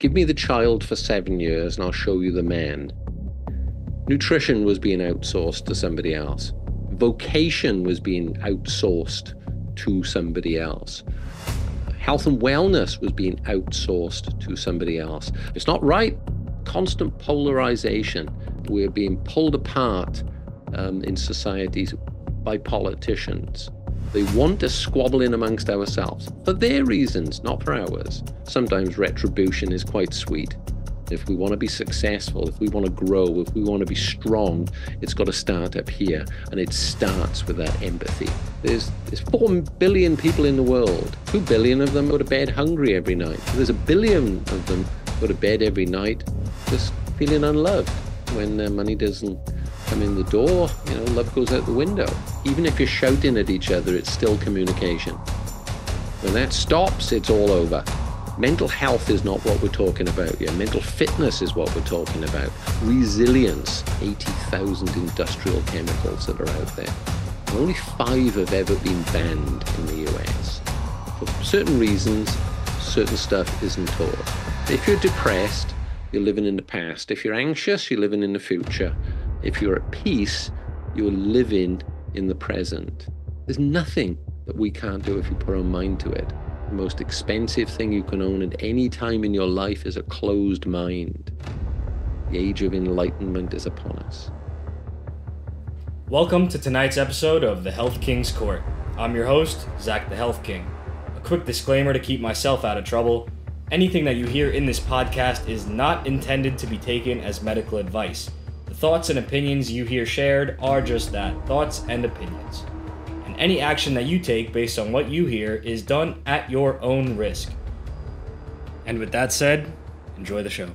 Give me the child for seven years and I'll show you the man. Nutrition was being outsourced to somebody else. Vocation was being outsourced to somebody else. Health and wellness was being outsourced to somebody else. It's not right. Constant polarization. We're being pulled apart um, in societies by politicians. They want to squabble in amongst ourselves for their reasons, not for ours. Sometimes retribution is quite sweet. If we want to be successful, if we want to grow, if we want to be strong, it's got to start up here. And it starts with that empathy. There's, there's 4 billion people in the world. 2 billion of them go to bed hungry every night. There's a billion of them go to bed every night just feeling unloved when their money doesn't come in the door. You know, love goes out the window. Even if you're shouting at each other, it's still communication. When that stops, it's all over. Mental health is not what we're talking about here. Mental fitness is what we're talking about. Resilience, 80,000 industrial chemicals that are out there. Only five have ever been banned in the US. For certain reasons, certain stuff isn't taught. If you're depressed, you're living in the past. If you're anxious, you're living in the future. If you're at peace, you're living in the present. There's nothing that we can't do if we put our mind to it. The most expensive thing you can own at any time in your life is a closed mind. The age of enlightenment is upon us. Welcome to tonight's episode of The Health King's Court. I'm your host, Zak the Health King. A quick disclaimer to keep myself out of trouble anything that you hear in this podcast is not intended to be taken as medical advice. Thoughts and opinions you hear shared are just that thoughts and opinions And any action that you take based on what you hear is done at your own risk. And with that said, enjoy the show.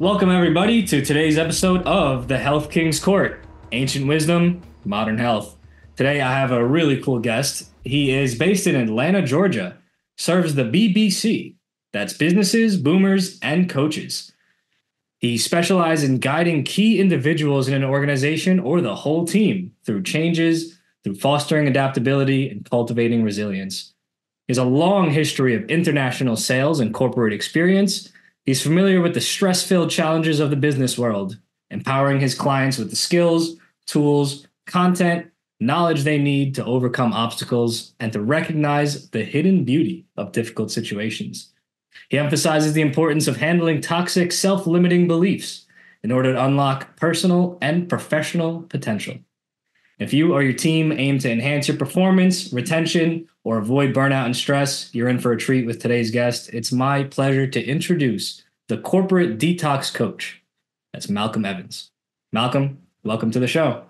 Welcome, everybody, to today's episode of The Health King's Court Ancient Wisdom, Modern Health. Today, I have a really cool guest. He is based in Atlanta, Georgia, serves the BBC that's businesses, boomers, and coaches. He specializes in guiding key individuals in an organization or the whole team through changes through fostering adaptability and cultivating resilience. He has a long history of international sales and corporate experience. He's familiar with the stress filled challenges of the business world, empowering his clients with the skills, tools, content, knowledge they need to overcome obstacles and to recognize the hidden beauty of difficult situations. He emphasizes the importance of handling toxic, self limiting beliefs in order to unlock personal and professional potential. If you or your team aim to enhance your performance, retention, or avoid burnout and stress, you're in for a treat with today's guest. It's my pleasure to introduce the corporate detox coach. That's Malcolm Evans. Malcolm, welcome to the show.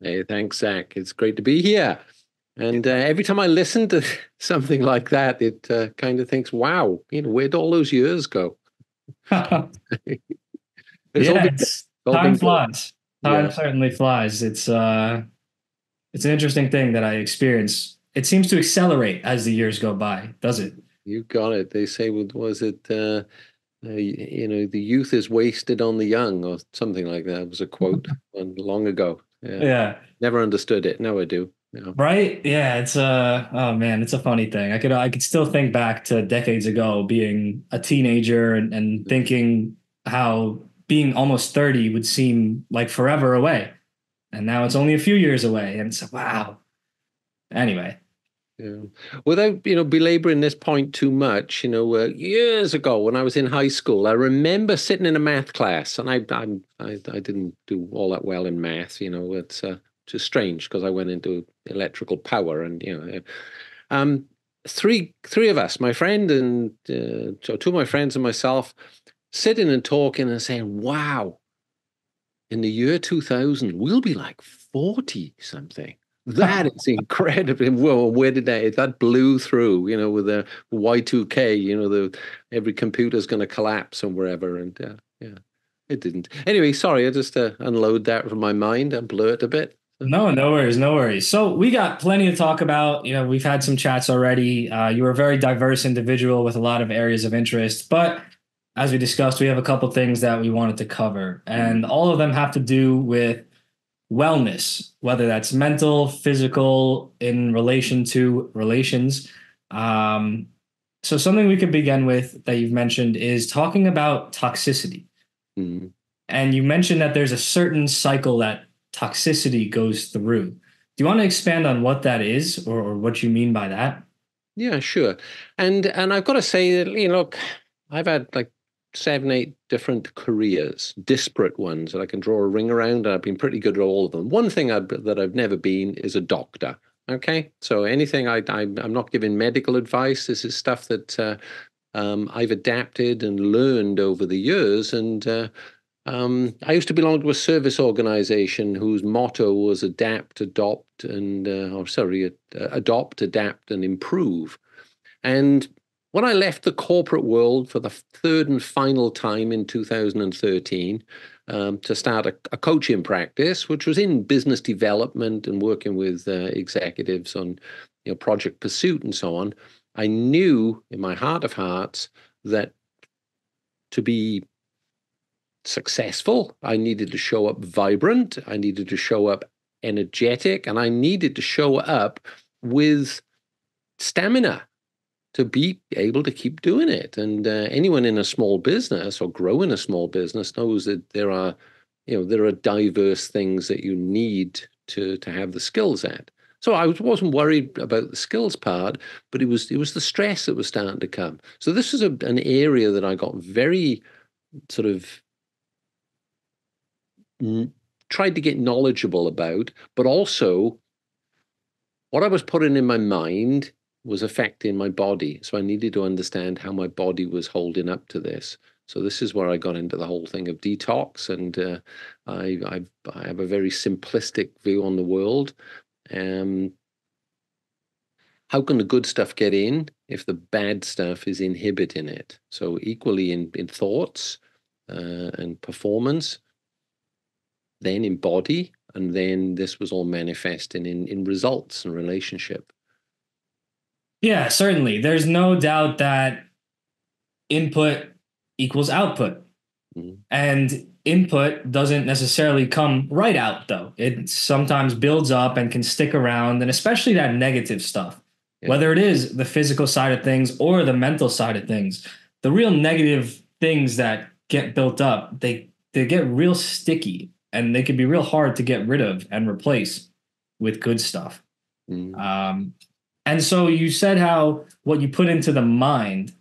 Hey, thanks, Zak. It's great to be here. And uh, every time I listen to something like that, it uh, kind of thinks, wow, you know, where'd all those years go? yeah, time flies. Time yeah. certainly flies. It's uh it's an interesting thing that I experience. It seems to accelerate as the years go by, does it? You got it. They say, was it, uh, uh, you know, the youth is wasted on the young, or something like that. It was a quote long ago. Yeah. yeah. Never understood it. Now I do. Yeah. Right? Yeah. It's a oh man, it's a funny thing. I could I could still think back to decades ago being a teenager and, and thinking how being almost 30 would seem like forever away and now it's only a few years away and it's wow anyway yeah. Without you know belaboring this point too much, you know, uh, years ago when I was in high school, I remember sitting in a math class, and I I I, I didn't do all that well in math. You know, it's uh, just strange because I went into electrical power, and you know, um, three three of us, my friend and uh, two of my friends and myself, sitting and talking and saying, "Wow, in the year 2000, we'll be like 40 something. That is incredible. Well, where did that that blew through? You know, with the Y2K, you know, the every computer's going to collapse and wherever, and uh, yeah, it didn't. Anyway, sorry, I just uh, unload that from my mind and blew it a bit. No, no worries, no worries. So we got plenty to talk about. You know, we've had some chats already. Uh, you are a very diverse individual with a lot of areas of interest, but as we discussed, we have a couple things that we wanted to cover, and all of them have to do with wellness, whether that's mental, physical, in relation to relations. Um, So something we could begin with that you've mentioned is talking about toxicity. Mm. And you mentioned that there's a certain cycle that toxicity goes through. Do you want to expand on what that is or, or what you mean by that? Yeah, sure. And and I've got to say that you know, look, I've had like seven, eight different careers, disparate ones that I can draw a ring around, and I've been pretty good at all of them. One thing I've, that I've never been is a doctor. Okay, so anything I, I am not giving medical advice. This is stuff that uh, um, I've adapted and learned over the years, and uh, um, I used to belong to a service organization whose motto was adapt, adopt, and uh, or sorry, uh, adopt, adapt, and improve. And when I left the corporate world for the third and final time in 2013 um, to start a, a, coaching practice, which was in business development and working with uh, executives on you know, project pursuit and so on, I knew in my heart of hearts that to be successful, I needed to show up vibrant, I needed to show up energetic, and I needed to show up with stamina to be able to keep doing it. And uh, anyone in a small business or growing a small business knows that there are, you know, there are diverse things that you need to to have the skills at. So I wasn't worried about the skills part, but it was it was the stress that was starting to come. So this was a, an area that I got very sort of tried to get knowledgeable about, but also what I was putting in my mind was affecting my body. So I needed to understand how my body was holding up to this. So this is where I got into the whole thing of detox, and uh, I, I, I have a very simplistic view on the world. Um, how can the good stuff get in if the bad stuff is inhibiting it? So equally in in thoughts uh, and performance, then in body, and then this was all manifesting in in results and relationship. Yeah, certainly. There's no doubt that input equals output. Mm-hmm. And input doesn't necessarily come right out, though. It sometimes builds up and can stick around, and especially that negative stuff, yeah. whether it is the physical side of things or the mental side of things. The real negative things that get built up, they they get real sticky and they can be real hard to get rid of and replace with good stuff. Mm. Um, and so you said how what you put into the mind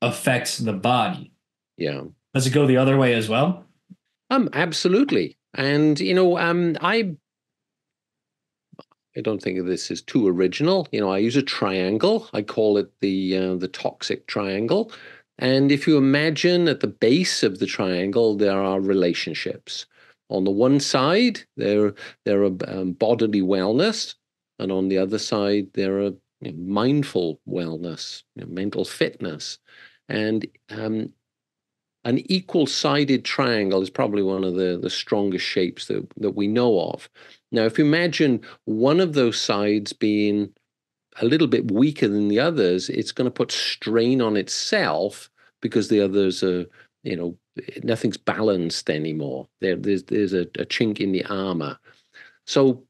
affects the body. Yeah. Does it go the other way as well? Um, absolutely. And you know, um, I I don't think this is too original. You know, I use a triangle. I call it the uh, the toxic triangle. And if you imagine at the base of the triangle, there are relationships. On the one side, there there are um, bodily wellness, and on the other side, there are you know, mindful wellness, you know, mental fitness, and um, an equal-sided triangle is probably one of the, the strongest shapes that, that we know of. Now, if you imagine one of those sides being a little bit weaker than the others, it's going to put strain on itself because the others are, you know, nothing's balanced anymore. There, there's there's a, a chink in the armor. So,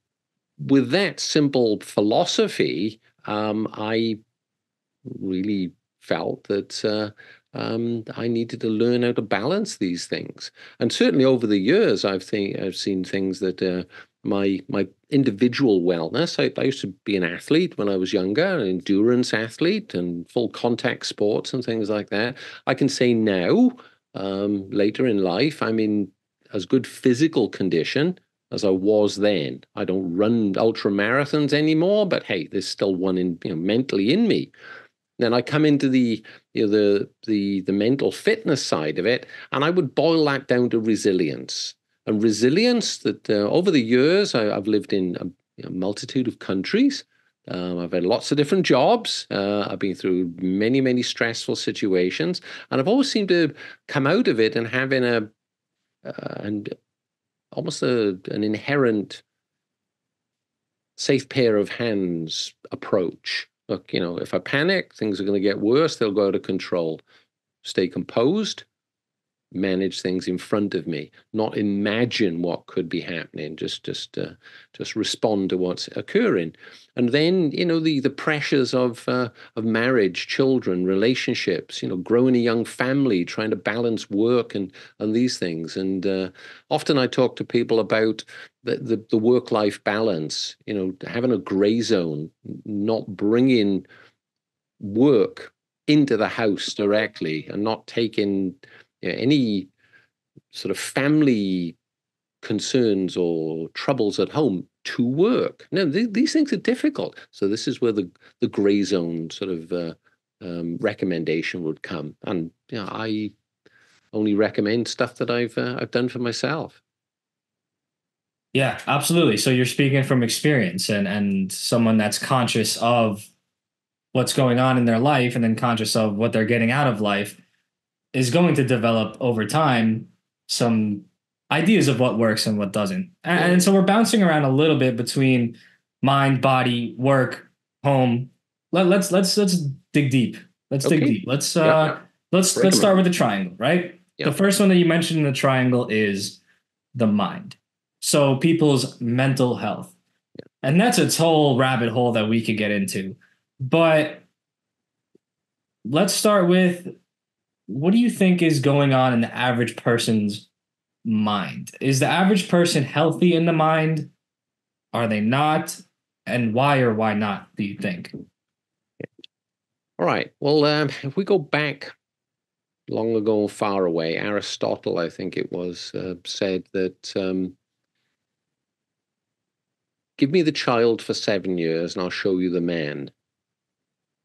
with that simple philosophy, um, I really felt that uh, um, I needed to learn how to balance these things. And certainly over the years, I've think I've seen things that uh, my my individual wellness. I, I, used to be an athlete when I was younger, an endurance athlete, and full contact sports and things like that. I can say now, um, later in life, I'm in as good physical condition as I was then. I don't run ultra marathons anymore, but hey, there's still one in you know, mentally in me. Then I come into the you know, the the the mental fitness side of it, and I would boil that down to resilience. And resilience that uh, over the years I, have lived in a, a, multitude of countries. Um, I've had lots of different jobs. Uh, I've been through many, many stressful situations, and I've always seemed to come out of it and having a uh, and almost a, an inherent safe pair of hands approach. Look, you know, if I panic, things are going to get worse. They'll go out of control. Stay composed, manage things in front of me, not imagine what could be happening, just just uh, just respond to what's occurring. And then you know the the pressures of uh, of marriage, children, relationships, you know, growing a young family, trying to balance work and and these things. And uh, often I talk to people about the, the, the work life balance, you know, having a gray zone, not bringing work into the house directly and not taking you know, any sort of family concerns or troubles at home to work. No, th- these things are difficult. So this is where the the gray zone sort of uh, um, recommendation would come. And you know, I only recommend stuff that I've uh, I've done for myself. Yeah, absolutely. So you're speaking from experience and and someone that's conscious of what's going on in their life and then conscious of what they're getting out of life is going to develop over time some ideas of what works and what doesn't. And, and so we're bouncing around a little bit between mind, body, work, home. Let, let's let's let's dig deep. Let's okay. dig deep. Let's uh yeah. let's Break let's start with the triangle, right? Yeah. The first one that you mentioned in the triangle is the mind. So people's mental health. And that's a whole rabbit hole that we could get into. But let's start with what do you think is going on in the average person's mind? Is the average person healthy in the mind? Are they not? And why or why not, do you think? All right. Well, um, if we go back long ago, far away, Aristotle, I think it was, uh, said that um, Give me the child for seven years and I'll show you the man.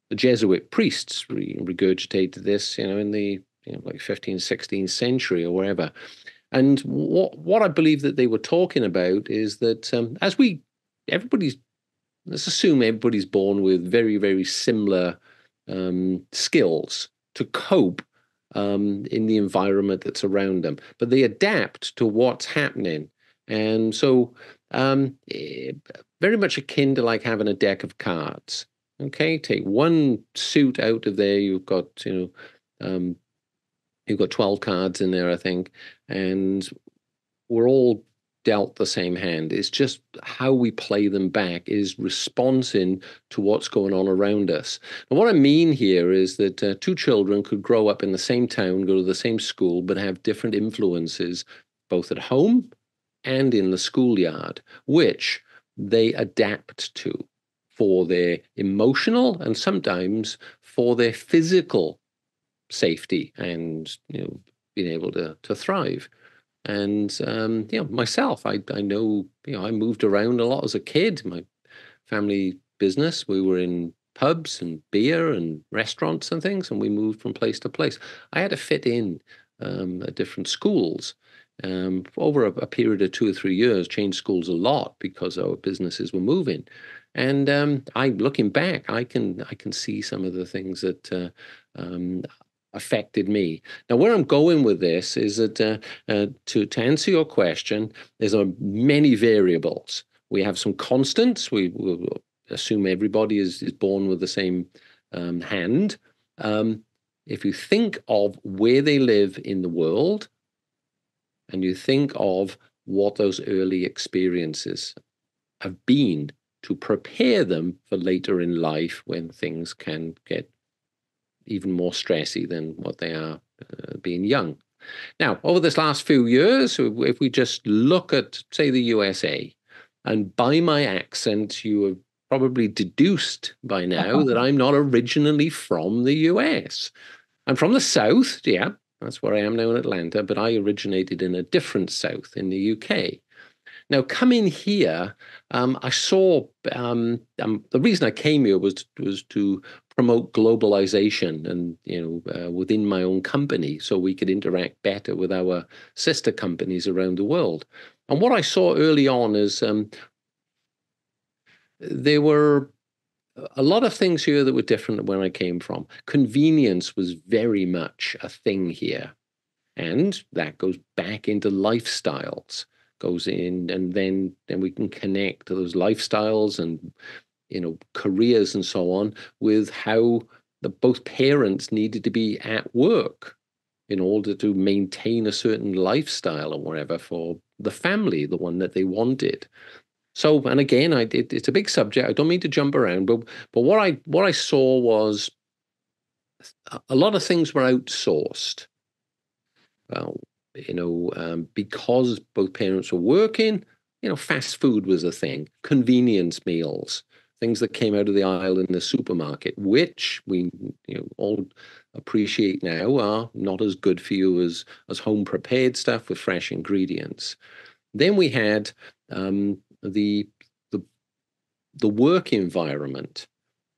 The Jesuit priests regurgitated this, you know, in the you know, like 15th, 16th century or wherever. And what what I believe that they were talking about is that um, as we, everybody's, let's assume everybody's born with very, very similar um, skills to cope um, in the environment that's around them, but they adapt to what's happening. And so um, eh, very much akin to like having a deck of cards. Okay, take one suit out of there. You've got you know, um, you've got twelve cards in there, I think, and we're all dealt the same hand. It's just how we play them back is responding to what's going on around us. And what I mean here is that uh, two children could grow up in the same town, go to the same school, but have different influences both at home and in the schoolyard, which they adapt to for their emotional and sometimes for their physical safety and you know being able to to thrive. And um, you know myself, I I know you know I moved around a lot as a kid. My family business, we were in pubs and beer and restaurants and things, and we moved from place to place. I had to fit in um, at different schools um, over a, a, period of two or three years, changed schools a lot because our businesses were moving. And um, I, looking back, I can I can see some of the things that uh, um, affected me. Now, where I'm going with this is that uh, uh, to to answer your question, there's a many variables. We have some constants. We assume everybody is is born with the same um, hand. Um, if you think of where they live in the world, and you think of what those early experiences have been to prepare them for later in life when things can get even more stressy than what they are uh, being young. Now, over this last few years, if we just look at, say, the USA, and by my accent, you have probably deduced by now that I'm not originally from the US. I'm from the South, yeah, that's where I am now in Atlanta, but I originated in a different South in the UK. Now, coming here, um, I saw um, um, the reason I came here was was to promote globalization and you know uh, within my own company, so we could interact better with our sister companies around the world. And what I saw early on is um, there were a lot of things here that were different than where I came from. Convenience was very much a thing here. And that goes back into lifestyles, goes in, and then then we can connect those lifestyles and you know careers and so on with how the both parents needed to be at work in order to maintain a certain lifestyle or whatever for the family, the one that they wanted. So, and again, I it, it's a big subject. I don't mean to jump around, but but what I what I saw was a lot of things were outsourced. Well, you know, um, because both parents were working, you know, fast food was a thing, convenience meals, things that came out of the aisle in the supermarket, which we you know all appreciate now are not as good for you as as home prepared stuff with fresh ingredients. Then we had um, the the the work environment.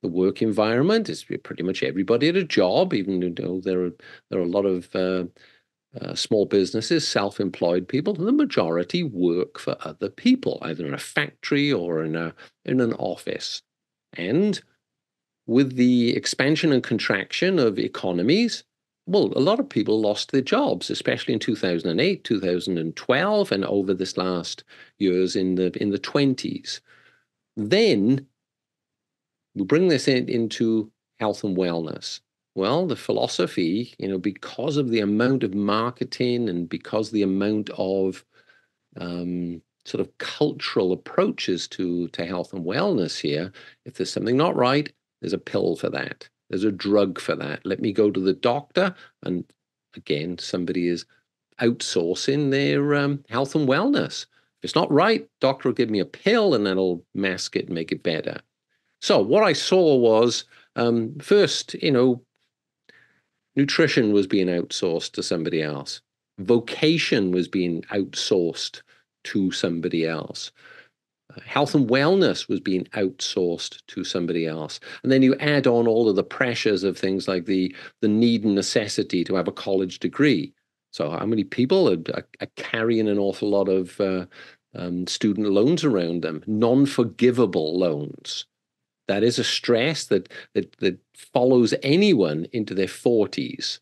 The work environment is pretty much everybody at a job, even though there are there are a lot of uh, uh, small businesses, self employed people, the majority work for other people, either in a factory or in, a, in an office. And with the expansion and contraction of economies, well, a lot of people lost their jobs, especially in 2008, 2012, and over this last years in the in the 20s. Then we bring this in, into health and wellness. Well, the philosophy, you know, because of the amount of marketing and because the amount of um, sort of cultural approaches to to health and wellness here, if there's something not right, there's a pill for that. There's a drug for that. Let me go to the doctor, and again, somebody is outsourcing their um, health and wellness. If it's not right, doctor will give me a pill, and that'll mask it and make it better. So what I saw was um, first, you know, Nutrition was being outsourced to somebody else. Vocation was being outsourced to somebody else. Health and wellness was being outsourced to somebody else. And then you add on all of the pressures of things like the, the need and necessity to have a college degree. So, how many people are, are, carrying an awful lot of uh, um, student loans around them, non forgivable loans? that is a stress that that that follows anyone into their 40s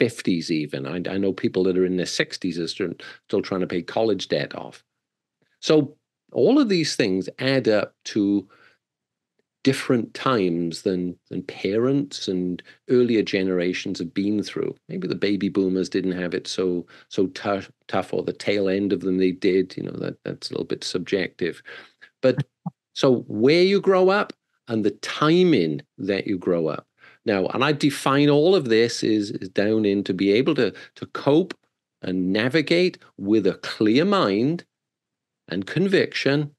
50s even I, I know people that are in their 60s are still, still trying to pay college debt off so all of these things add up to different times than than parents and earlier generations have been through. Maybe the baby boomers didn't have it so so tough, tough, or the tail end of them they did. You know that that's a little bit subjective, but so where you grow up and the timing that you grow up. Now, and I define all of this is, is down in to be able to, to cope and navigate with a clear mind and conviction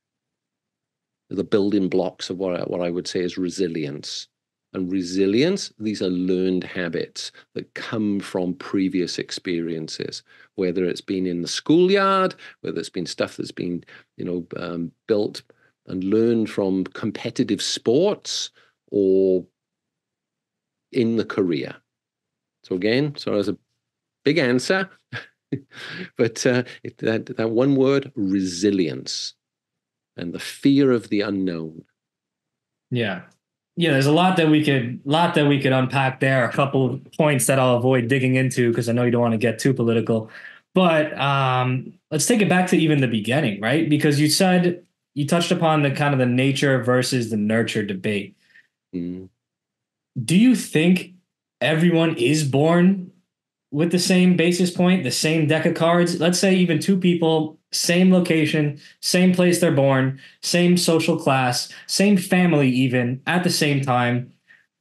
the building blocks of what I, what I would say is resilience. And resilience, these are learned habits that come from previous experiences, whether it's been in the schoolyard, whether it's been stuff that's been, you know, um, built and learned from competitive sports or in the career? So again, so as a big answer, but uh, it, that that one word, resilience, and the fear of the unknown. Yeah, yeah. There's a lot that we could lot that we could unpack there. A couple of points that I'll avoid digging into because I know you don't want to get too political. But um, let's take it back to even the beginning, right? Because you said you touched upon the kind of the nature versus the nurture debate. Mm. Do you think everyone is born with the same basis point, the same deck of cards? Let's say even two people, same location, same place they're born, same social class, same family, even at the same time.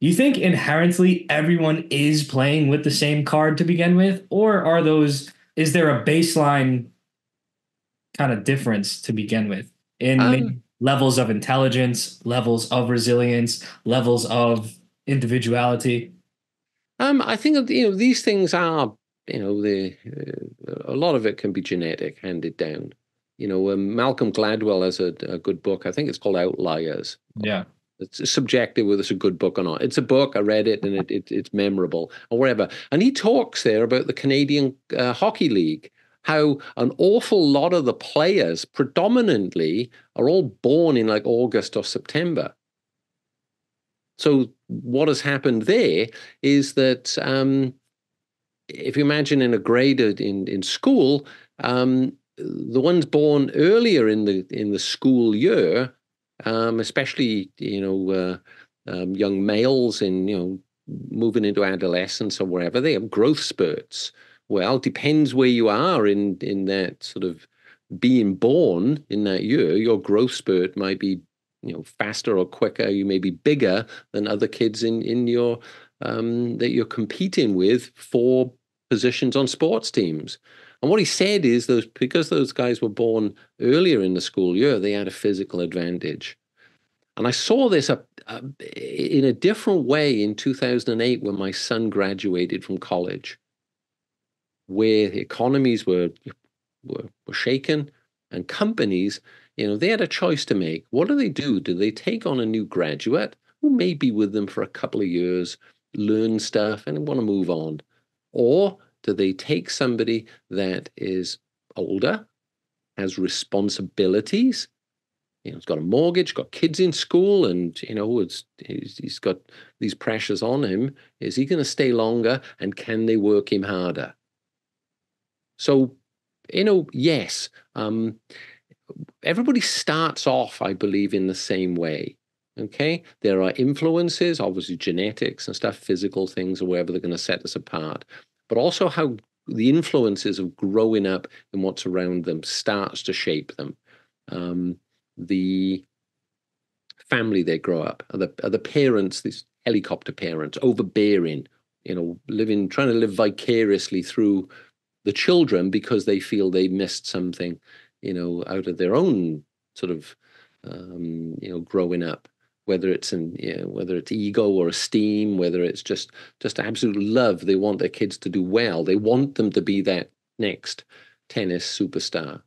You think inherently everyone is playing with the same card to begin with? Or are those, is there a baseline kind of difference to begin with? in um, levels of intelligence, levels of resilience, levels of individuality? Um, I think you know these things are you know the uh, a lot of it can be genetic, handed down. You know, um, Malcolm Gladwell has a, a good book. I think it's called Outliers. Yeah it's subjective whether it's a good book or not. It's a book. I read it and it, it it's memorable or whatever. And he talks there about the Canadian uh, Hockey League how an awful lot of the players predominantly are all born in like August or September. So what has happened there is that um, if you imagine in a grade in in school, um, the ones born earlier in the in the school year, um, especially you know uh, um, young males in you know moving into adolescence or wherever, they have growth spurts. Well, depends where you are in in that sort of being born in that year. Your growth spurt might be you know faster or quicker. You may be bigger than other kids in in your um, that you're competing with for positions on sports teams. And what he said is those because those guys were born earlier in the school year, they had a physical advantage. And I saw this uh, uh, in a different way in 2008 when my son graduated from college, where economies were, were, were shaken and companies, you know, they had a choice to make. What do they do? Do they take on a new graduate who may be with them for a couple of years, learn stuff, and want to move on? Or do they take somebody that is older, has responsibilities, you know, he's got a mortgage, got kids in school, and you know, it's he's, got these pressures on him. Is he going to stay longer, and can they work him harder? So, you know, yes, um, everybody starts off, I believe, in the same way. Okay, there are influences, obviously genetics and stuff, physical things, or wherever they're going to set us apart, but also how the influences of growing up and what's around them starts to shape them. Um, the family they grow up? Are the, are the parents, these helicopter parents, overbearing, you know, living, trying to live vicariously through the children because they feel they missed something, you know, out of their own sort of, um, you know, growing up. Whether it's in, you know, whether it's ego or esteem, whether it's just just absolute love, they want their kids to do well. They want them to be that next tennis superstar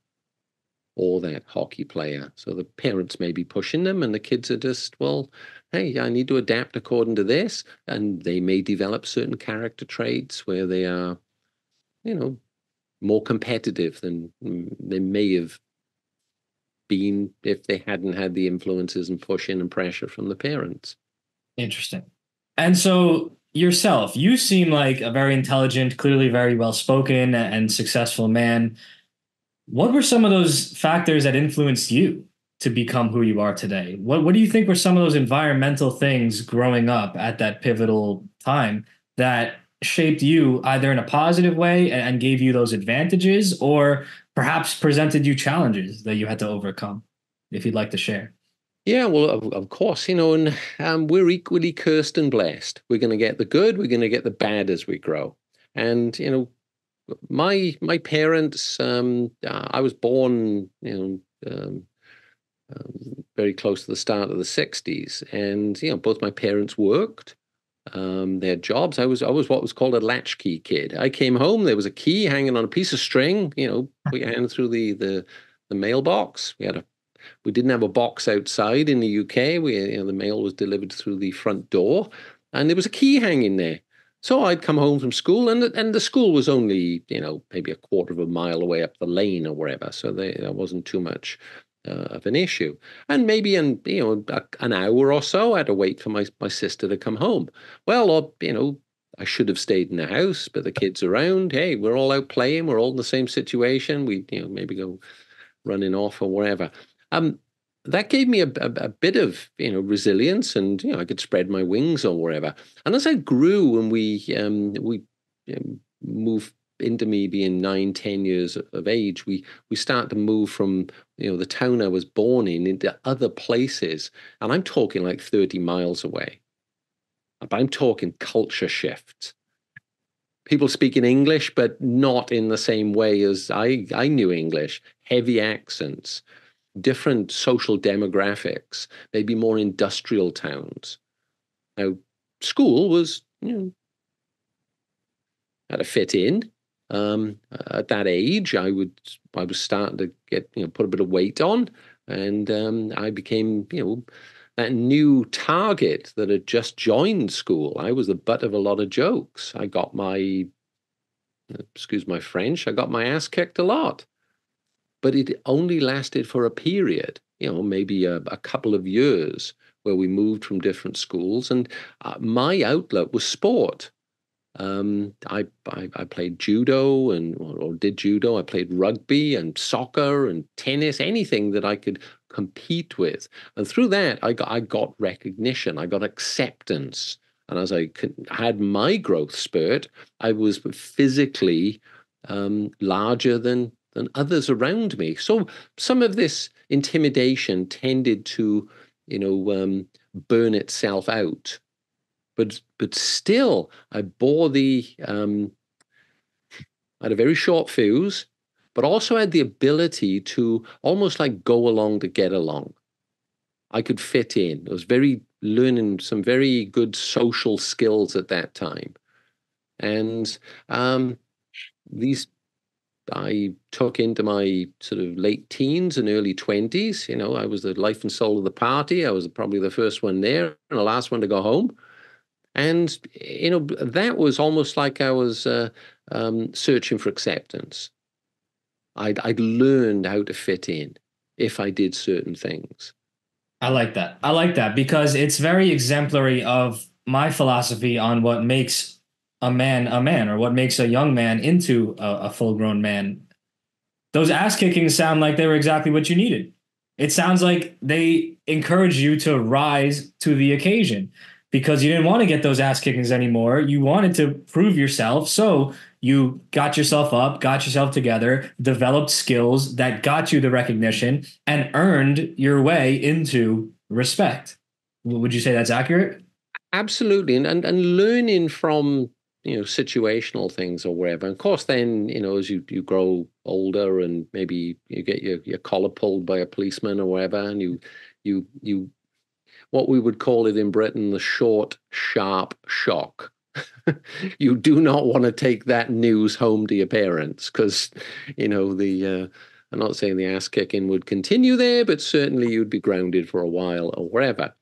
or that hockey player. So the parents may be pushing them, and the kids are just, well, hey, I need to adapt according to this. And they may develop certain character traits where they are, you know, more competitive than they may have been if they hadn't had the influences and pushing and pressure from the parents. Interesting. And so yourself, you seem like a very intelligent, clearly very well spoken and successful man. What were some of those factors that influenced you to become who you are today? What What do you think were some of those environmental things growing up at that pivotal time that shaped you either in a positive way and, gave you those advantages, or perhaps presented you challenges that you had to overcome? If you'd like to share. Yeah, well, of, of course, you know, and um, we're equally cursed and blessed. We're going to get the good, we're going to get the bad as we grow. And, you know, my my parents um, uh, i was born you know um, um, very close to the start of the 60s and you know both my parents worked um, they had jobs. I was i was what was called a latchkey kid. I came home there was a key hanging on a piece of string you know put your hand through the the the mailbox. We had a we didn't have a box outside in the uk we you know the mail was delivered through the front door and there was a key hanging there. So I'd come home from school, and and the school was only you know maybe a quarter of a mile away up the lane or wherever, so they, that wasn't too much uh, of an issue. And maybe in you know a, an hour or so, I had to wait for my my sister to come home. Well, or you know I should have stayed in the house, but the kids around. Hey, we're all out playing. We're all in the same situation. We you know maybe go running off or wherever. Um, that gave me a, a, a, bit of you know resilience and you know I could spread my wings or wherever. And as I grew and we um, we um, moved into me being nine, ten years of age, we we start to move from you know the town I was born in into other places, and I'm talking like thirty miles away. But I'm talking culture shifts. People speaking English, but not in the same way as I I knew English. Heavy accents different social demographics, maybe more industrial towns. Now, school was, you know, had to fit in. Um, at that age, I would I was starting to get you know put a bit of weight on, and um, I became you know that new target that had just joined school. I was the butt of a lot of jokes. I got my excuse my French. I got my ass kicked a lot but it only lasted for a period, you know, maybe a, a couple of years where we moved from different schools. And uh, my outlet was sport. Um, I, I, I played judo and or, or, did judo. I played rugby and soccer and tennis, anything that I could compete with. And through that, I got I got recognition. I got acceptance And as I had my growth spurt, I was physically um, larger than than others around me. So some of this intimidation tended to, you know, um, burn itself out. But but still, I bore the. Um, I had a very short fuse, but also had the ability to almost like go along to get along. I could fit in. I was very learning some very good social skills at that time, and um, these I took into my sort of late teens and early 20s. You know, I was the life and soul of the party. I was probably the first one there and the last one to go home. And, you know, that was almost like I was uh, um, searching for acceptance. I'd, I'd learned how to fit in if I did certain things. I like that. I like that because it's very exemplary of my philosophy on what makes a man a man or what makes a young man into a, a full grown man. Those ass kickings sound like they were exactly what you needed. It sounds like they encourage you to rise to the occasion because you didn't want to get those ass kickings anymore. You wanted to prove yourself. So you got yourself up, got yourself together, developed skills that got you the recognition and earned your way into respect. Would you say that's accurate? Absolutely. And, and, and learning from you know situational things or whatever. And of course, then you know as you you grow older and maybe you get your your collar pulled by a policeman or whatever, and you you you what we would call it in Britain the short sharp shock. you do not want to take that news home to your parents because you know the. Uh, I'm not saying the ass kicking would continue there, but certainly you'd be grounded for a while or wherever.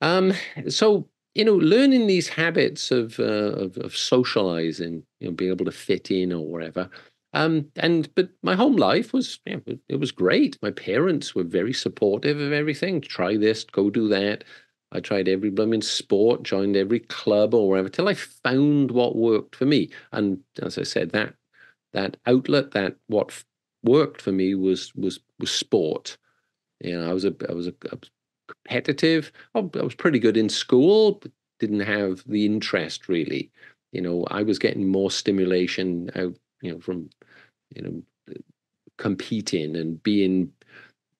Um, so you know, learning these habits of, uh, of, of socializing, you know, being able to fit in or whatever. Um, and but my home life was it was great. My parents were very supportive of everything. Try this, go do that. I tried every blooming sport, joined every club or whatever, till I found what worked for me. And as I said, that that outlet, that what worked for me was was was sport. You know, I was a I was a, was competitive. I was pretty good in school, but didn't have the interest really. You know, I was getting more stimulation out, you know, from, you know, competing and being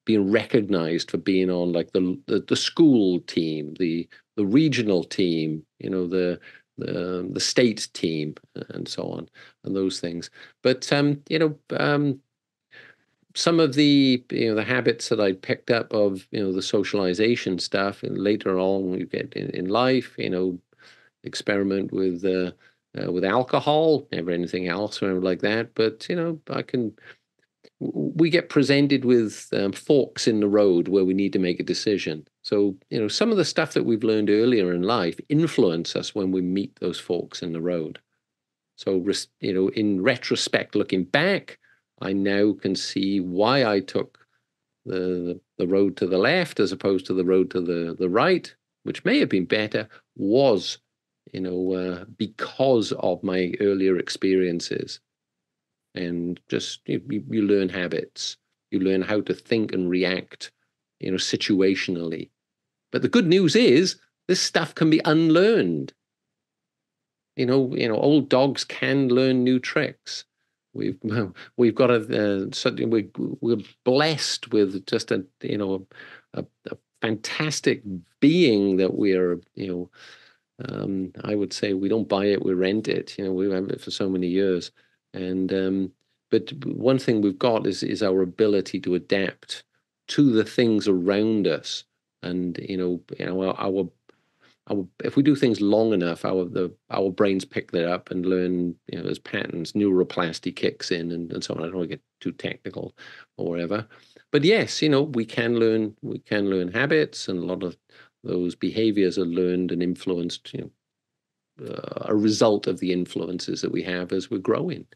being recognized for being on like the, the the, school team, the the regional team, you know, the the the state team, and so on, and those things. But um, you know, um, some of the you know the habits that I picked up of you know the socialization stuff, and later on we get in, in life, you know, experiment with uh, uh, with alcohol, never anything else or like that. But you know, I can. We get presented with um, forks in the road where we need to make a decision. So you know, some of the stuff that we've learned earlier in life influence us when we meet those forks in the road. So you know, in retrospect, looking back I now can see why I took the the road to the left as opposed to the road to the the right, which may have been better, was you know uh, because of my earlier experiences, and just you, you learn habits, you learn how to think and react, you know, situationally. But the good news is this stuff can be unlearned. You know, you know, old dogs can learn new tricks We've we've got a uh, we we're blessed with just a you know a, a fantastic being that we're you know um, I would say we don't buy it we rent it you know we've had it for so many years and um, but one thing we've got is is our ability to adapt to the things around us and you know you know our, our our, if we do things long enough, our the our brains pick that up and learn. You know, there's patterns, neuroplasty kicks in, and, and so on. I don't want to get too technical or whatever, but yes, you know, we can learn. We can learn habits, and a lot of those behaviors are learned and influenced. You know, uh, a result of the influences that we have as we're growing.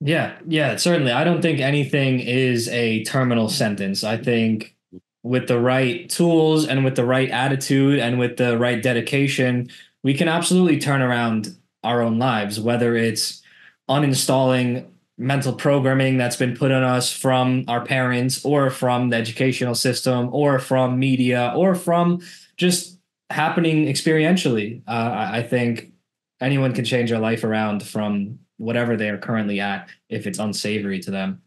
Yeah, yeah, certainly. I don't think anything is a terminal sentence. I think with the right tools and with the right attitude and with the right dedication, we can absolutely turn around our own lives, whether it's uninstalling mental programming that's been put on us from our parents or from the educational system or from media or from just happening experientially. Uh, I think anyone can change their life around from whatever they are currently at if it's unsavory to them.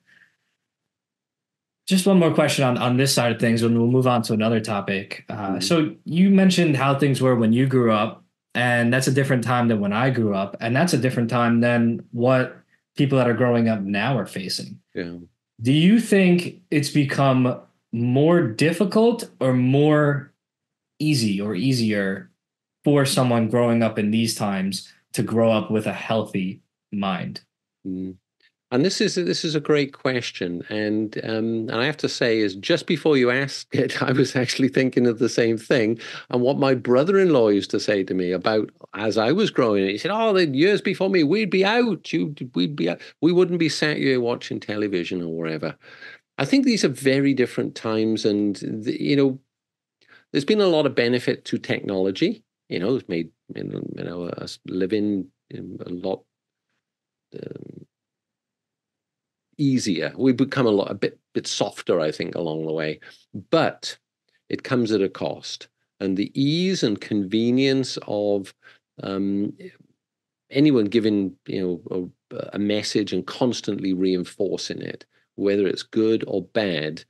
Just one more question on, on this side of things, and we'll move on to another topic. Uh, mm-hmm. So you mentioned how things were when you grew up, and that's a different time than when I grew up, and that's a different time than what people that are growing up now are facing. Yeah. Do you think it's become more difficult or more easy or easier for someone growing up in these times to grow up with a healthy mind? Mm. And this is this is a great question, and um, and I have to say, is just before you asked it, I was actually thinking of the same thing, and what my brother-in-law used to say to me about as I was growing. He said, "Oh, the years before me, we'd be out. You, we'd be, out. we wouldn't be sat here watching television or whatever." I think these are very different times, and the, you know, there's been a lot of benefit to technology. You know, it's made you know us living a lot um, easier. We become a lot a bit bit softer, I think, along the way, but it comes at a cost. And the ease and convenience of um, anyone giving you know a, a message and constantly reinforcing it, whether it's good or bad,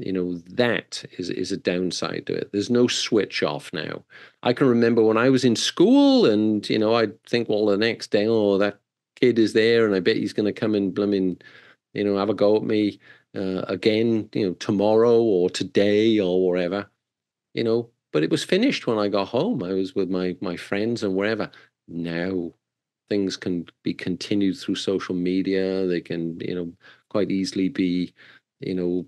you know that is is a downside to it there's no switch off now i can remember when i was in school and you know i'd think well the next day oh that kid is there and i bet he's going to come and blooming you know have a go at me uh, again you know tomorrow or today or wherever you know? But it was finished when i got home. I was with my my friends and wherever. Now things can be continued through social media. They can you know quite easily be you know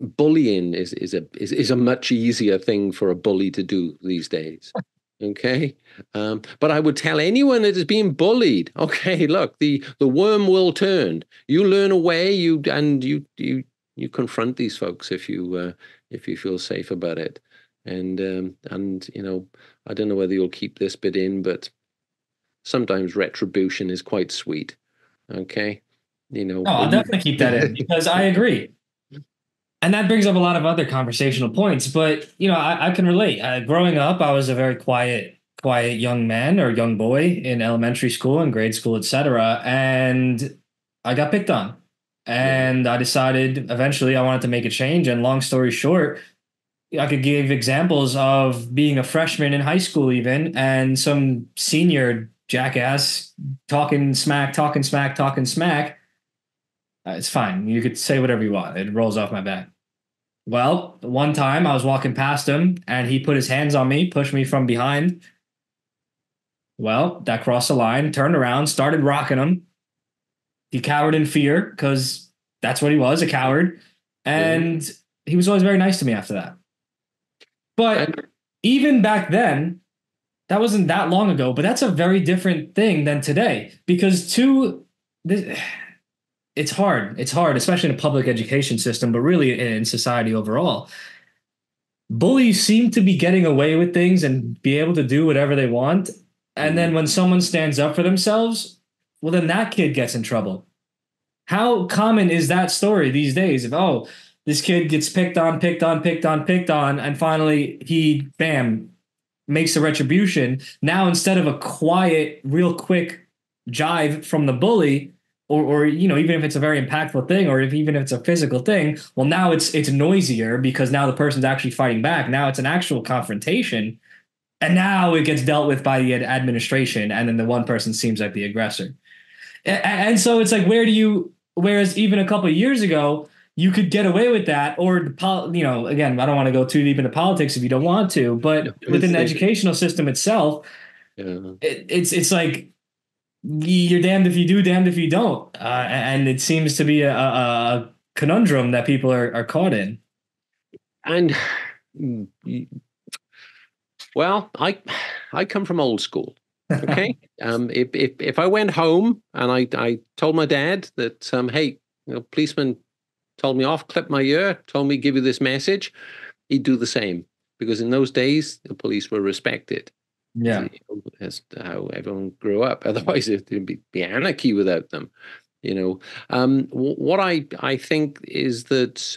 bullying is is a is, is a much easier thing for a bully to do these days okay um, but i would tell anyone that is being bullied okay look the the worm will turn. You learn a way you and you you you confront these folks if you uh, if you feel safe about it. And um, and you know i don't know whether you'll keep this bit in but sometimes retribution is quite sweet okay? You know oh, i'll definitely keep that in because i agree and that brings up a lot of other conversational points. But you know, I, I can relate. Uh, growing up, I was a very quiet, quiet young man or young boy in elementary school and grade school, etc. And I got picked on, and I decided eventually I wanted to make a change. And long story short, I could give examples of being a freshman in high school, even, and some senior jackass talking smack, talking smack, talking smack. Uh, it's fine. You could say whatever you want. It rolls off my back. Well, one time I was walking past him and he put his hands on me, pushed me from behind. Well, that crossed the line, turned around, started rocking him. He cowered in fear because that's what he was a coward. And he was always very nice to me after that. But even back then, that wasn't that long ago, but that's a very different thing than today because two, this, it's hard. It's hard, especially in a public education system, but really in society overall. Bullies seem to be getting away with things and be able to do whatever they want. And then when someone stands up for themselves, well, then that kid gets in trouble. How common is that story these days? If, oh, this kid gets picked on, picked on, picked on, picked on, and finally he, bam, makes a retribution. Now, instead of a quiet, real quick jive from the bully, or, or you know even if it's a very impactful thing or if even if it's a physical thing well now it's it's noisier because now the person's actually fighting back. Now it's an actual confrontation. And now it gets dealt with by the administration and then the one person seems like the aggressor. And, and so it's like where do you whereas even a couple years ago you could get away with that or you know again i don't want to go too deep into politics if you don't want to but within the educational system itself yeah. it, it's it's like you're damned if you do, damned if you don't. Uh, and it seems to be a, a, conundrum that people are, are caught in. And well, I I come from old school. Okay, um, if if if I went home and I I told my dad that um, hey, you know, policeman told me off, clipped my ear, told me give you this message, he'd do the same because in those days the police were respected. Yeah, that's how everyone grew up. Otherwise, it'd be, be anarchy without them. You know, um, what I I think is that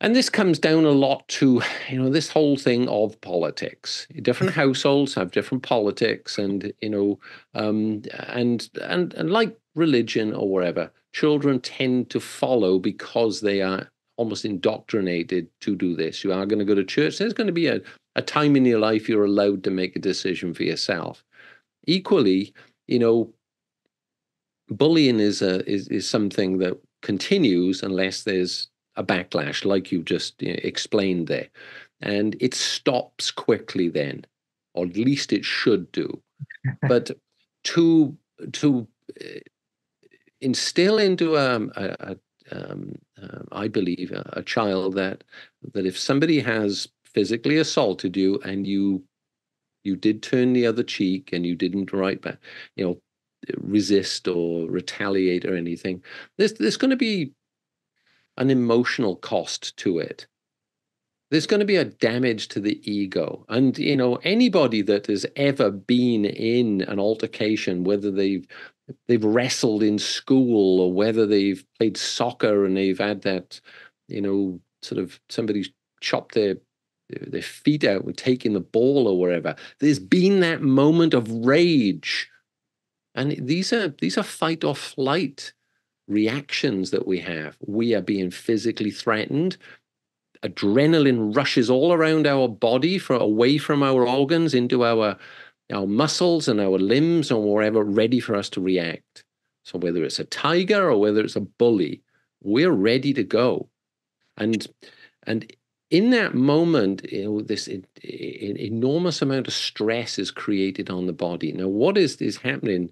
and this comes down a lot to you know this whole thing of politics different households have different politics and you know um, and and and like religion or whatever, children tend to follow because they are almost indoctrinated to do this you are going to go to church there's going to be a, a time in your life you're allowed to make a decision for yourself equally you know bullying is a is, is something that continues unless there's a backlash, like you just you know, explained there. And it stops quickly then, or at least it should do. but to to uh, instill into um, a, a um, uh, I believe, a, a, child that that if somebody has physically assaulted you and you you did turn the other cheek and you didn't write back, you know, resist or retaliate or anything, there's there's going to be an emotional cost to it. There's going to be a damage to the ego. And, you know, anybody that has ever been in an altercation, whether they've they've wrestled in school or whether they've played soccer and they've had that, you know, sort of somebody's chopped their their feet out and taking the ball or wherever. There's been that moment of rage. And these are these are fight or flight reactions that we have. We are being physically threatened. Adrenaline rushes all around our body, for, away from our organs into our our muscles and our limbs and wherever, ready for us to react. So whether it's a tiger or whether it's a bully, we're ready to go. And and in that moment, you know, this enormous amount of stress is created on the body. Now, what is is happening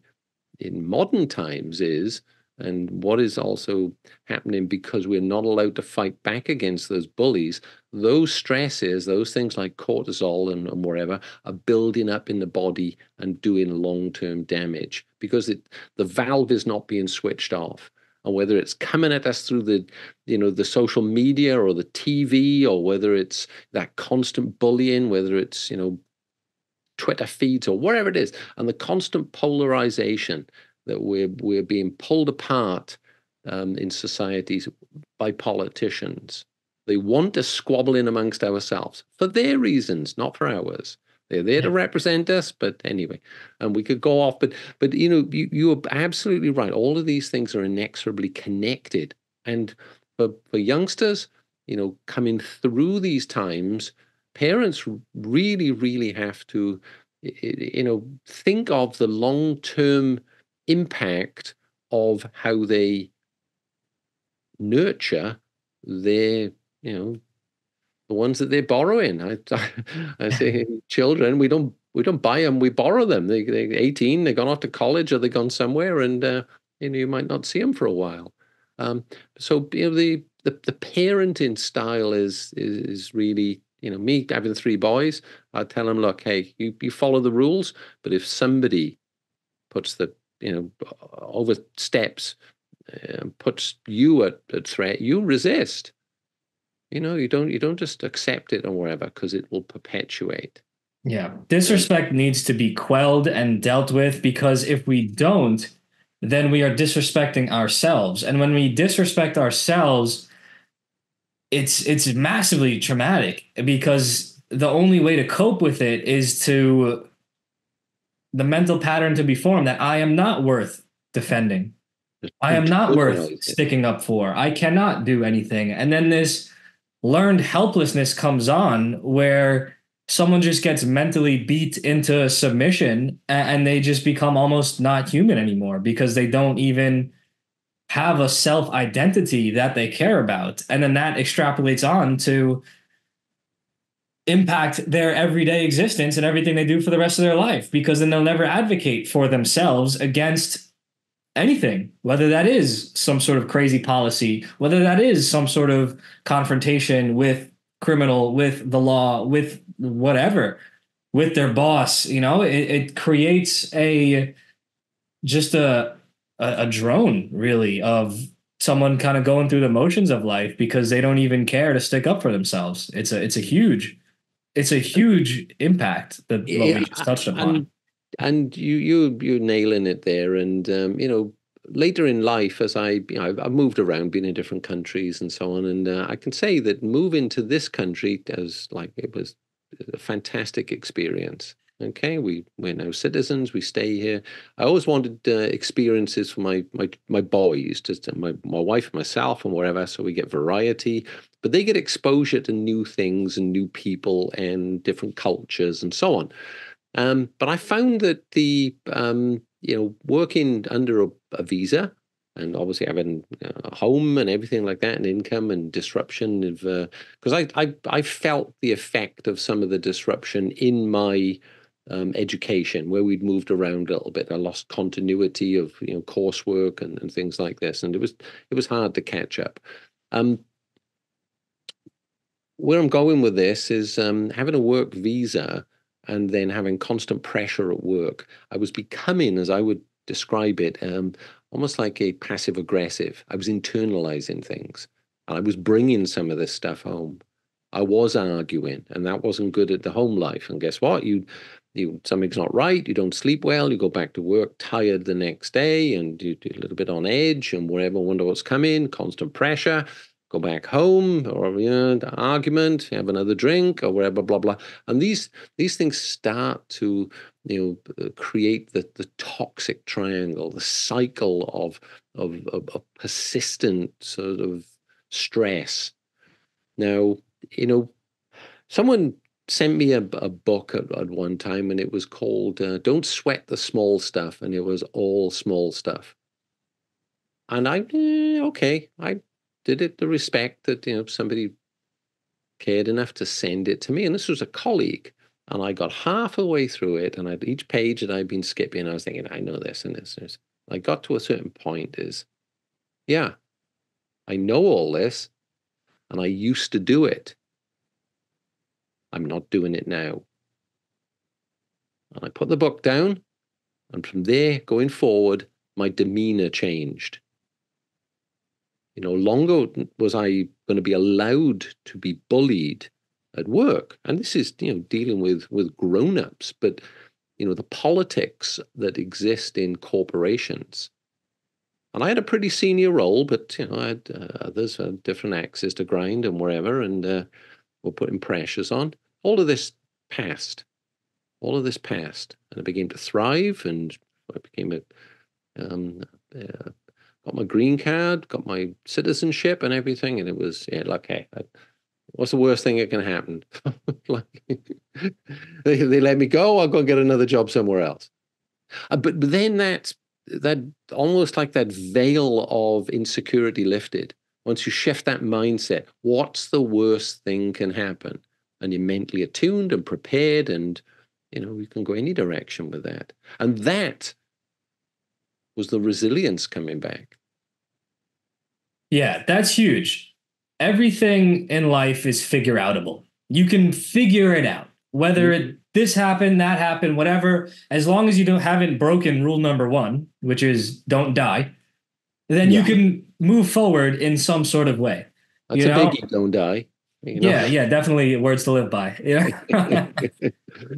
in modern times is and what is also happening because we're not allowed to fight back against those bullies, those stresses, those things like cortisol and, and whatever, are building up in the body and doing long term damage because it, the valve is not being switched off. And whether it's coming at us through the, you know, the social media or the TV, or whether it's that constant bullying, whether it's, you know, Twitter feeds or wherever it is, and the constant polarization that we're we're being pulled apart um, in societies by politicians. They want us squabbling amongst ourselves for their reasons, not for ours. They're there to represent us, but anyway, and we could go off. But but you know, you you are absolutely right. All of these things are inexorably connected, and for for youngsters, you know, coming through these times, parents really really have to, you know, think of the long term impact of how they nurture their, you know, the ones that they're borrowing. I, I say children, we don't we don't buy them, we borrow them. They, they're 18, they've gone off to college or they've gone somewhere and uh, you know, you might not see them for a while. Um, so you know, the, the the parenting style is, is is really you know me having three boys. I tell them, look, hey, you you follow the rules, but if somebody puts the you know oversteps uh, puts you at, at threat. You resist. You know you don't you don't just accept it or whatever because it will perpetuate. Yeah. Disrespect needs to be quelled and dealt with because if we don't then we are disrespecting ourselves. And when we disrespect ourselves it's it's massively traumatic because the only way to cope with it is to the mental pattern to be formed that I am not worth defending. I am not worth sticking up for. I cannot do anything. And then this learned helplessness comes on where someone just gets mentally beat into submission and they just become almost not human anymore because they don't even have a self identity that they care about. And then that extrapolates on to impact their everyday existence and everything they do for the rest of their life because then they'll never advocate for themselves against anything, whether that is some sort of crazy policy, whether that is some sort of confrontation with criminal, with the law, with whatever, with their boss. You know, it, it creates a just a, a a drone really of someone kind of going through the motions of life because they don't even care to stick up for themselves. It's a it's a huge it's a huge impact that what yeah, we just touched upon. And, and you you you're nailing it there. And um, you know, later in life, as I, you know, I've moved around, been in different countries and so on, and uh, I can say that moving to this country as like it was a fantastic experience. Okay, we we're now citizens. We stay here. I always wanted uh, experiences for my my my boys, just my my wife, myself, and wherever. So we get variety, but they get exposure to new things and new people and different cultures and so on. Um, but I found that the um, you know working under a, a visa and obviously having a home and everything like that, and income and disruption of because uh, I, I I felt the effect of some of the disruption in my um, education where we'd moved around a little bit. I lost continuity of you know coursework and, and things like this, and it was it was hard to catch up. Um, where I'm going with this is um, having a work visa and then having constant pressure at work. I was becoming, as I would describe it, um, almost like a passive aggressive. I was internalizing things, and I was bringing some of this stuff home. I was arguing, and that wasn't good at the home life. And guess what? You you something's not right, you don't sleep well, you go back to work tired the next day, and you do a little bit on edge and whatever, wonder what's coming, constant pressure, go back home or you know, argument, have another drink or whatever, blah blah. And these these things start to you know uh, create the the toxic triangle, the cycle of of, of persistent sort of stress. Now, you know, someone sent me a, a book at, at, one time and it was called uh, Don't Sweat the Small Stuff. And it was all small stuff. And I, eh, okay, I did it the respect that, you know, somebody cared enough to send it to me. And this was a colleague. And I got half the way through it. And I'd, each page that I'd been skipping, I was thinking, I know this and this and this. I got to a certain point is, yeah, I know all this and I used to do it I'm not doing it now. And I put the book down, and from there going forward, my demeanor changed. You know, longer was I going to be allowed to be bullied at work, and this is you know dealing with with grown-ups, but you know the politics that exist in corporations. And I had a pretty senior role, but you know I had uh, others had different axes to grind and wherever, and uh, were putting pressures on. All of this passed. All of this passed, and I began to thrive, and I became a um, uh, got my green card, got my citizenship, and everything, and it was yeah, like hey, what's the worst thing that can happen? like they they let me go, I'll go and get another job somewhere else. Uh, but, but then that that almost like that veil of insecurity lifted. Once you shift that mindset, what's the worst thing can happen? And you're mentally attuned and prepared and you know you can go any direction with that and that was the resilience coming back yeah that's huge everything in life is figure outable you can figure it out whether mm-hmm. it this happened that happened whatever as long as you don't haven't broken rule number one which is don't die then yeah. you can move forward in some sort of way that's you a know? biggie don't die you know? Yeah, yeah, definitely words to live by. Yeah.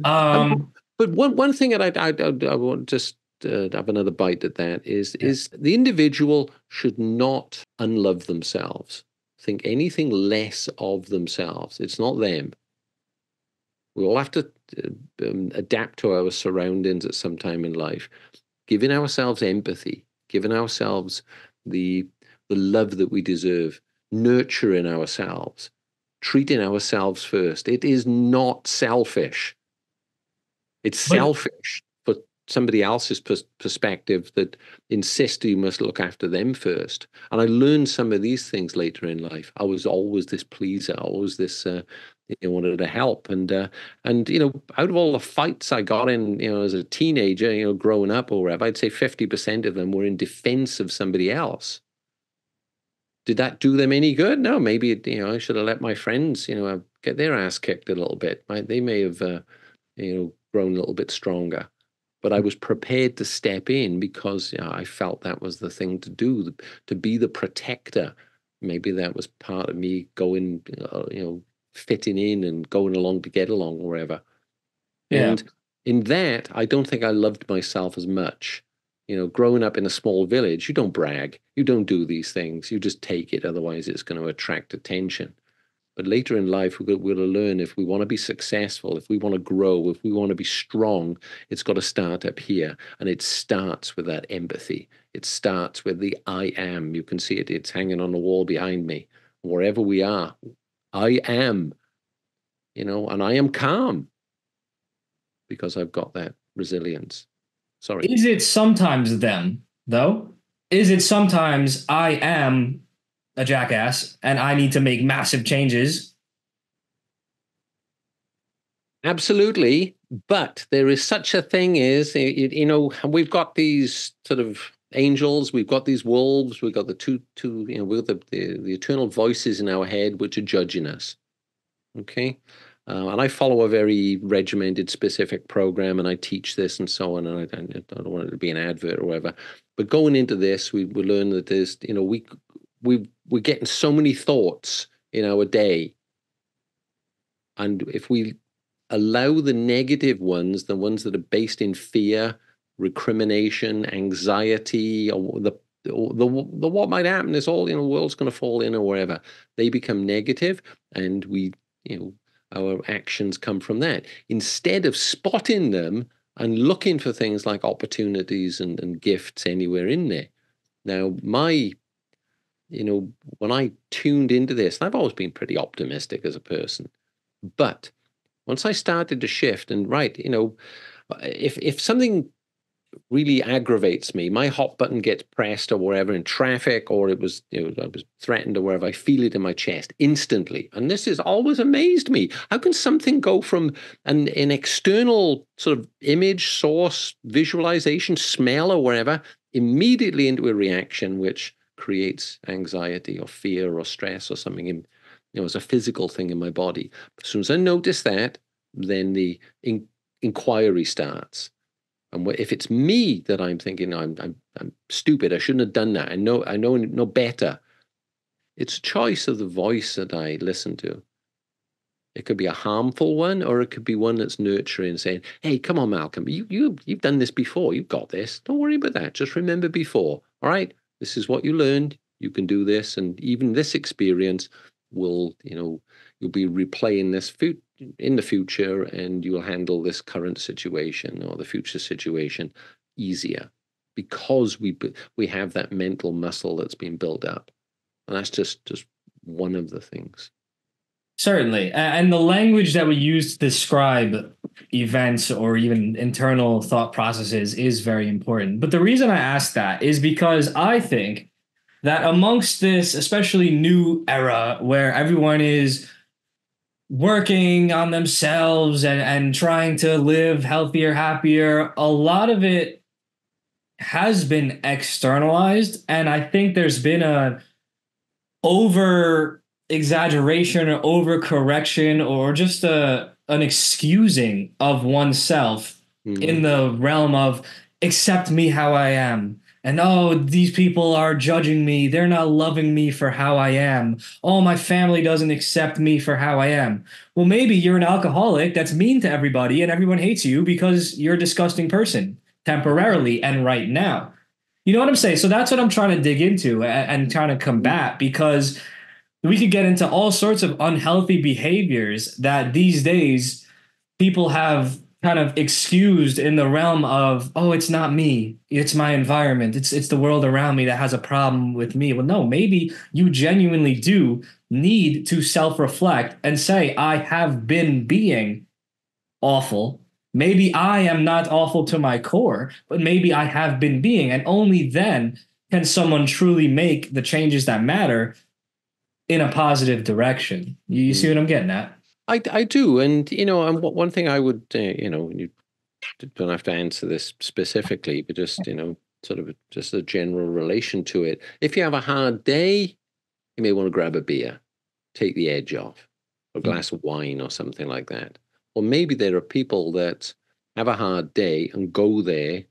um, but one one thing that I I, I, I want just uh, have another bite at that is yeah. is the individual should not unlove themselves, think anything less of themselves. It's not them. We all have to uh, um, adapt to our surroundings at some time in life, giving ourselves empathy, giving ourselves the the love that we deserve, nurturing ourselves treating ourselves first. It is not selfish. It's selfish for somebody else's pers- perspective that insists you must look after them first. And I learned some of these things later in life. I was always this pleaser, always this. Uh, you know, wanted to help, and uh, and you know, out of all the fights I got in, you know, as a teenager, you know, growing up or whatever, I'd say fifty percent of them were in defense of somebody else did that do them any good? No, maybe you know I should have let my friends, you know, get their ass kicked a little bit. They may have, uh, you know, grown a little bit stronger. But I was prepared to step in because you know, I felt that was the thing to do, to be the protector. Maybe that was part of me going, uh, you know, fitting in and going along to get along wherever. Yeah. And in that, I don't think I loved myself as much You know, growing up in a small village, you don't brag, you don't do these things, you just take it. Otherwise, it's going to attract attention. But later in life, we'll, we'll learn if we want to be successful, if we want to grow, if we want to be strong, it's got to start up here. And it starts with that empathy. It starts with the I am. You can see it, it's hanging on the wall behind me. Wherever we are, I am, you know, and I am calm because I've got that resilience. Sorry. Is it sometimes them, though? Is it sometimes I am a jackass and I need to make massive changes. Absolutely. But there is such a thing as, you know, we've got these sort of angels, we've got these wolves, we've got the two, two you know, we've got the, the, the eternal voices in our head which are judging us. Okay. Uh, and I follow a very regimented, specific program, and I teach this and so on. And I, I, don't want it to be an advert or whatever. But going into this, we, we learn that there's, you know, we we we're getting so many thoughts in our day and if we allow the negative ones the ones that are based in fear recrimination anxiety or the the, the what might happen is all you know the world's going to fall in or whatever. they become negative and we you know our actions come from that. Instead of spotting them and looking for things like opportunities and, and gifts anywhere in there. Now my you know, when I tuned into this, I've always been pretty optimistic as a person, but once I started to shift and right, you know, if if something really aggravates me, my hot button gets pressed or wherever in traffic, or it was, you know, I was threatened or wherever, I feel it in my chest instantly. And this has always amazed me. How can something go from an, an external sort of image, source, visualization, smell, or wherever, immediately into a reaction which creates anxiety or fear or stress or something in, you know, as a physical thing in my body. As soon as I notice that, then the in, inquiry starts. And if it's me that I'm thinking, I'm, I'm, I'm stupid, I shouldn't have done that. I know, I know, no better. It's a choice of the voice that I listen to. It could be a harmful one, or it could be one that's nurturing, saying, "Hey, come on, Malcolm, you you you've done this before. You've got this. Don't worry about that. Just remember before. All right, this is what you learned you can do this and even this experience will you know you'll be replaying this in the future and you'll handle this current situation or the future situation easier because we we have that mental muscle that's been built up. And that's just just one of the things. Certainly. And the language that we use to describe events or even internal thought processes is very important. But the reason I ask that is because I think that amongst this, especially new era where everyone is working on themselves and, and trying to live healthier, happier, a lot of it has been externalized. And I think there's been a over exaggeration or over correction or just a an excusing of oneself mm-hmm. in the realm of accept me how I am. And oh, these people are judging me. They're not loving me for how I am. Oh, my family doesn't accept me for how I am. Well, maybe you're an alcoholic that's mean to everybody and everyone hates you because you're a disgusting person temporarily and right now. You know what I'm saying? So that's what I'm trying to dig into and, trying to combat because we could get into all sorts of unhealthy behaviors that these days people have kind of excused in the realm of oh it's not me it's my environment it's it's the world around me that has a problem with me well no maybe you genuinely do need to self-reflect and say i have been being awful maybe i am not awful to my core but maybe i have been being and only then can someone truly make the changes that matter in a positive direction. You, you see hmm. what I'm getting at? I, I do, and you know, and one thing I would, uh, you know, you don't have to answer this specifically, but just you know, sort of just a general relation to it. If you have a hard day, you may want to grab a beer, take the edge off, a hmm. glass of wine or something like that. Or maybe there are people that have a hard day and go there,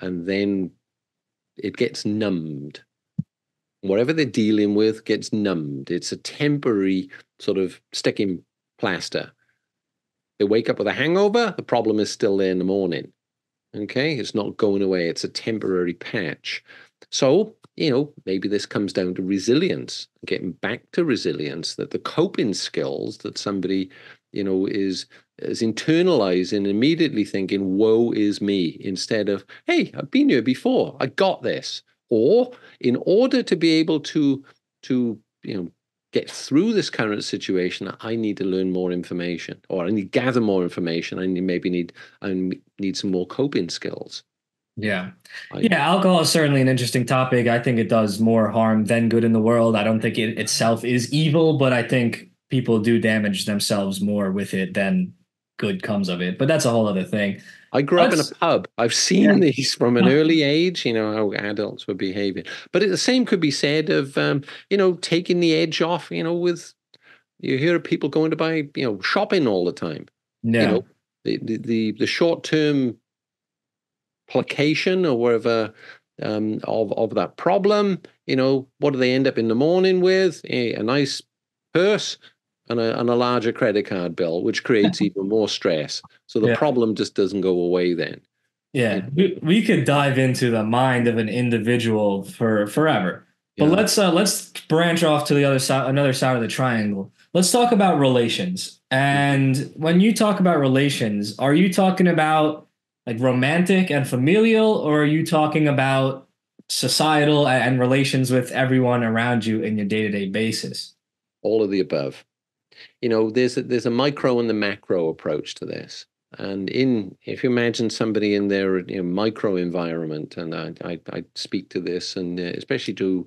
and then it gets numbed whatever they're dealing with gets numbed. It's a temporary sort of sticking plaster. They wake up with a hangover, the problem is still there in the morning. Okay, it's not going away. It's a temporary patch. So, you know, maybe this comes down to resilience, getting back to resilience, that the coping skills that somebody, you know, is is internalizing immediately thinking, woe is me, instead of, hey, I've been here before. I got this. Or in order to be able to to, you know, get through this current situation, I need to learn more information, or I need to gather more information. I need, maybe need I need some more coping skills. Yeah. I, yeah, alcohol is certainly an interesting topic. I think it does more harm than good in the world. I don't think it itself is evil, but I think people do damage themselves more with it than good comes of it. But that's a whole other thing. I grew up in a pub. I've seen yeah. these from an early age, you know, how adults were behaving. But the same could be said of, um, you know, taking the edge off, you know, with, you hear people going to buy, you know, shopping all the time. Yeah. You know, the, the, the, the short term placation or whatever um, of, of that problem, you know, what do they end up in the morning with? A, a nice purse and a, and a larger credit card bill, which creates even more stress. So the yeah. problem just doesn't go away then. Yeah, we, we could dive into the mind of an individual for forever. But yeah. let's uh, let's branch off to the other side, another side of the triangle. Let's talk about relations. And when you talk about relations, are you talking about like romantic and familial, or are you talking about societal and relations with everyone around you in your day to day basis? All of the above you know, there's a, there's a micro and the macro approach to this. And in if you imagine somebody in their you know, micro environment, and I, I, I speak to this, and uh, especially to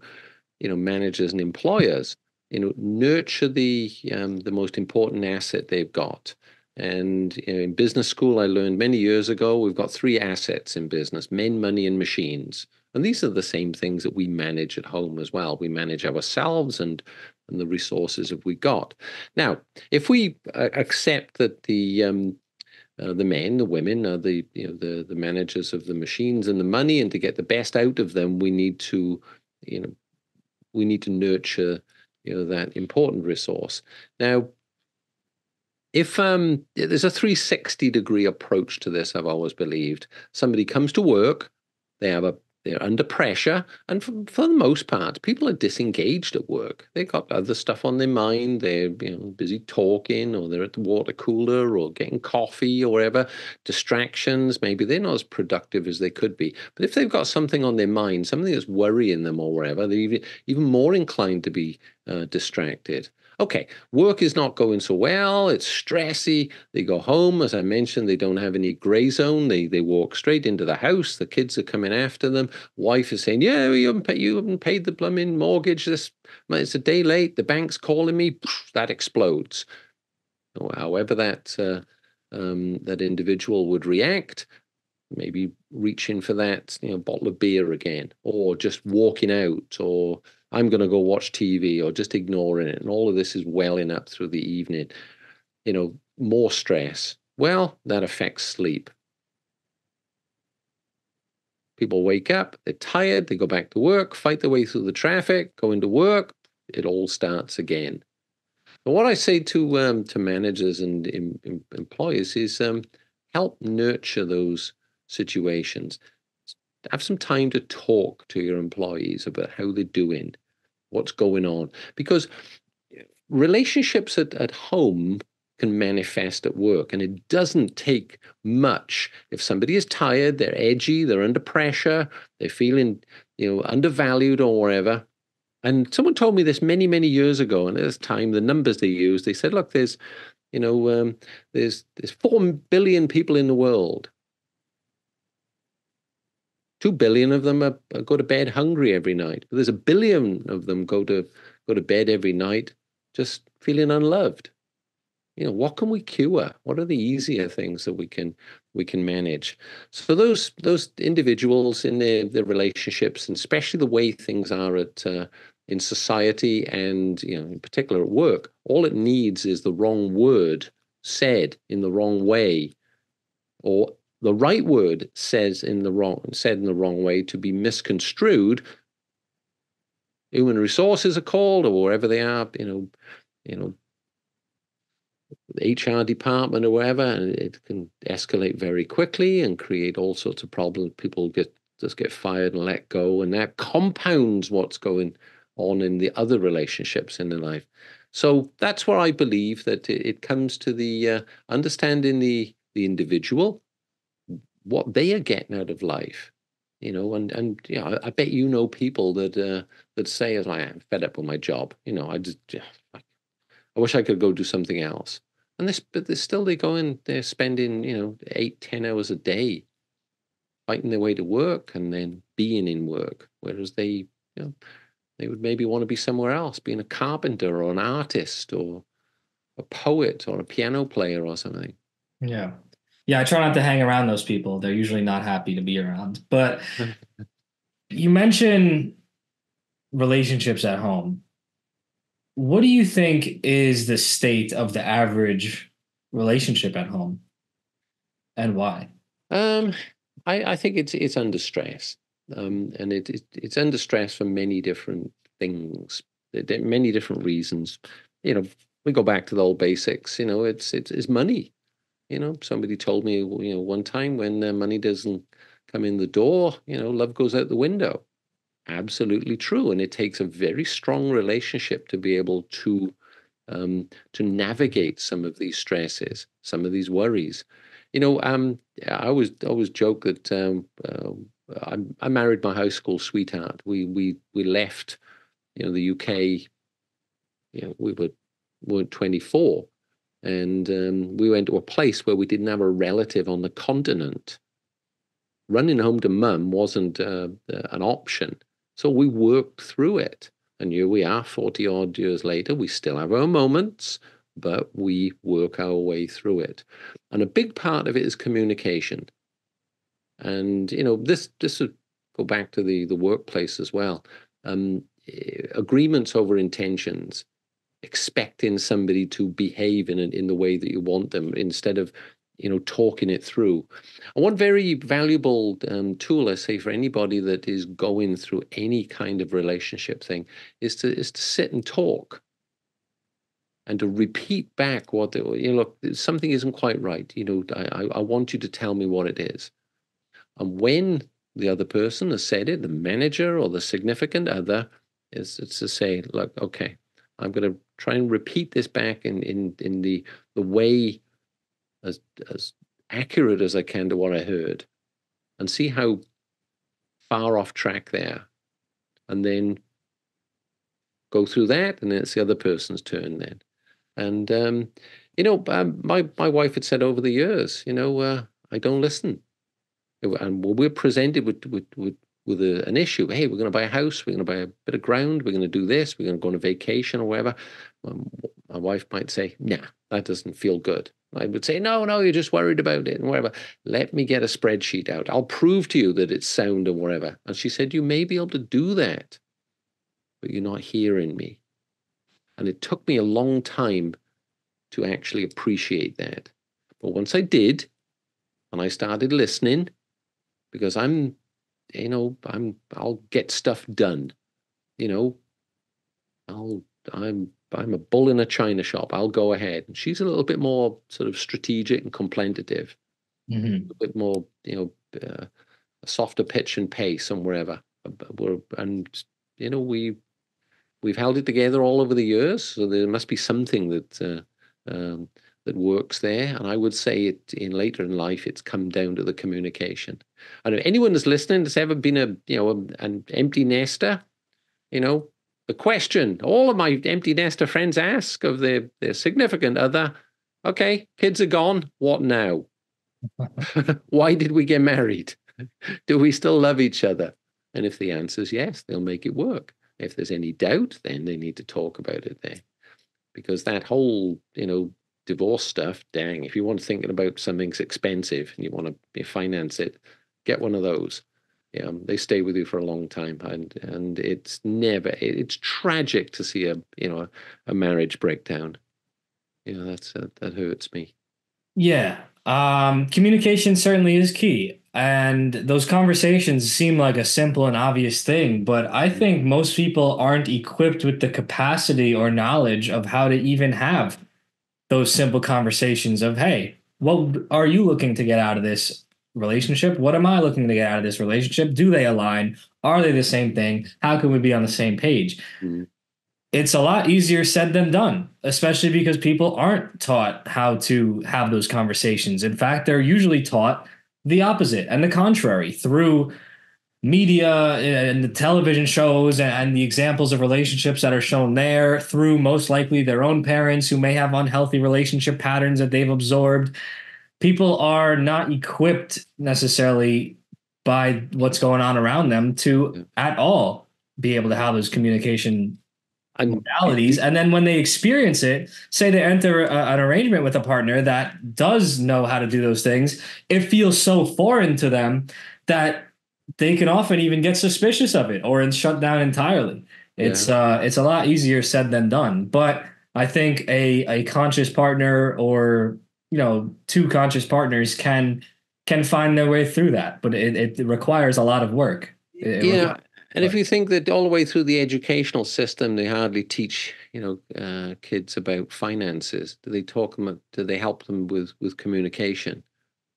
you know managers and employers, you know, nurture the um, the most important asset they've got. And you know, in business school, I learned many years ago we've got three assets in business: men, money, and machines. And these are the same things that we manage at home as well. We manage ourselves and and the resources have we got. Now, if we uh, accept that the um, uh, the men, the women are the you know the the managers of the machines and the money, and to get the best out of them, we need to you know we need to nurture you know that important resource. Now, if um, there's a 360 degree approach to this, I've always believed. Somebody comes to work, they have a they're under pressure, and for, for, the most part, people are disengaged at work. They've got other stuff on their mind. They're you know busy talking, or they're at the water cooler, or getting coffee, or whatever. Distractions. Maybe they're not as productive as they could be. But if they've got something on their mind, something that's worrying them, or whatever, they're even, even more inclined to be uh, distracted. Okay, work is not going so well. It's stressy. They go home, as I mentioned, they don't have any gray zone. They they walk straight into the house. The kids are coming after them. Wife is saying, "Yeah, you haven't paid, you haven't paid the plumbing mortgage. This it's a day late. The bank's calling me." That explodes. However, that uh, um, that individual would react, maybe reaching for that you know bottle of beer again, or just walking out, or I'm going to go watch TV or just ignoring it. And all of this is welling up through the evening. You know, more stress. Well, that affects sleep. People wake up, they're tired, they go back to work, fight their way through the traffic, go into work, it all starts again. And what I say to um, to managers and em, em, employees is um, help nurture those situations. Have some time to talk to your employees about how they're doing, what's going on. Because relationships at, at home can manifest at work and it doesn't take much. If somebody is tired they're edgy they're under pressure they're feeling you know undervalued or whatever. And someone told me this many many years ago and at this time the numbers they used they said look there's you know um, there's there's 4 billion people in the world Two billion of them are, are go to bed hungry every night. There's a billion of them go to go to bed every night just feeling unloved. You know, what can we cure? What are the easier things that we can we can manage? So those those individuals in their their relationships, and especially the way things are at uh, in society and you know in particular at work, all it needs is the wrong word said in the wrong way, or the right word says in the wrong said in the wrong way to be misconstrued human resources are called or wherever they are you know you know HR department or whatever, and it can escalate very quickly and create all sorts of problems. People get just get fired and let go, and that compounds what's going on in the other relationships in their life. So that's where I believe that it, comes to the uh, understanding the the individual, what they are getting out of life, you know, and and yeah, I, I bet you know people that uh, that say, "As I am fed up with my job," you know, I just, I wish I could go do something else. And this, but they're still they go in, they're spending, you know, eight, ten hours a day fighting their way to work and then being in work, whereas they, you know, they would maybe want to be somewhere else, being a carpenter or an artist or a poet or a piano player or something. Yeah. Yeah, I try not to hang around those people. They're usually not happy to be around. But you mentioned relationships at home. What do you think is the state of the average relationship at home and why? Um, I, I think it's it's under stress, um, and it, it, it's under stress for many different things, many different reasons. You know, we go back to the old basics. You know, it's it's, it's money. You know, somebody told me, you know, one time when uh, money doesn't come in the door, you know, love goes out the window. Absolutely true, and it takes a very strong relationship to be able to um, to navigate some of these stresses, some of these worries. You know, um, I always always joke that um, uh, I, I, married my high school sweetheart. We we we left, you know, the UK. You know, we were were 24, and um, we went to a place where we didn't have a relative on the continent. Running home to mum wasn't uh, an option. So we worked through it. And here we are, 40 odd years later. We still have our moments, but we work our way through it. And a big part of it is communication. And, you know, this, this would go back to the, the workplace as well. Um, eh, agreements over intentions expecting somebody to behave in in the way that you want them instead of you know talking it through. One very valuable um, tool i say for anybody that is going through any kind of relationship thing is to is to sit and talk. And to repeat back what the, you know look something isn't quite right you know I, I want you to tell me what it is. And when the other person has said it the manager or the significant other is it's to say look okay i'm going to try and repeat this back in in in the the way as as accurate as I can to what I heard, and see how far off track there, and then go through that, and then it's the other person's turn then, and um, you know, um, my my wife had said over the years, you know, uh, I don't listen, and we're presented with with with with a, an issue. Hey, we're going to buy a house. We're going to buy a bit of ground. We're going to do this. We're going to go on a vacation or whatever. Um, my wife might say, "Nah, that doesn't feel good." I would say, "No, no, you're just worried about it and whatever. Let me get a spreadsheet out. I'll prove to you that it's sound and whatever." And she said, "You may be able to do that, but you're not hearing me." And it took me a long time to actually appreciate that. But once I did, and I started listening, because I'm you know, I'm I'll get stuff done. You know, I'll I'm I'm a bull in a china shop. I'll go ahead. And she's a little bit more sort of strategic and contemplative, mm-hmm. a bit more, you know, uh, a softer pitch and pace and wherever. We're, and you know, we we've held it together all over the years. So there must be something that uh, um, that works there. And I would say it in later in life, it's come down to the communication. I know anyone that's listening that's ever been a you know an empty nester, you know, the question all of my empty nester friends ask of their their significant other, okay, kids are gone, what now? Why did we get married? Do we still love each other? And if the answer is yes, they'll make it work. If there's any doubt, then they need to talk about it there. Because that whole, you know, divorce stuff, dang, if you want thinking about something's expensive and you want to finance it, get one of those. Yeah, they stay with you for a long time, and and it's never. It's tragic to see a you know a marriage breakdown. You know that's uh, that hurts me. Yeah, um, communication certainly is key. And those conversations seem like a simple and obvious thing, but I mm. think most people aren't equipped with the capacity or knowledge of how to even have those simple conversations of, hey, what are you looking to get out of this relationship? What am I looking to get out of this relationship? Do they align? Are they the same thing? How can we be on the same page? Mm-hmm. It's a lot easier said than done, especially because people aren't taught how to have those conversations. In fact, they're usually taught the opposite and the contrary through media eh, and the television shows and the examples of relationships that are shown there through most likely their own parents who may have unhealthy relationship patterns that they've absorbed people are not equipped necessarily by what's going on around them to at all be able to have those communication modalities. And then when they experience it, say they enter a, an arrangement with a partner that does know how to do those things, it feels so foreign to them that they can often even get suspicious of it or shut down entirely. It's yeah. uh, it's a lot easier said than done. But I think a a conscious partner or you know two conscious partners can can find their way through that, but it, it requires a lot of work. It, yeah. Requires, and if you think that all the way through the educational system, they hardly teach, you know, uh, kids about finances. Do they talk them? Do they help them with with communication?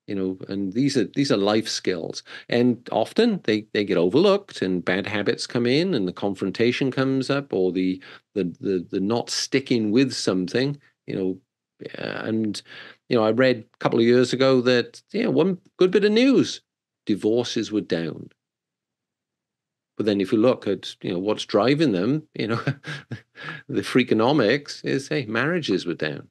You know and these are these are life skills. And often they they get overlooked and bad habits come in and the confrontation comes up or the the the, the not sticking with something you know. And you know i read a couple of years ago that yeah one good bit of news divorces were down. But then if you look at you know what's driving them you know the freakonomics is hey marriages were down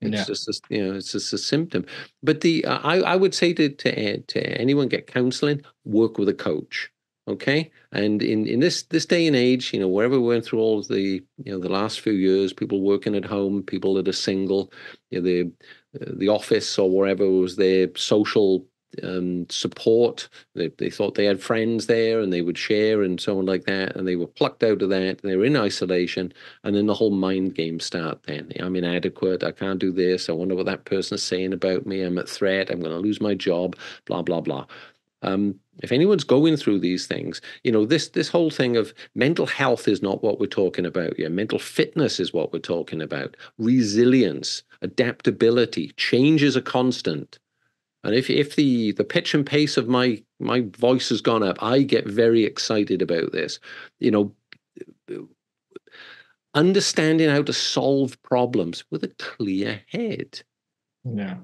it's yeah. just a, you know, it's just a symptom. But the uh, I I would say to to to anyone get counseling, work with a coach. Okay, and in in this this day and age, you know, wherever we went through all of the you know the last few years, people working at home, people that are single, you know, the uh, the office or wherever was their social um, support. They, they thought they had friends there and they would share and so on like that. And they were plucked out of that. they were in isolation. And then the whole mind game start then. I'm inadequate. I can't do this. I wonder what that person's saying about me. I'm at threat. I'm going to lose my job, blah, blah, blah. Um, if anyone's going through these things, you know, this this whole thing of mental health is not what we're talking about here. Mental fitness is what we're talking about. Resilience, adaptability, change is a constant. And if if the the pitch and pace of my my voice has gone up, I get very excited about this. You know, understanding how to solve problems with a clear head. Yeah.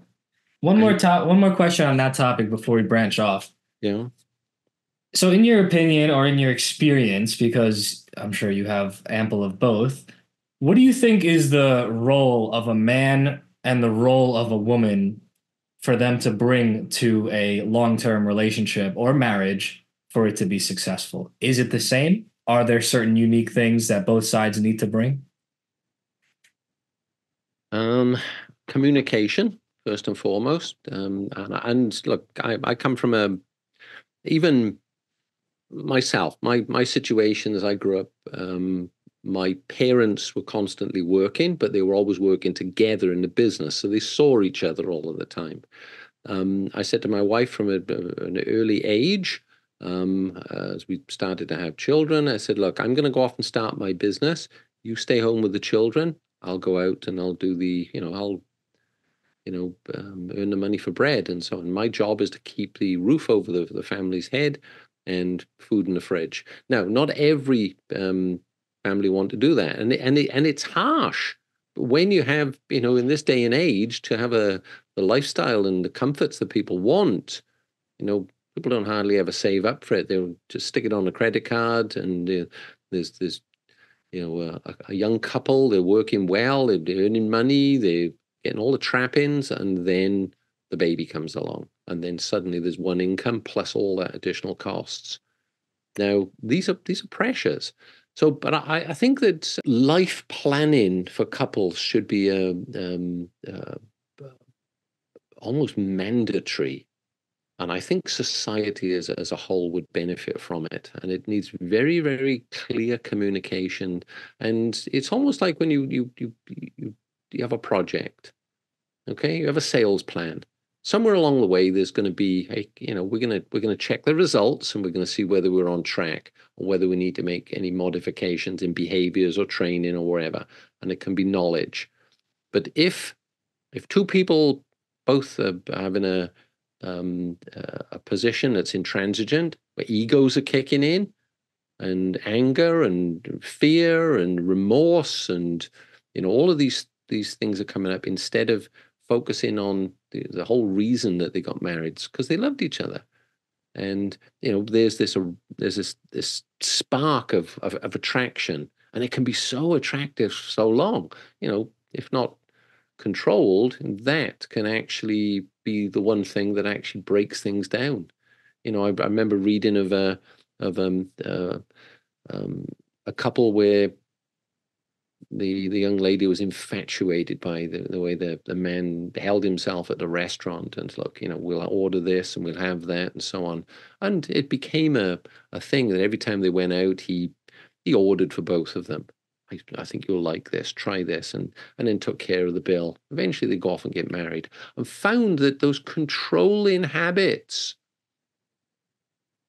One more top one more question on that topic before we branch off. Yeah. So in your opinion or in your experience, because I'm sure you have ample of both, what do you think is the role of a man and the role of a woman for them to bring to a long-term relationship or marriage for it to be successful? Is it the same? Are there certain unique things that both sides need to bring? Um, communication first and foremost. Um, and, and look, I, I come from a even myself, my my situation as I grew up, um, my parents were constantly working, but they were always working together in the business. So they saw each other all of the time. Um, I said to my wife from a, an early age, um, as we started to have children, I said, Look, I'm going to go off and start my business. You stay home with the children. I'll go out and I'll do the, you know, I'll, you know, um, earn the money for bread and so on. My job is to keep the roof over the, the family's head and food in the fridge. Now, not every um, family want to do that, and and it, and it's harsh. when you have, you know, in this day and age, to have a the lifestyle and the comforts that people want, you know, people don't hardly ever save up for it. They'll just stick it on a credit card, and uh, there's there's you know a, a, young couple. They're working well. They're earning money. They're getting all the trappings, and then the baby comes along, and then suddenly there's one income plus all that additional costs. Now these are these are pressures. So, but I, I think that life planning for couples should be a, um, uh, almost mandatory. And I think society as, as a whole would benefit from it. And it needs very, very clear communication. And it's almost like when you you you you, you have a project, okay, you have a sales plan somewhere along the way there's going to be a, you know we're going to we're going to check the results and we're going to see whether we're on track or whether we need to make any modifications in behaviors or training or wherever and it can be knowledge. But if if two people both are having a um, a position that's intransigent, where egos are kicking in, and anger and fear and remorse and you know all of these these things are coming up instead of focusing on the, the whole reason that they got married because they loved each other. And you know there's this uh, there's this this spark of, of of attraction and it can be so attractive so long you know if not controlled that can actually be the one thing that actually breaks things down. You know i, I remember reading of a of um, uh, um, a couple where the the young lady was infatuated by the, the way the, the man held himself at the restaurant and look you know we'll order this and we'll have that and so on. And it became a, a thing that every time they went out he he ordered for both of them. I, I think you'll like this. Try this and and then took care of the bill. Eventually they go off and get married and found that those controlling habits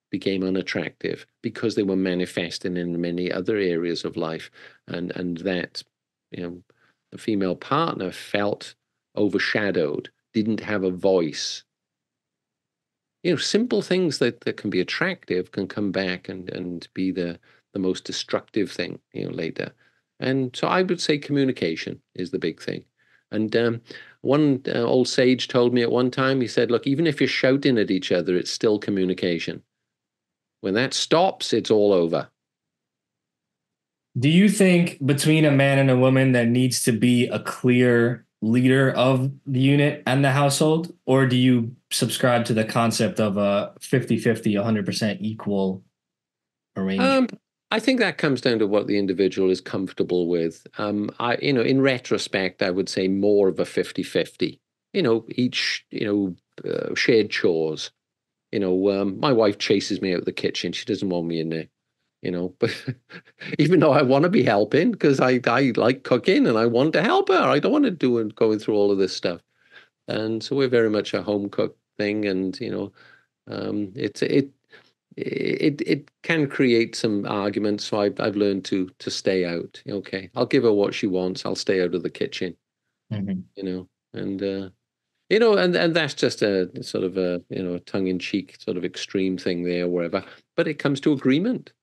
became unattractive because they were manifesting in many other areas of life. And and that you know the female partner felt overshadowed didn't have a voice. You know simple things that, that can be attractive can come back and and be the the most destructive thing you know later. And so i would say communication is the big thing. And um, one uh, old sage told me at one time he said look even if you're shouting at each other it's still communication when that stops, it's all over. Do you think between a man and a woman there needs to be a clear leader of the unit and the household? Or do you subscribe to the concept of a 50 50, 100% equal arrangement? Um, I think that comes down to what the individual is comfortable with. Um, I, you know, in retrospect, I would say more of a 50 50. You know, each, you know, uh, shared chores you know, um, my wife chases me out of the kitchen. She doesn't want me in there. You know, but even though I want to be helping because I I like cooking and I want to help her, I don't want to do and going through all of this stuff. And so we're very much a home cook thing, and you know, um, it's it it it can create some arguments. So I've I've learned to to stay out. Okay, I'll give her what she wants. I'll stay out of the kitchen. Mm-hmm. You know, and uh, you know, and and that's just a sort of a you know tongue in cheek sort of extreme thing there, wherever. But it comes to agreement,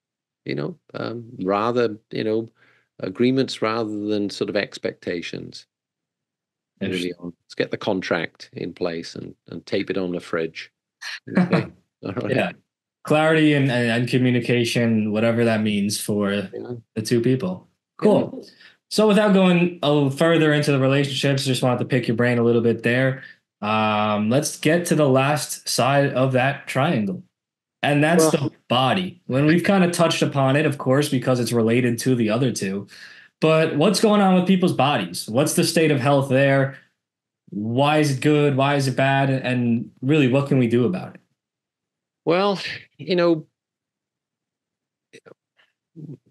you know, um, rather you know agreements rather than sort of expectations. Early on. Let's get the contract in place and, and tape it on the fridge. Okay. Yeah. Clarity and, and, communication, whatever that means for yeah. the two people. Cool. Yeah. So without going a little further into the relationships, just wanted to pick your brain a little bit there. Um, let's get to the last side of that triangle. And that's well, the body. When we've kind of touched upon it, of course, because it's related to the other two. But what's going on with people's bodies? What's the state of health there? Why is it good? Why is it bad? And really, what can we do about it? Well, you know,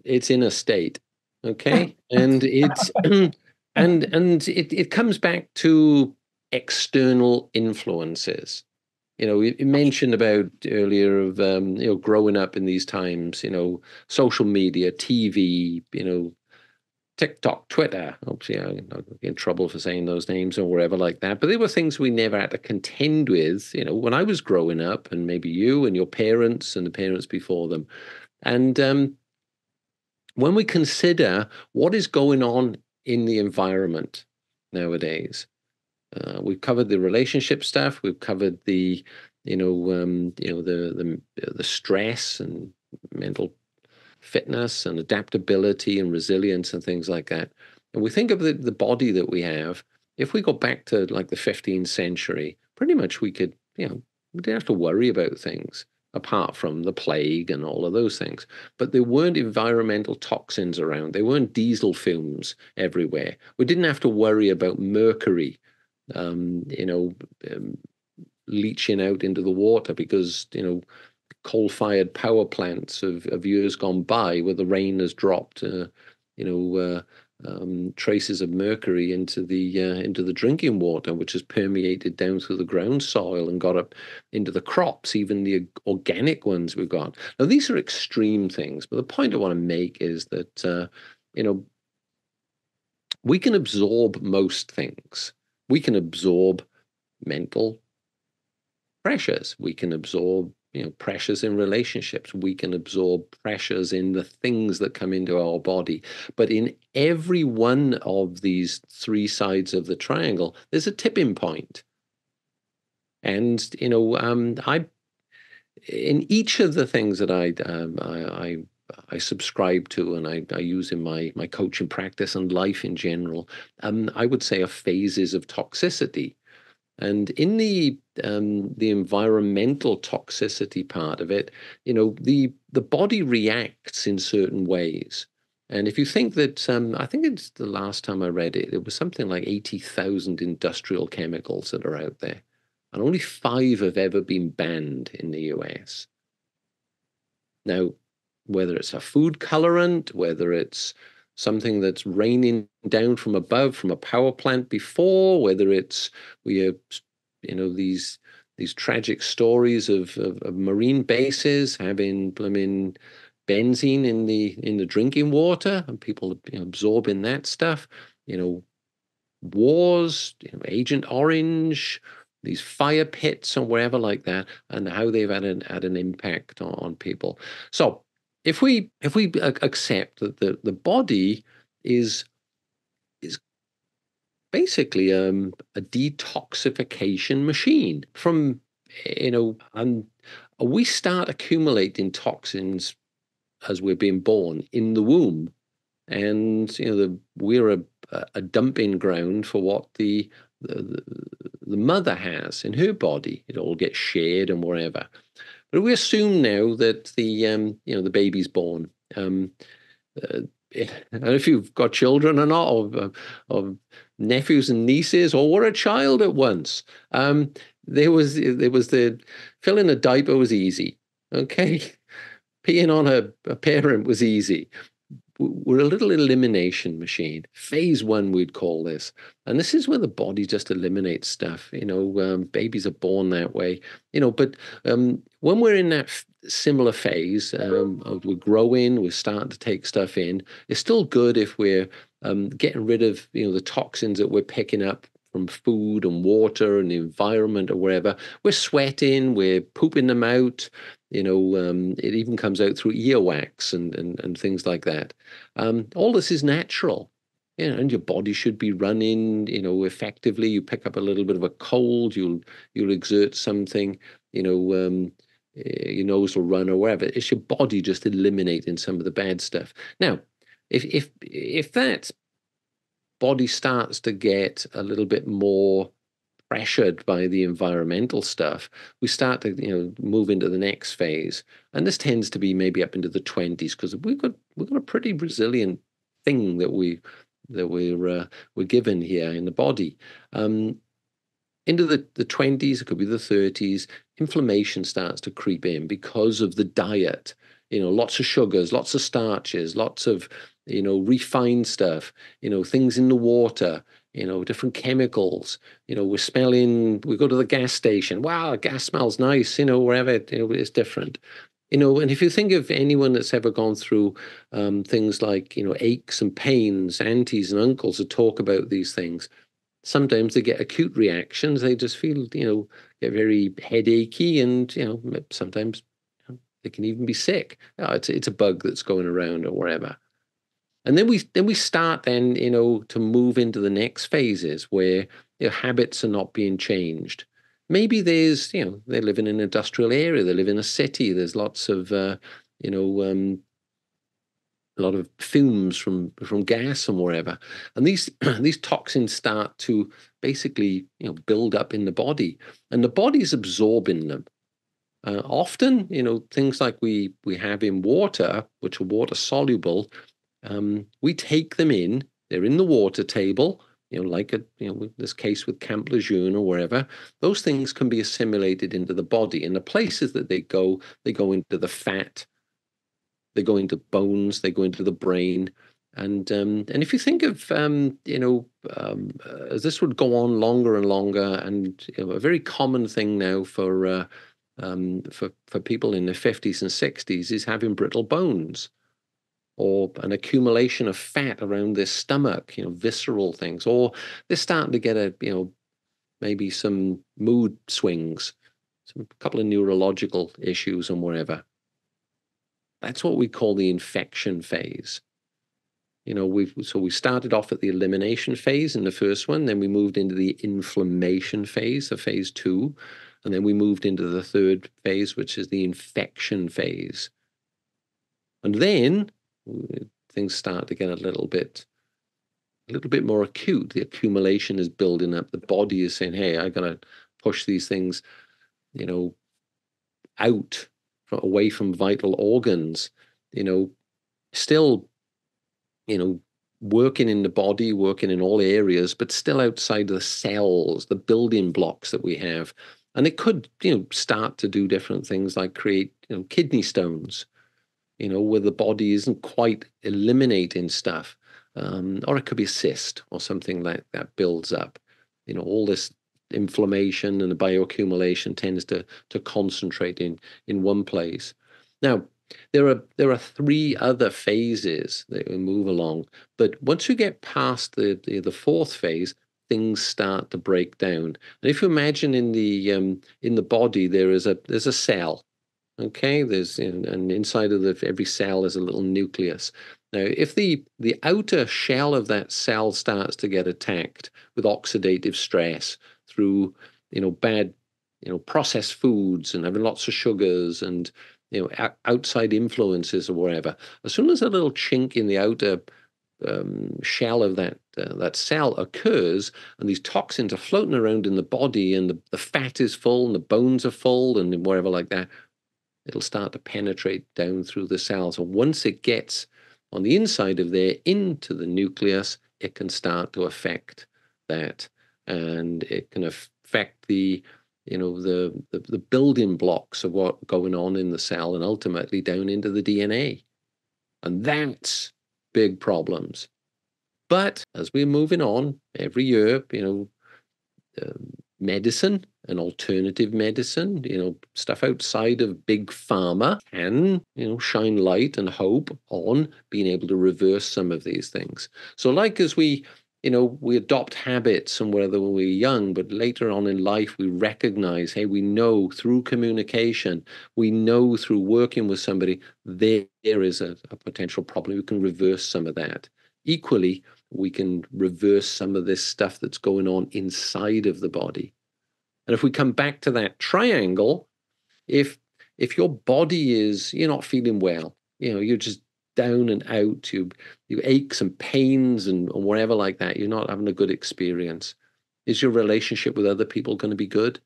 it's in a state, okay, and it's and and it it comes back to external influences. You know, you mentioned about earlier of um, you know growing up in these times. You know, social media, TV. You know, TikTok, Twitter. Obviously, I get in trouble for saying those names or whatever like that. But they were things we never had to contend with. You know, when I was growing up, and maybe you and your parents and the parents before them, and um, when we consider what is going on in the environment nowadays, uh, we've covered the relationship stuff. We've covered the, you know, um, you know the the the stress and mental fitness and adaptability and resilience and things like that. And we think of the, the body that we have. If we go back to like the 15th century, pretty much we could, you know, we didn't have to worry about things apart from the plague and all of those things. But there weren't environmental toxins around. There weren't diesel fumes everywhere. We didn't have to worry about mercury um, you know, um, leaching out into the water because, you know, coal-fired power plants of, of years gone by where the rain has dropped, uh, you know, uh, um, traces of mercury into the uh, into the drinking water, which has permeated down through the ground soil and got up into the crops, even the organic ones we've got. Now these are extreme things, but the point I want to make is that uh, you know we can absorb most things we can absorb mental pressures. We can absorb you know pressures in relationships. We can absorb pressures in the things that come into our body. But in every one of these three sides of the triangle there's a tipping point. And you know um, i in each of the things that i um, I, I I subscribe to and I, I use in my my coaching practice and life in general, um, I would say are phases of toxicity. And in the um, the environmental toxicity part of it, you know, the the body reacts in certain ways. And if you think that, um, I think it's the last time I read it, it was something like 80,000 industrial chemicals that are out there. And only five have ever been banned in the US. Now, whether it's a food colorant, whether it's something that's raining down from above from a power plant before, whether it's we have you know these these tragic stories of, of, of marine bases having I mean benzene in the in the drinking water and people you know, absorbing that stuff. You know, wars, you know, Agent Orange, these fire pits or wherever like that, and how they've had an had an impact on, on people. So if we if we accept that the the body is is basically um, a detoxification machine from you know and we start accumulating toxins as we're being born in the womb. And you know the, we're a, a dumping ground for what the, the the mother has in her body. It all gets shared and wherever but we assume now that the um, you know the baby's born. Um, uh, and if you've got children or not, or, or nephews and nieces, or were a child at once, um, there was there was the filling a diaper was easy. Okay, peeing on a, a parent was easy we're a little elimination machine. Phase one, we'd call this. And this is where the body just eliminates stuff. You know, um, babies are born that way, you know, but um, when we're in that f- similar phase, um, we're growing, we're starting to take stuff in, it's still good if we're um, getting rid of, you know, the toxins that we're picking up from food and water and the environment or wherever. We're sweating, we're pooping them out. You know, um, it even comes out through earwax and, and, and things like that. Um, all this is natural. You know, and your body should be running, you know, effectively. You pick up a little bit of a cold, you'll you'll exert something, you know, um, eh, your nose will run or whatever. It's your body just eliminating some of the bad stuff. Now, if if if that body starts to get a little bit more pressured by the environmental stuff, we start to you know move into the next phase, and this tends to be maybe up into the twenties because we've got we've got a pretty resilient thing that we that we're uh, we're given here in the body. Um, into the, the 20s, it could be the 30s, inflammation starts to creep in because of the diet. You know, lots of sugars, lots of starches, lots of you know, refined stuff, you know, things in the water, you know, different chemicals. You know, we're smelling, we go to the gas station, wow, gas smells nice, you know, wherever it, you know, it's different. You know, and if you think of anyone that's ever gone through um, things like, you know, aches and pains, aunties and uncles that talk about these things, sometimes they get acute reactions. They just feel, you know, get very headachy and, you know, sometimes they can even be sick. Oh, it's, it's a bug that's going around or wherever and then we then we start then you know to move into the next phases where your habits are not being changed. Maybe there's you know they live in an industrial area they live in a city there's lots of uh, you know um, a lot of fumes from from gas and wherever and these these toxins start to basically you know build up in the body and the body's absorbing them. Uh, often you know things like we we have in water which are water soluble um, we take them in. They're in the water table, you know, like a, you know, this case with Camp Lejeune or wherever. Those things can be assimilated into the body. And the places that they go, they go into the fat, they go into bones, they go into the brain. And um, and if you think of um, you know um, this would go on longer and longer, and you know, a very common thing now for uh, um, for for people in their fifties and sixties is having brittle bones or an accumulation of fat around their stomach, you know, visceral things, or they're starting to get a, you know, maybe some mood swings, some a couple of neurological issues and whatever. That's what we call the infection phase. You know, we've so we started off at the elimination phase in the first one, then we moved into the inflammation phase, the phase two, and then we moved into the third phase, which is the infection phase. And then things start to get a little bit a little bit more acute. The accumulation is building up. The body is saying, "Hey, I gotta push these things, you know, out away from vital organs." You know, still, you know, working in the body, working in all areas, but still outside the cells, the building blocks that we have. And it could, you know, start to do different things like create, you know, kidney stones, you know, where the body isn't quite eliminating stuff um, or it could be a cyst or something like that builds up. You know, all this inflammation and the bioaccumulation tends to to concentrate in in one place. Now, there are there are three other phases that we move along, but once you get past the the, the fourth phase, things start to break down. And if you imagine in the um, in the body there is a there's a cell, okay, there's in, and inside of the, every cell is a little nucleus. Now, if the, the outer shell of that cell starts to get attacked with oxidative stress through, you know, bad, you know, processed foods and having lots of sugars and, you know, outside influences or whatever, as soon as a little chink in the outer um, shell of that uh, that cell occurs, and these toxins are floating around in the body, and the, the fat is full, and the bones are full, and whatever like that, it'll start to penetrate down through the cells. And once it gets on the inside of there into the nucleus, it can start to affect that. And it can affect the, you know, the, the, the building blocks of what going on in the cell and ultimately down into the DNA. And that's big problems. But as we're moving on every year, you know, um, medicine and alternative medicine, you know, stuff outside of big pharma can, you know, shine light and hope on being able to reverse some of these things. So, like as we, you know, we adopt habits and whether we're young, but later on in life, we recognize, hey, we know through communication, we know through working with somebody, there is a, a potential problem. We can reverse some of that. Equally, we can reverse some of this stuff that's going on inside of the body. And if we come back to that triangle, if if your body is you're not feeling well, you know, you're just down and out, you you aches and pains and, and whatever like that, you're not having a good experience. Is your relationship with other people going to be good?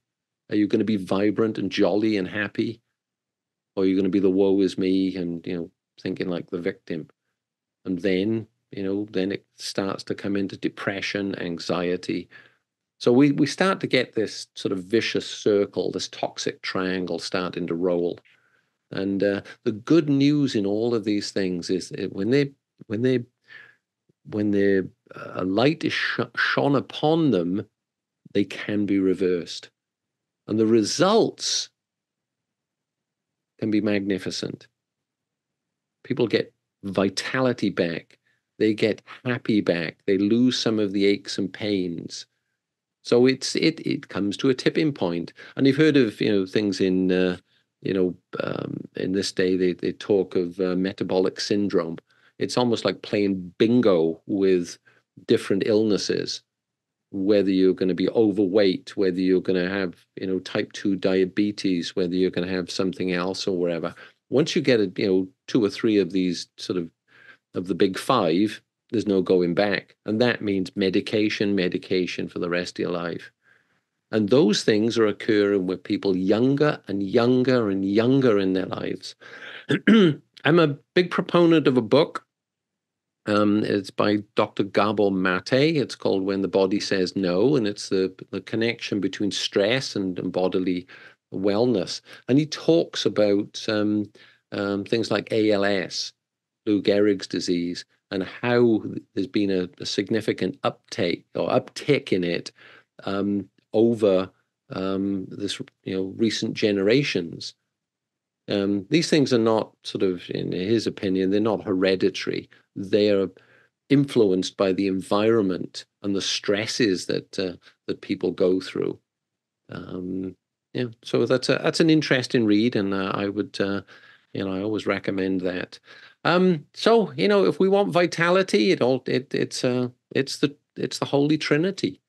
Are you going to be vibrant and jolly and happy? Or are you going to be the woe is me and you know thinking like the victim? And then you know, then it starts to come into depression, anxiety. So we, we start to get this sort of vicious circle, this toxic triangle starting to roll. And uh, the good news in all of these things is when they when they when the a light is sh- shone upon them, they can be reversed, and the results can be magnificent. People get vitality back they get happy back. They lose some of the aches and pains. So it's it it comes to a tipping. And you've heard of you know things in uh, you know um, in this day they they talk of uh, metabolic syndrome. It's almost like playing bingo with different illnesses. Whether you're going to be overweight, whether you're going to have you know type two diabetes, whether you're going to have something else or whatever. Once you get a, you know two or three of these sort of of the big five, there's no going back. And that means medication, medication for the rest of your life. And those things are occurring with people younger and younger and younger in their lives. I'm a big proponent of a book. Um, it's by Dr. Gabor Mate. It's called When the Body Says No, and it's the, the connection between stress and, and bodily wellness. And he talks about um, um, things like ALS Lou Gehrig's disease and how there's been a, a significant uptake or uptick in it um, over um, this you know recent generations. Um, these things are not sort of, in his opinion, they're not hereditary. They are influenced by the environment and the stresses that uh, that people go through. Um, yeah, so that's a that's an interesting read, and uh, I would, uh, you know, I always recommend that. Um, so you know, if we want vitality, it all it it's uh it's the it's the Holy Trinity,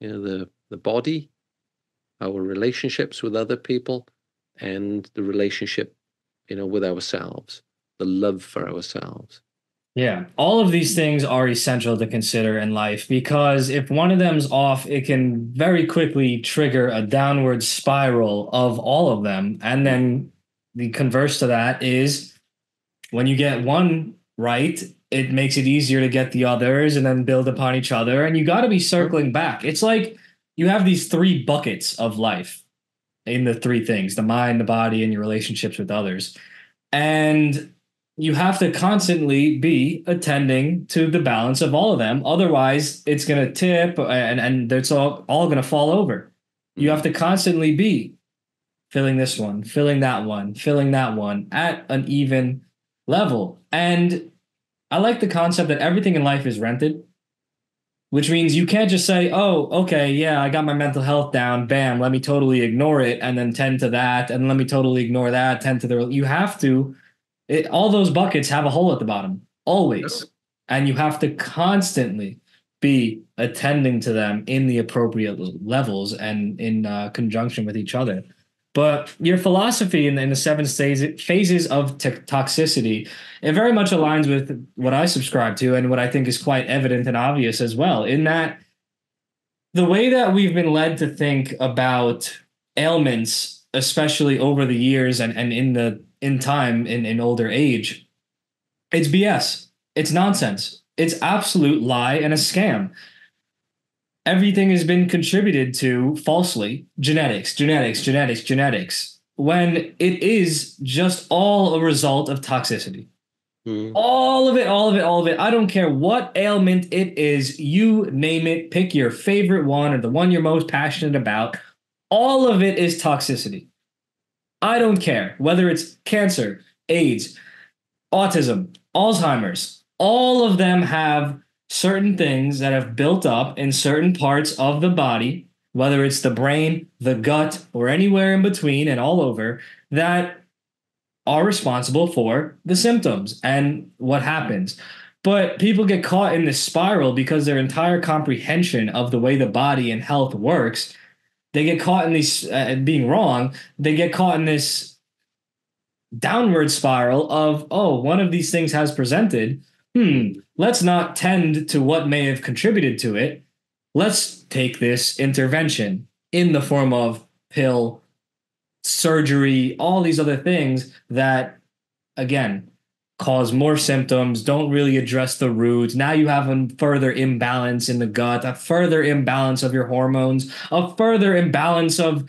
you know, the the body, our relationships with other people, and the relationship, you know, with ourselves, the love for ourselves. Yeah, all of these things are essential to consider in life because if one of them's off, it can very quickly trigger a downward spiral of all of them. And then the converse to that is when you get one right, it makes it easier to get the others and then build upon each other. And you got to be circling back. It's like you have these three buckets of life in the three things the mind, the body, and your relationships with others. And you have to constantly be attending to the balance of all of them. Otherwise, it's going to tip uh, and, and it's all, all going to fall over. You have to constantly be filling this one, filling that one, filling that one at an even level. And I like the concept that everything in life is rented, which means you can't just say, oh, okay, yeah, I got my mental health down. Bam, let me totally ignore it and then tend to that. And let me totally ignore that, tend to the. You have to it, all those buckets have a hole at the bottom always and you have to constantly be attending to them in the appropriate levels and in uh, conjunction with each other but your philosophy in, in the seven phases of t- toxicity it very much aligns with what i subscribe to and what i think is quite evident and obvious as well in that the way that we've been led to think about ailments especially over the years and, and in the in time in, in older age, it's BS. It's nonsense. It's absolute lie and a scam. Everything has been contributed to falsely genetics, genetics, genetics, genetics, when it is just all a result of toxicity. Mm. All of it, all of it, all of it. I don't care what ailment it is, you name it, pick your favorite one or the one you're most passionate about. All of it is toxicity. I don't care whether it's cancer, AIDS, autism, Alzheimer's, all of them have certain things that have built up in certain parts of the body, whether it's the brain, the gut, or anywhere in between and all over, that are responsible for the symptoms and what happens. But people get caught in this spiral because their entire comprehension of the way the body and health works they get caught in these uh, being wrong. They get caught in this downward spiral of oh, one of these things has presented. Hmm, let's not tend to what may have contributed to it. Let's take this intervention in the form of pill, surgery, all these other things that, again, cause more symptoms, don't really address the roots. Now you have a further imbalance in the gut, a further imbalance of your hormones, a further imbalance of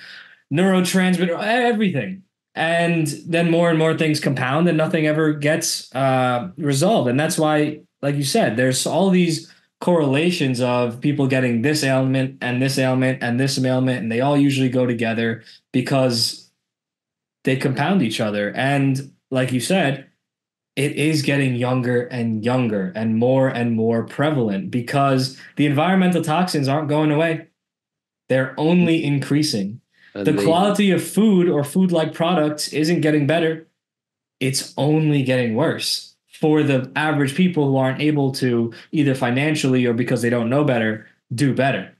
neurotransmitter, everything. And then more and more things compound and nothing ever gets uh, resolved. And that's why, like you said, there's all these correlations of people getting this ailment and this ailment and this ailment, and they all usually go together because they compound each other. And like you said, it is getting younger and younger and more and more prevalent because the environmental toxins aren't going away. They're only increasing. And the they, quality of food or food like products isn't getting better. It's only getting worse for the average people who aren't able to either financially or because they don't know better do better.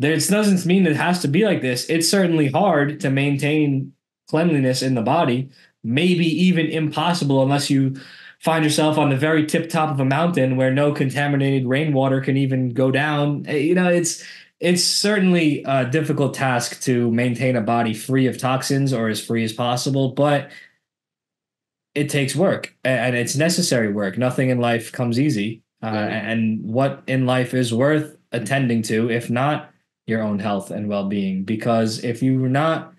It doesn't mean it has to be like this. It's certainly hard to maintain cleanliness in the body, maybe even impossible unless you find yourself on the very tip top of a mountain where no contaminated rainwater can even go down. Eh, you know, it's it's certainly a difficult task to maintain a body free of toxins or as free as possible, but it takes work and it's necessary work. Nothing in life comes easy. Uh, and what in life is worth attending to, if not your own health and well being? Because if you're not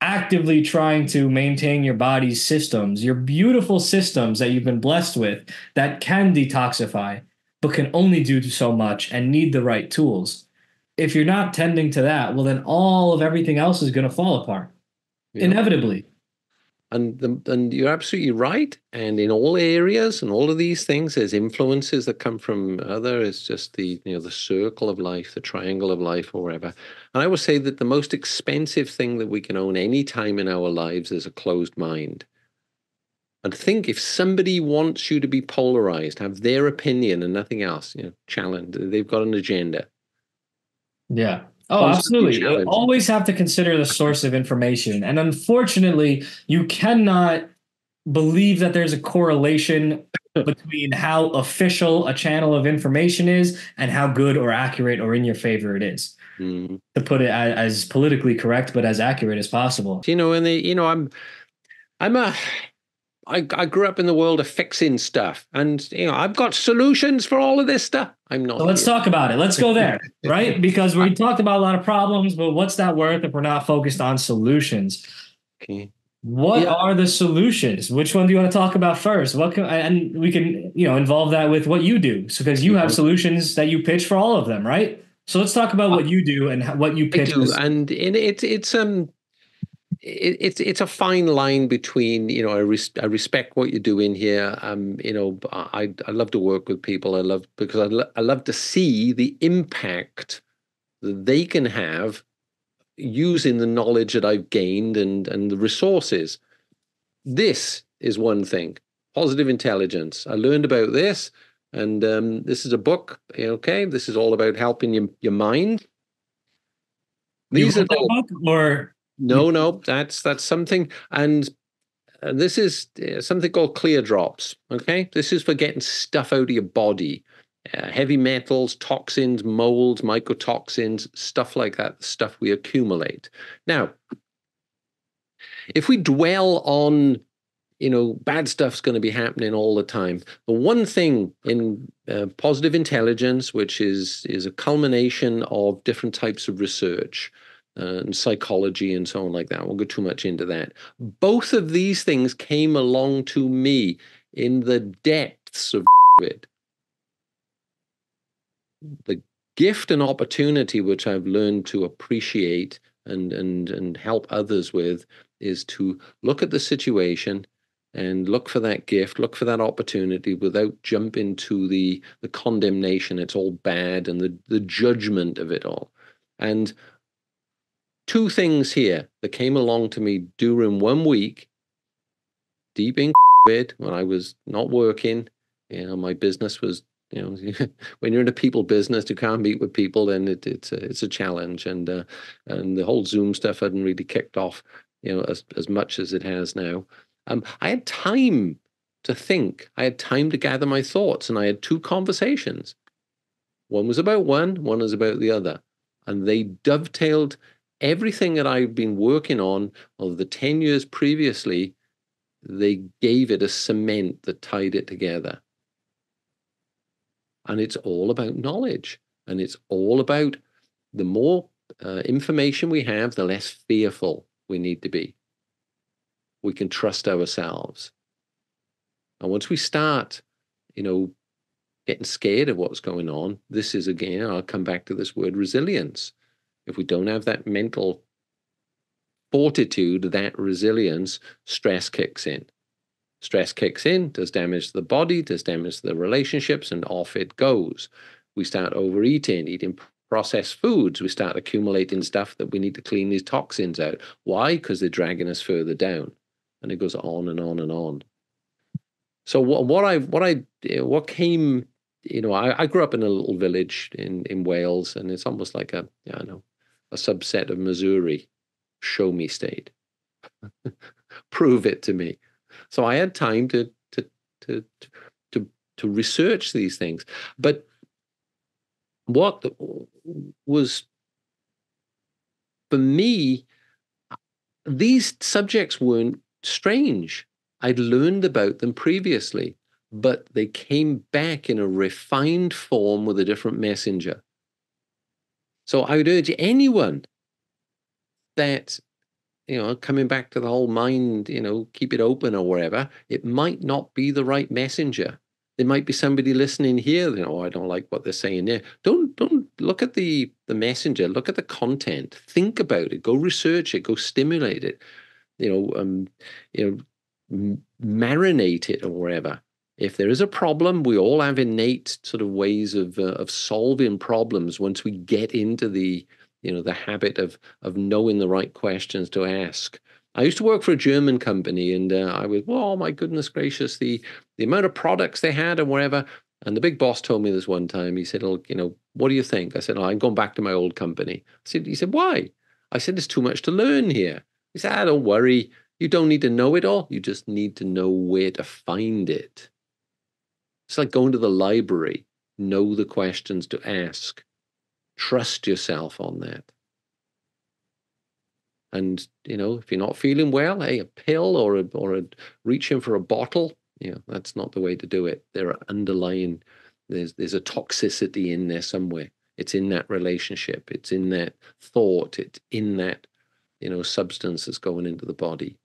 actively trying to maintain your body's systems, your beautiful systems that you've been blessed with that can detoxify, but can only do so much and need the right tools. If you're not tending to that, well, then all of everything else is going to fall apart yeah. inevitably. and the, and you're absolutely right. And in all areas and all of these things, there's influences that come from other. It's just the you know the circle of life, the triangle of life, or whatever. And I would say that the most expensive thing that we can own any time in our lives is a closed mind. And think if somebody wants you to be polarized, have their opinion and nothing else, you know, challenge. They've got an agenda. Yeah. Oh, absolutely. You always have to consider the source of information. And unfortunately, you cannot believe that there's a correlation between how official a channel of information is and how good or accurate or in your favor it is. Mm. To put it as, as politically correct, but as accurate as possible. You know, and the, you know, I'm, I'm a, I, I grew up in the world of fixing stuff, and you know I've got solutions for all of this stuff. I'm not. So let's here. talk about it. Let's go there, right? Because we talked about a lot of problems, but what's that worth if we're not focused on solutions? Okay. What yeah. are the solutions? Which one do you want to talk about first? What can, and we can you know involve that with what you do, so because you have mm-hmm. solutions that you pitch for all of them, right? So let's talk about what you do and what you pitch. I do, and it's it's um it, it's it's a fine line between you know I, res- I respect what you're doing here. Um, you know, I I love to work with people. I love because I lo- I love to see the impact that they can have using the knowledge that I've gained and and the resources. This is one thing. Positive intelligence. I learned about this, and um, this is a book. Okay, this is all about helping your your mind. These you are the, book or no, no, that's that's something, and uh, this is uh, something called clear drops. Okay, this is for getting stuff out of your body, uh, heavy metals, toxins, molds, mycotoxins, stuff like that. Stuff we accumulate. Now, if we dwell on you know, bad stuff's going to be happening all the time. The one thing in uh, positive intelligence, which is is a culmination of different types of research, and psychology and so on like that. I won't go too much into that. Both of these things came along to me in the depths of it. The gift and opportunity which I've learned to appreciate and and and help others with is to look at the situation and look for that gift, look for that opportunity without jumping to the the condemnation. It's all bad and the the judgment of it all. And two things here that came along to me during one week, deep in COVID, when I was not working. You know, my business was, you know, when you're in a people business, you can't meet with people, then it, it's a, it's a challenge. And uh, and the whole Zoom stuff hadn't really kicked off, you know, as as much as it has now. Um, I had time to think. I had time to gather my thoughts, and I had two conversations. One was about one, one was about the other, and they dovetailed everything that I've been working on over the 10 years previously, they gave it a cement that tied it together. And it's all about knowledge. And it's all about the more uh, information we have, the less fearful we need to be. We can trust ourselves. And once we start, you know, getting scared of what's going on, this is again, I'll come back to this word resilience if we don't have that mental fortitude, that resilience, stress kicks in. Stress kicks in, does damage to the body, does damage to the relationships, and off it goes. We start overeating, eating processed foods. We start accumulating stuff that we need to clean these toxins out. Why? Because they're dragging us further down. And it goes on and on and on. So what, I what I what came, you know, I, I grew up in a little village in in Wales, and it's almost like a, yeah, I know, a subset of Missouri. Show me state. Prove it to me. So I had time to to to to to research these things. But what was for me, these subjects weren't strange. I'd learned about them previously, but they came back in a refined form with a different messenger. So I would urge anyone that, you know, coming back to the whole mind, you know, keep it open or whatever, it might not be the right messenger. There might be somebody listening here, you know, oh, I don't like what they're saying there. Don't don't look at the the messenger, look at the content, think about it, go research it, go stimulate it. you know, um, you know, marinate it or whatever. If there is a problem, we all have innate sort of ways of uh, of solving problems once we get into the you know the habit of of knowing the right questions to ask. I used to work for a German company, and uh, I was, oh my goodness gracious, the the amount of products they had and whatever. And the big boss told me this one time. He said, "Oh, you know, what do you think?" I said, oh, "I'm going back to my old company." I said, "He said why?" I said, "There's too much to learn here." He said, "Ah, don't worry. You don't need to know it all. You just need to know where to find it." It's like going to the library. Know the questions to ask. Trust yourself on that. And you know, if you're not feeling well, hey, a pill or a or a reaching for a bottle, you know, that's not the way to do it. There are underlying there's there's a toxicity in there somewhere. It's in that relationship. It's in that thought. It's in that you know substance that's going into the body.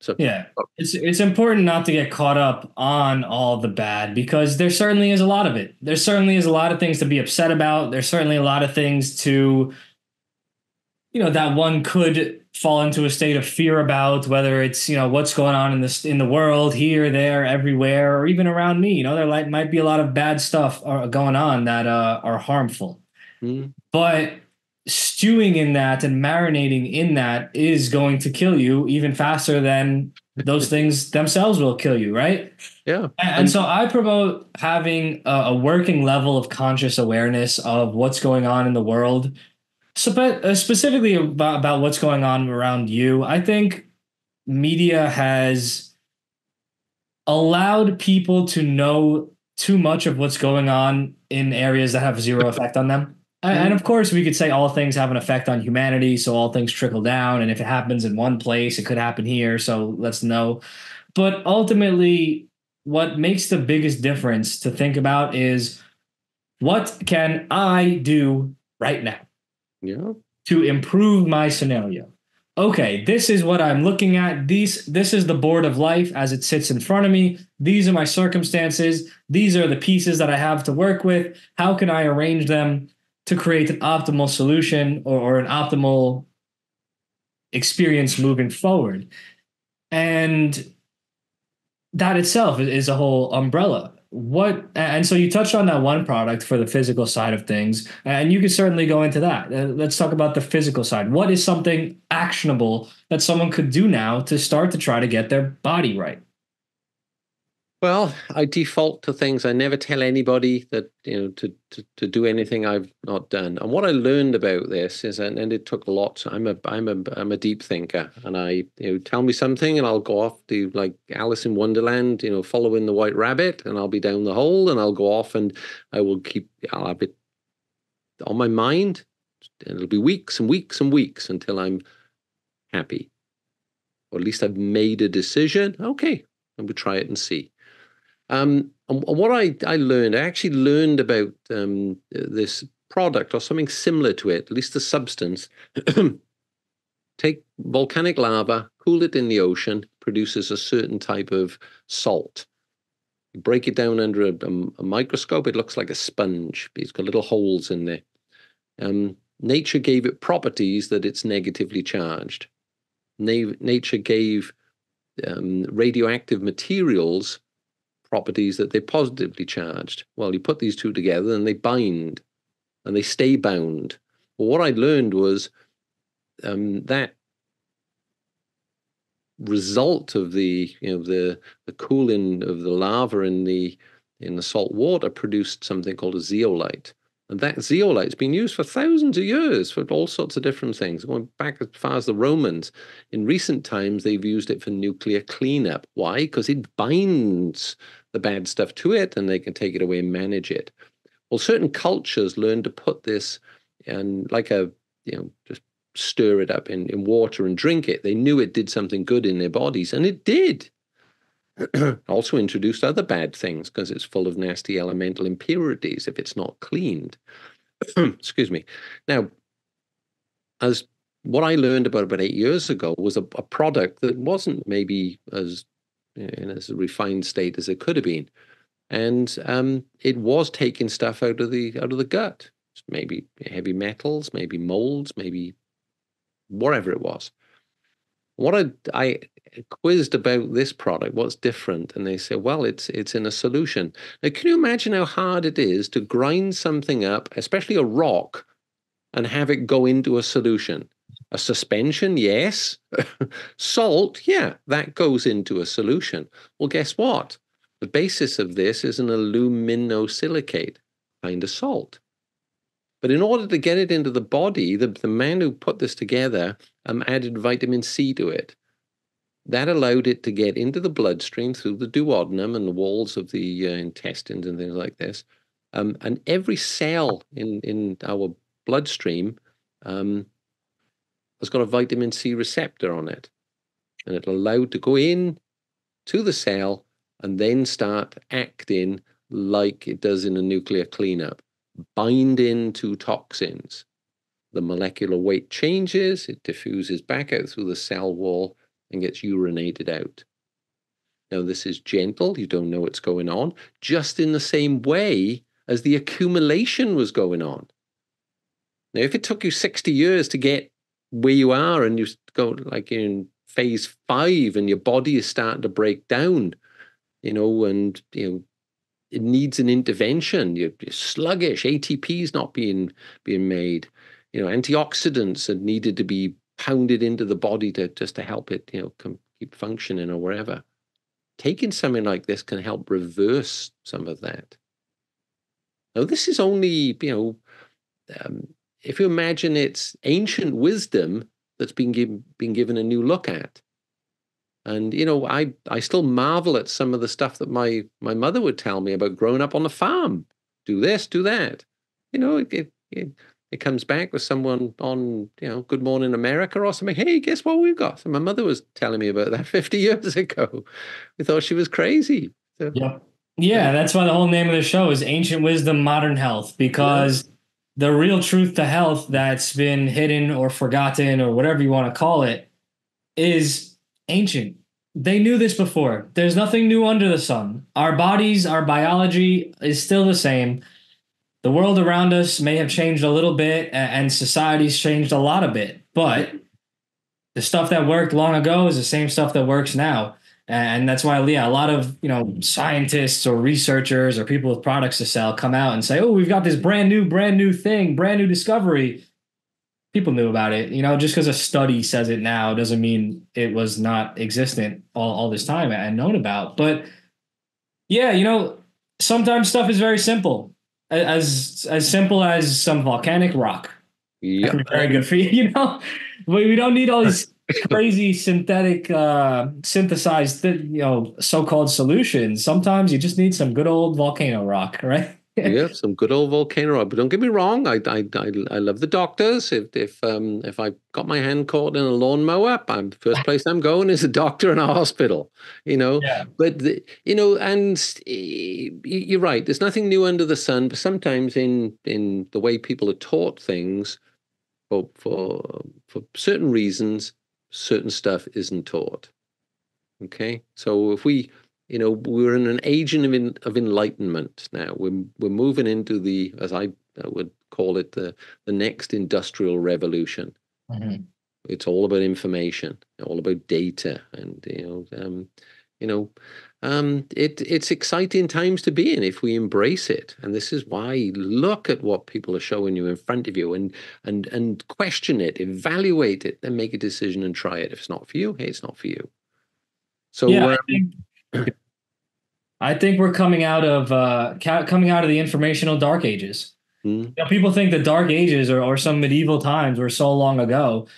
So yeah, it's it's important not to get caught up on all the bad because there certainly is a lot of it. There certainly is a lot of things to be upset about. There's certainly a lot of things to, you know, that one could fall into a state of fear about, whether it's you know what's going on in this in the world here, there, everywhere, or even around me. You know, there might might be a lot of bad stuff uh, going on that uh, are harmful. Mm. But stewing in that and marinating in that is going to kill you even faster than those things themselves will kill you, right? Yeah. And, and so I promote having a, a, working level of conscious awareness of what's going on in the world, so, but uh, specifically about, about what's going on around you. I think media has allowed people to know too much of what's going on in areas that have zero effect on them. And hmm? of course, we could say all things have an effect on humanity, so all things trickle down. And if it happens in one place, it could happen here. So let's know. But ultimately, what makes the biggest difference to think about is what can I do right now? Yeah. To improve my scenario. Okay, this is what I'm looking at. These this is the board of life as it sits in front of me. These are my circumstances. These are the pieces that I have to work with. How can I arrange them to create an optimal solution or, or an optimal experience moving forward. And that itself is a whole umbrella. What and so you touched on that one product for the physical side of things, and you could certainly go into that. Uh, let's talk about the physical side. What is something actionable that someone could do now to start to try to get their body right? Well, I default to things. I never tell anybody that you know to, to, to do anything I've not done. And what I learned about this is, and, and it took lots. I'm a I'm a I'm a deep thinker, and I you know tell me something, and I'll go off to like Alice in Wonderland, you know, following the White Rabbit, and I'll be down the hole, and I'll go off, and I will keep I'll have it on my mind, and it'll be weeks and weeks and weeks until I'm happy, or at least I've made a decision. Okay, and we try it and see. Um, and what I, I learned, I actually learned about um, this product or something similar to it, at least the substance. Take volcanic lava, cool it in the ocean, produces a certain type of salt. You break it down under a, a, microscope, it looks like a sponge. It's got little holes in there. Um, nature gave it properties that it's negatively charged. Na- nature gave um, radioactive materials properties that they're positively charged. Well, you put these two together and they bind and they stay bound. Well, what I learned was um, that result of the you know the the cooling of the lava in the in the salt water produced something called a zeolite. And that zeolite's been used for thousands of years for all sorts of different things, going back as far as the Romans. In recent times, they've used it for nuclear cleanup. Why? Because it binds the bad stuff to it and they can take it away and manage it. Well, certain cultures learn to put this and like a, you know, just stir it up in, in water and drink it. They knew it did something good in their bodies, and it did. also introduced other bad things because it's full of nasty elemental impurities if it's not cleaned. Excuse me. Now, as what I learned about about eight years ago was a, a product that wasn't maybe as in as refined state as it could have been, and um, it was taking stuff out of the out of the gut, maybe heavy metals, maybe molds, maybe whatever it was. What I, I quizzed about this product, what's different? And they say, well, it's it's in a solution. Now, can you imagine how hard it is to grind something up, especially a rock, and have it go into a solution? A suspension, yes. Salt, yeah, that goes into a solution. Well, guess what? The basis of this is an aluminosilicate kind of salt. But in order to get it into the body, the, the man who put this together um, added vitamin C to it. That allowed it to get into the bloodstream through the duodenum and the walls of the uh, intestines and things like this. Um, and every cell in, in our bloodstream um, has got a vitamin C receptor on it. And it allowed to go in to the cell and then start acting like it does in a nuclear cleanup, bind into toxins. The molecular weight changes, it diffuses back out through the cell wall and gets urinated out. Now, this is gentle, you don't know what's going on, just in the same way as the accumulation was going on. Now, if it took you 60 years to get where you are and you go like in phase five and your body is starting to break down, you know, and you know, it needs an intervention. You're, you're sluggish. ATP is not being being made. You know, antioxidants are needed to be pounded into the body to just to help it, you know, com- keep functioning or wherever. Taking something like this can help reverse some of that. Now, this is only, you know, um, if you imagine it's ancient wisdom that's been given been given a new look at. And you know, I I still marvel at some of the stuff that my my mother would tell me about growing up on the farm. Do this, do that. You know, it it, it comes back with someone on you know Good Morning America or something. Hey, guess what we've got? So my mother was telling me about that 50 years ago. We thought she was crazy. So, yeah, yeah. That's why the whole name of the show is Ancient Wisdom, Modern Health, because. Yeah the real truth to health that's been hidden or forgotten or whatever you want to call it is ancient. They knew this before. There's nothing new under the sun. Our bodies, our biology is still the same. The world around us may have changed a little bit and society's changed a lot of bit, but the stuff that worked long ago is the same stuff that works now. And that's why, yeah, a lot of you know scientists or researchers or people with products to sell come out and say, "Oh, we've got this brand new, brand new thing, brand new discovery." people knew about it. You know, just because a study says it now doesn't mean it was not existent all, all this time and known about. But yeah, you know, sometimes stuff is very simple, as as simple as some volcanic rock. Yeah, very good for you. You know, we, we don't need all these crazy synthetic, uh, synthesized, you know, so-called solutions. Sometimes you just need some good old volcano rock, right? yeah, some good old volcano. Rock but don't get me wrong, I I I, I love the doctors. If if um if I got my hand caught in a lawnmower, I'm first place I'm going is a doctor in a hospital. You know, yeah. but the, you know, and you're right. There's nothing new under the sun. But sometimes in in the way people are taught things, for for for certain reasons, certain stuff isn't taught. Okay, so if we you know, we're in an age of, of enlightenment now. We're, we're moving into the, as I would call it, the, the next industrial revolution. Mm-hmm. It's all about information, all about data, and you know, um, you know, um, it it's exciting times to be in if we embrace it. And this is why look at what people are showing you in front of you, and and and question it, evaluate it, then make a decision and try it. If it's not for you, hey, it's not for you. So yeah, um, I think I think we're coming out of uh, coming out of the informational dark ages. Mm. You know, people think the dark ages or, or some medieval times were so long ago.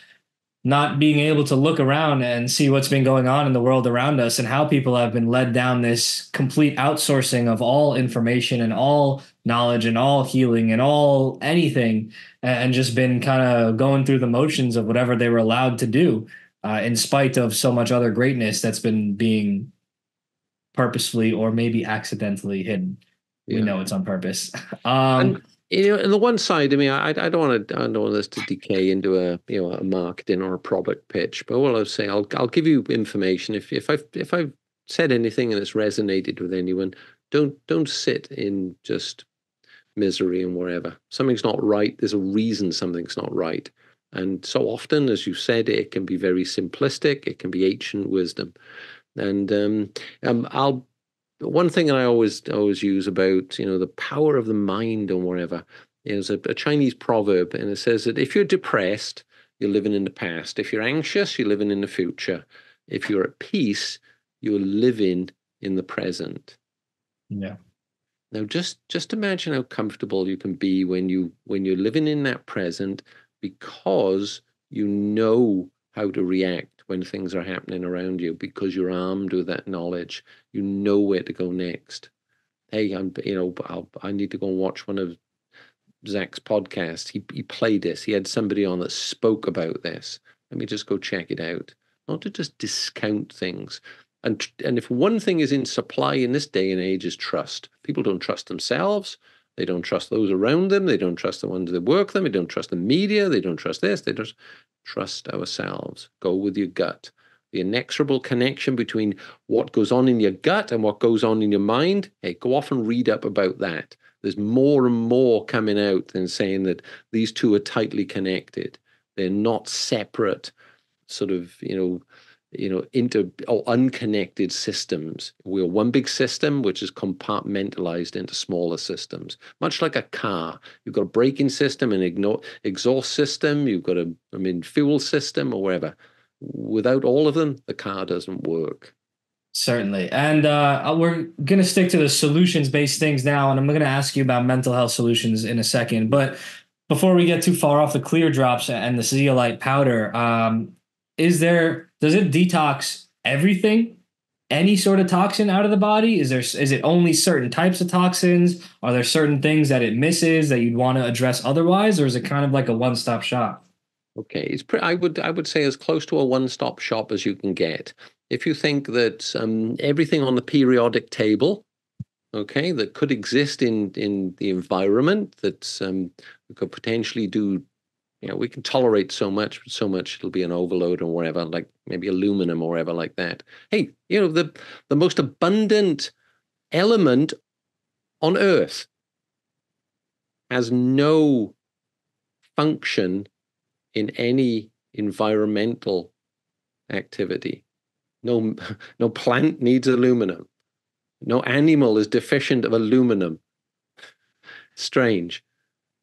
Not being able to look around and see what's been going on in the world around us and how people have been led down this complete outsourcing of all information and all knowledge and all healing and all anything, and just been kind of going through the motions of whatever they were allowed to do, uh, in spite of so much other greatness that's been being purposefully or maybe accidentally hidden. Yeah. We know it's on purpose. Um, you know, on the one side, I mean, I, I don't want to, I don't want this to decay into a, you know, a marketing or a product pitch. But what I'll say, I'll, I'll give you information. If, if I, if I've said anything and it's resonated with anyone, don't, don't sit in just misery and wherever. Something's not right. There's a reason something's not right. And so often, as you said, it can be very simplistic. It can be ancient wisdom. And um, um, I'll one thing that I always always use about you know the power of the mind or whatever is a, a Chinese proverb, and it says that if you're depressed, you're living in the past. If you're anxious, you're living in the future. If you're at peace, you're living in the present. Yeah. Now just just imagine how comfortable you can be when you when you're living in that present because you know how to react when things are happening around you because you're armed with that knowledge. You know where to go next. Hey, I'm you know I'll, I need to go and watch one of Zak's podcasts. He he played this. He had somebody on that spoke about this. Let me just go check it out. Not to just discount things. And, and if one thing is in supply in this day and age is trust. People don't trust themselves. They don't trust those around them. They don't trust the ones that work them. They don't trust the media. They don't trust this. They just trust ourselves. Go with your gut. The inexorable connection between what goes on in your gut and what goes on in your mind. Hey, go off and read up about that. There's more and more coming out than saying that these two are tightly connected. They're not separate, sort of, you know, you know, inter or unconnected systems. We're one big system which is compartmentalized into smaller systems, much like a car. You've got a braking system and ignore, exhaust system. You've got a, I mean, fuel system or whatever. Without all of them, the car doesn't work. Certainly. And uh, we're going to stick to the solutions based things now. And I'm going to ask you about mental health solutions in a second. But before we get too far off the clear drops and the zeolite powder, um, is there does it detox everything? Any sort of toxin out of the body? Is there is it only certain types of toxins? Are there certain things that it misses that you'd want to address otherwise or is it kind of like a one-stop shop? Okay it's pretty i would i would say as close to a one-stop shop as you can get. If you think that um, everything on the periodic table okay that could exist in in the environment that um, could potentially do you know, we can tolerate so much, but so much it'll be an overload or whatever, like maybe aluminum or whatever like that. Hey, you know, the the most abundant element on Earth has no function in any environmental activity. No, no plant needs aluminum. No animal is deficient of aluminum. Strange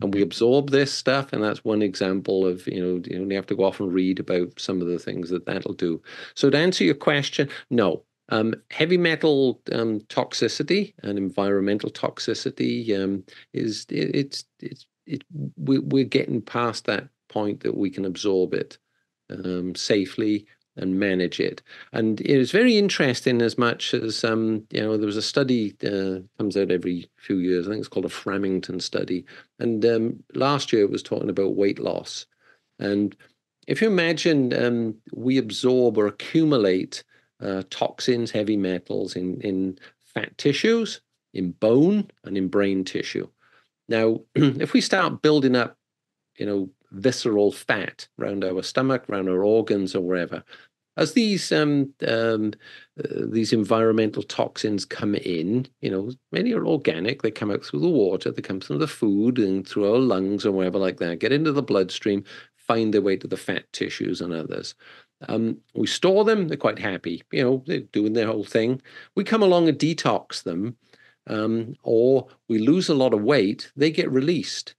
and we absorb this stuff and that's one example of you know you only have to go off and read about some of the things that that'll do. So to answer your question no. Um, heavy metal um, toxicity and environmental toxicity um, is it, it's it's it, we, we're getting past that point that we can absorb it um, safely and manage it. And it was very interesting as much as, um, you know, there was a study uh, comes out every few years. I think it's called a Framingham study. And um, last year it was talking about weight loss. And if you imagine um, we absorb or accumulate uh, toxins, heavy metals in, in fat tissues, in bone, and in brain tissue. Now, if we start building up, you know, visceral fat around our stomach, around our organs, or wherever, as these um, um, uh, these environmental toxins come in, you know, many are organic. They come out through the water, they come through the food and through our lungs or wherever like that, get into the bloodstream, find their way to the fat tissues and others. Um, we store them, they're quite happy, you know, they're doing their whole thing. We come along and detox them, um, or we lose a lot of weight, they get released.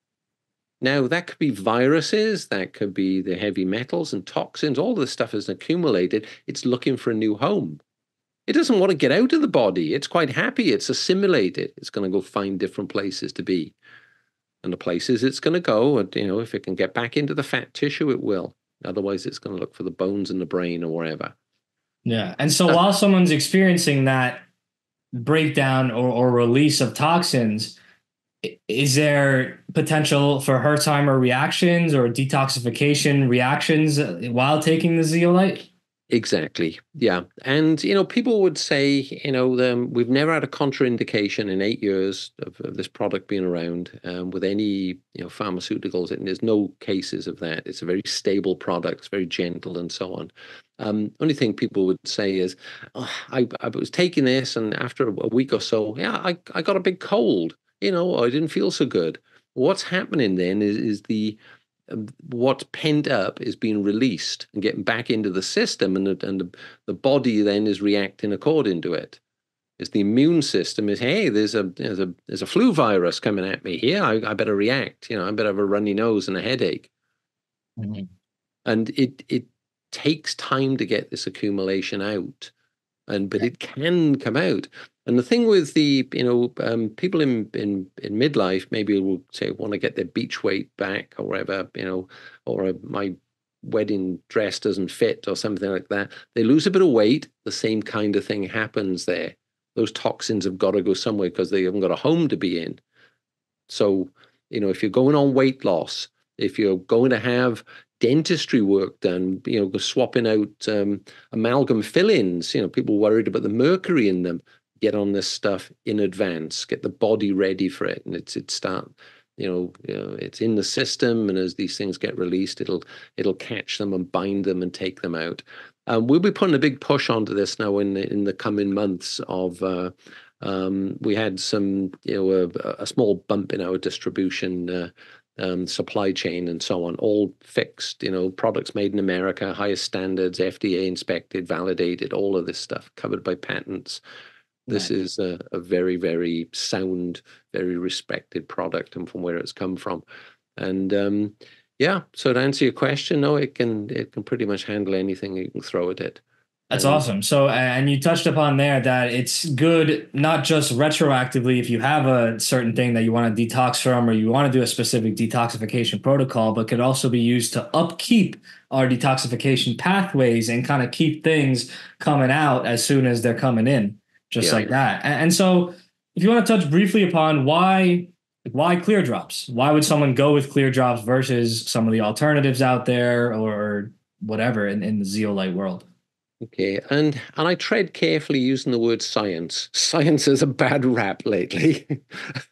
Now, that could be viruses, that could be the heavy metals and toxins, all this stuff is accumulated. It's looking for a new home. It doesn't want to get out of the body. It's quite happy. It's assimilated. It's going to go find different places to be. And the places it's going to go, and, you know, if it can get back into the fat tissue, it will. Otherwise, it's going to look for the bones in the brain or wherever. Yeah. And so uh, while someone's experiencing that breakdown or, or release of toxins, is there potential for Herxheimer reactions or detoxification reactions while taking the zeolite? Exactly. Yeah. And, you know, people would say, you know, um, we've never had a contraindication in eight years of, of this product being around um, with any, you know, pharmaceuticals. And there's no cases of that. It's a very stable product. It's very gentle and so on. Um, only thing people would say is, oh, I, I was taking this and after a week or so, yeah, I, I got a big cold you know, I didn't feel so good. What's happening then is, is the um, what's pent up is being released and getting back into the system, and the, and the, the body then is reacting according to it. Is the immune system is hey, there's a there's a there's a flu virus coming at me here. I, I better react. You know, I better have a runny nose and a headache. Mm-hmm. And it it takes time to get this accumulation out, and but it can come out. And the thing with the, you know, um, people in, in in midlife maybe will say want to get their beach weight back or whatever, you know, or uh, my wedding dress doesn't fit or something like that. They lose a bit of weight. The same kind of thing happens there. Those toxins have got to go somewhere because they haven't got a home to be in. So, you know, if you're going on weight loss, if you're going to have dentistry work done, you know, swapping out um, amalgam fillings, you know, people worried about the mercury in them get on this stuff in advance, get the body ready for it, and it's it start. You know, you know, it's in the system, and as these things get released, it'll it'll catch them and bind them and take them out. Um, we'll be putting a big push onto this now in the, in the coming months. Of uh, um, we had some, you know, a, a, small bump in our distribution uh, um, supply chain and so on, all fixed. You know, products made in America, highest standards, FDA inspected, validated, all of this stuff covered by patents. This is a, a, very, very sound, very respected product, and from where it's come from. And um, yeah, so to answer your question, no, it can it can pretty much handle anything you can throw at it. That's awesome. So, and you touched upon there that it's good not just retroactively if you have a certain thing that you want to detox from or you want to do a specific detoxification protocol, but could also be used to upkeep our detoxification pathways and kind of keep things coming out as soon as they're coming in just yeah. like that. And, and so, if you want to touch briefly upon why why clear drops, why would someone go with clear drops versus some of the alternatives out there or whatever in, in the zeolite world? Okay, and and I tread carefully using the word science. Science is a bad rap lately.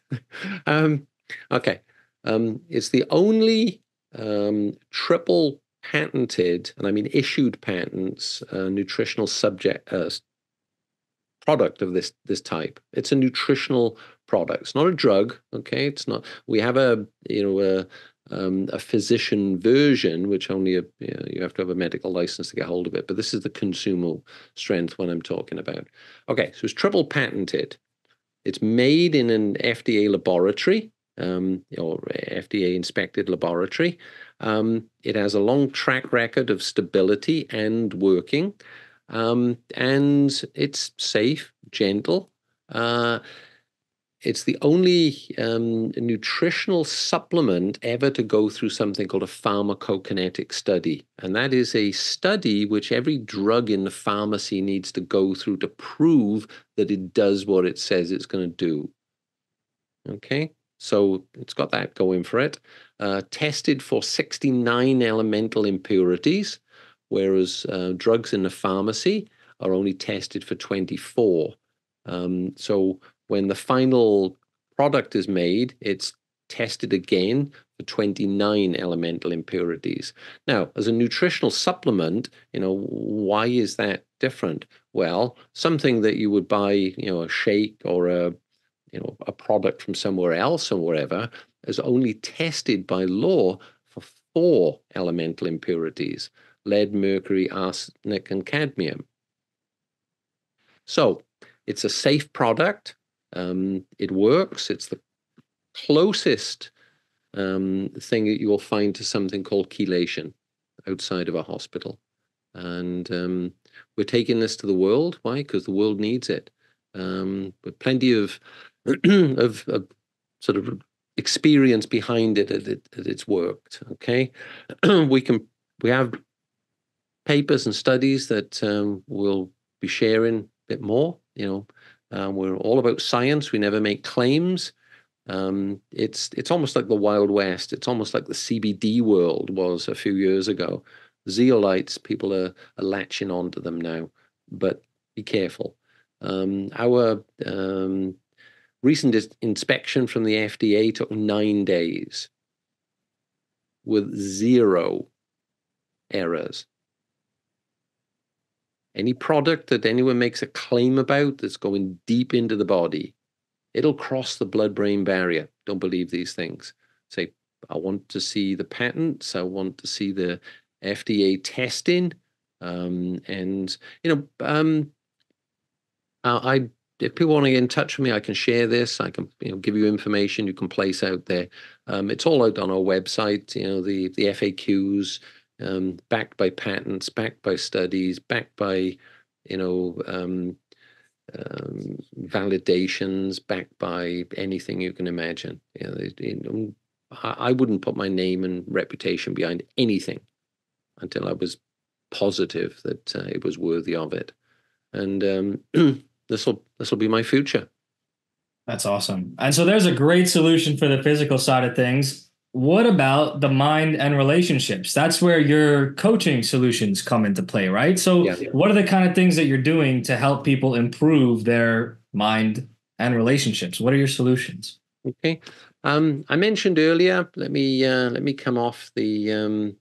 um, okay, um, it's the only um, triple patented, and I mean issued patents, uh, nutritional subject uh, product of this this type. It's a nutritional product. It's not a drug. Okay, it's not. We have a you know a um, a physician version, which only a, you, know, you have to have a medical license to get hold of it. But this is the consumer strength one I'm talking about. Okay, so it's triple patented. It's made in an FDA laboratory um, or FDA inspected laboratory. Um, it has a long track record of stability and working. Um, and it's safe, gentle. Uh, it's the only um, nutritional supplement ever to go through something called a pharmacokinetic study. And that is a study which every drug in the pharmacy needs to go through to prove that it does what it says it's going to do. Okay, so it's got that going for it. Uh, tested for 69 elemental impurities whereas uh, drugs in the pharmacy are only tested for 24. Um, so when the final product is made, it's tested again for 29 elemental impurities. Now, as a nutritional supplement, you know, why is that different? Well, something that you would buy, you know, a shake or a you know a product from somewhere else or wherever is only tested by law for four elemental impurities lead, mercury, arsenic, and cadmium. So it's a safe product. Um, it works. It's the closest um, thing that you will find to something called chelation outside of a hospital. And um, we're taking this to the world. Why? Because the world needs it. Um, with plenty of, of, of sort of experience behind it that, it that it's worked. Okay, we can we have papers and studies that um, we'll be sharing a bit more. You know, uh, we're all about science. We never make claims. Um, it's it's almost like the Wild West. It's almost like the CBD world was a few years ago. Zeolites, people are, are latching onto them now, but be careful. Um, our um, recent inspection from the FDA took nine days with zero errors. Any product that anyone makes a claim about that's going deep into the body, it'll cross the blood brain barrier. Don't believe these things. Say, I want to see the patents. I want to see the FDA testing. Um, and you know, um, I if people want to get in touch with me, I can share this. I can you know give you information you can place out there. Um, it's all out on our website. You know the the FAQs, um, backed by patents, backed by studies, backed by you know um, um validations, backed by anything you can imagine. You know, you know, I wouldn't put my name and reputation behind anything until I was positive that uh, it was worthy of it. And um, this will this will be my future. That's awesome. And so there's a great solution for the physical side of things. What about the mind and relationships? That's where your coaching solutions come into play, right? So yeah, what are the kind of things that you're doing to help people improve their mind and relationships? What are your solutions? Okay. Um, I mentioned earlier. Let me uh, let me come off the um,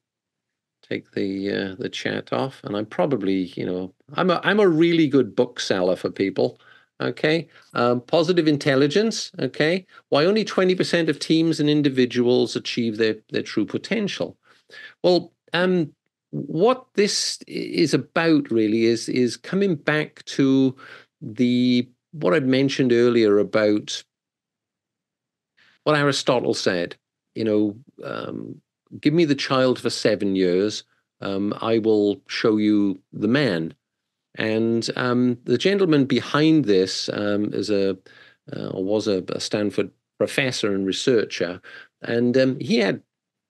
take the uh, the chat off, and I'm probably you know I'm a I'm a really good bookseller for people. Okay, um, positive intelligence. Okay, why only twenty percent of teams and individuals achieve their their true potential? Well, um, what this is about really is is coming back to the what I mentioned earlier about what Aristotle said. You know, um, give me the child for seven years. Um, I will show you the man. And um, the gentleman behind this um, is a uh, was a, a, Stanford professor and researcher, and um, he had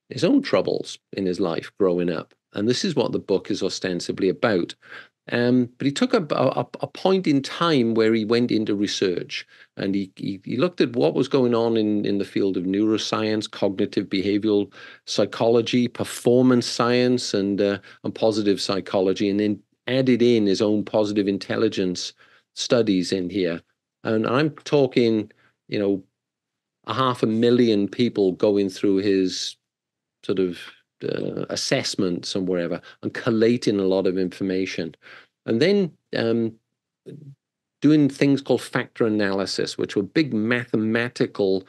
his own troubles in his life growing up. And this is what the book is ostensibly about. Um, but he took a, a, a, point in time where he went into research and he, he, he, looked at what was going on in, in the field of neuroscience, cognitive behavioral psychology, performance science, and, uh, and positive psychology, and then added in his own positive intelligence studies in here. And I'm talking, you know, a half a million people going through his sort of uh, assessments and wherever and collating a lot of information. And then um, doing things called factor analysis, which were big mathematical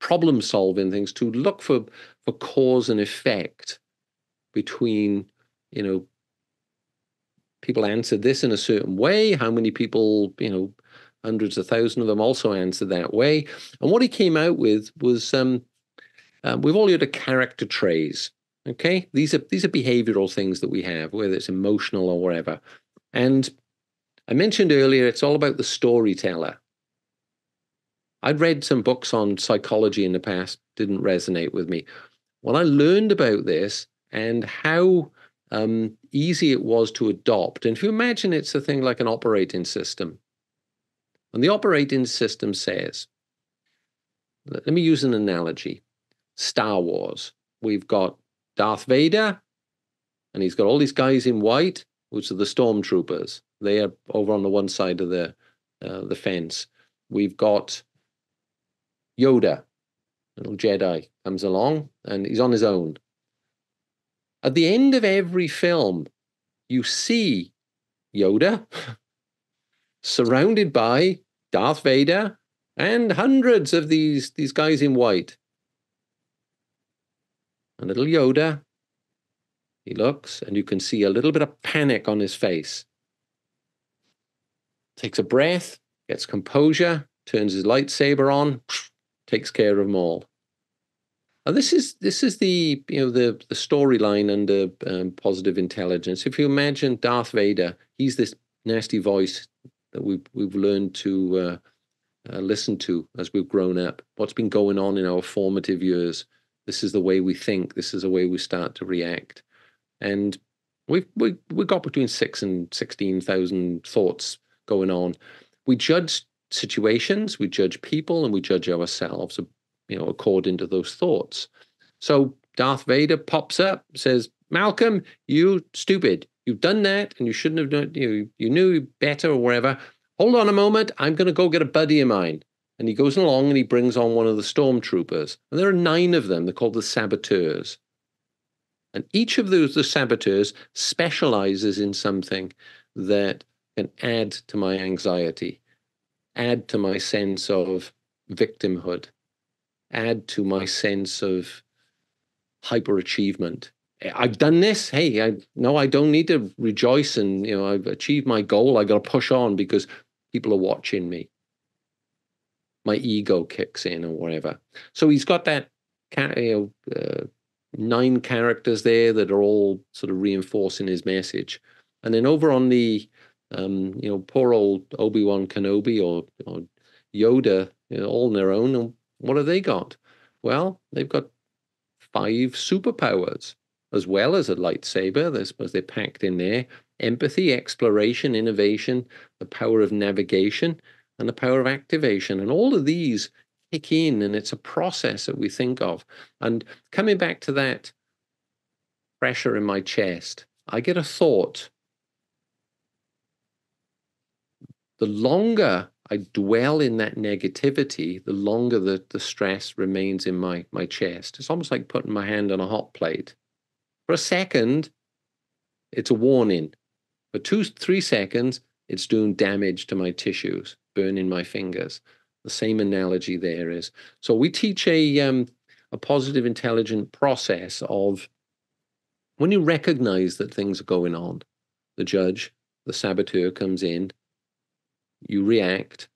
problem solving things to look for, for cause and effect between, you know, people answered this in a certain way, how many people, you know, hundreds of thousands of them also answered that way. And what he came out with was um, uh, we've all heard of character traits. Okay, these are these are behavioral things that we have, whether it's emotional or whatever. And I mentioned earlier, it's all about the storyteller. I'd read some books on psychology in the past, didn't resonate with me. Well, I learned about this and how um, easy it was to adopt, and if you imagine it's a thing like an operating system, and the operating system says, let me use an analogy Star Wars. We've got Darth Vader, and he's got all these guys in white, which are the stormtroopers. They are over on the one side of the uh, the fence. We've got Yoda, little Jedi, comes along, and he's on his own. At the end of every film, you see Yoda surrounded by Darth Vader and hundreds of these these guys in white a little Yoda. He looks, and you can see a little bit of panic on his face. Takes a breath, gets composure, turns his lightsaber on, takes care of them all. And this is this is the you know the the storyline under um, positive intelligence. If you imagine Darth Vader, he's this nasty voice that we've we've learned to uh, uh, listen to as we've grown up. What's been going on in our formative years? This is the way we think. This is the way we start to react. And we've we we got between six and sixteen thousand thoughts going on. We judge situations, we judge people, and we judge ourselves, you know, according to those thoughts. So Darth Vader pops up, says, "Malcolm, you stupid. You've done that, and you shouldn't have done. it. You you knew better, or whatever. Hold on a moment. I'm going to go get a buddy of mine." And he goes along and he brings on one of the stormtroopers. And there are nine of them. They're called the saboteurs. And each of those, the saboteurs, specializes in something that can add to my anxiety, add to my sense of victimhood, add to my sense of hyper achievement. I've done this. Hey, I no, I don't need to rejoice and you know I've achieved my goal. I got to push on because people are watching me. My ego kicks in or whatever. So he's got that you know, uh, nine characters there that are all sort of reinforcing his message. And then over on the um, you know, poor old Obi Wan Kenobi or, or Yoda, you know, all on their own. What have they got? Well, they've got five superpowers as well as a lightsaber. I suppose they're packed in there. Empathy, exploration, innovation, the power of navigation, and the power of activation. And all of these kick in, and it's a process that we think of. And coming back to that pressure in my chest, I get a thought. The longer I dwell in that negativity, the longer the, the stress remains in my, my chest. It's almost like putting my hand on a hot plate. For a second, it's a warning. For two, three seconds, it's doing damage to my tissues, burning my fingers. The same analogy there is. So we teach a um, a positive intelligent process of when you recognize that things are going on, the judge, the saboteur comes in, you react,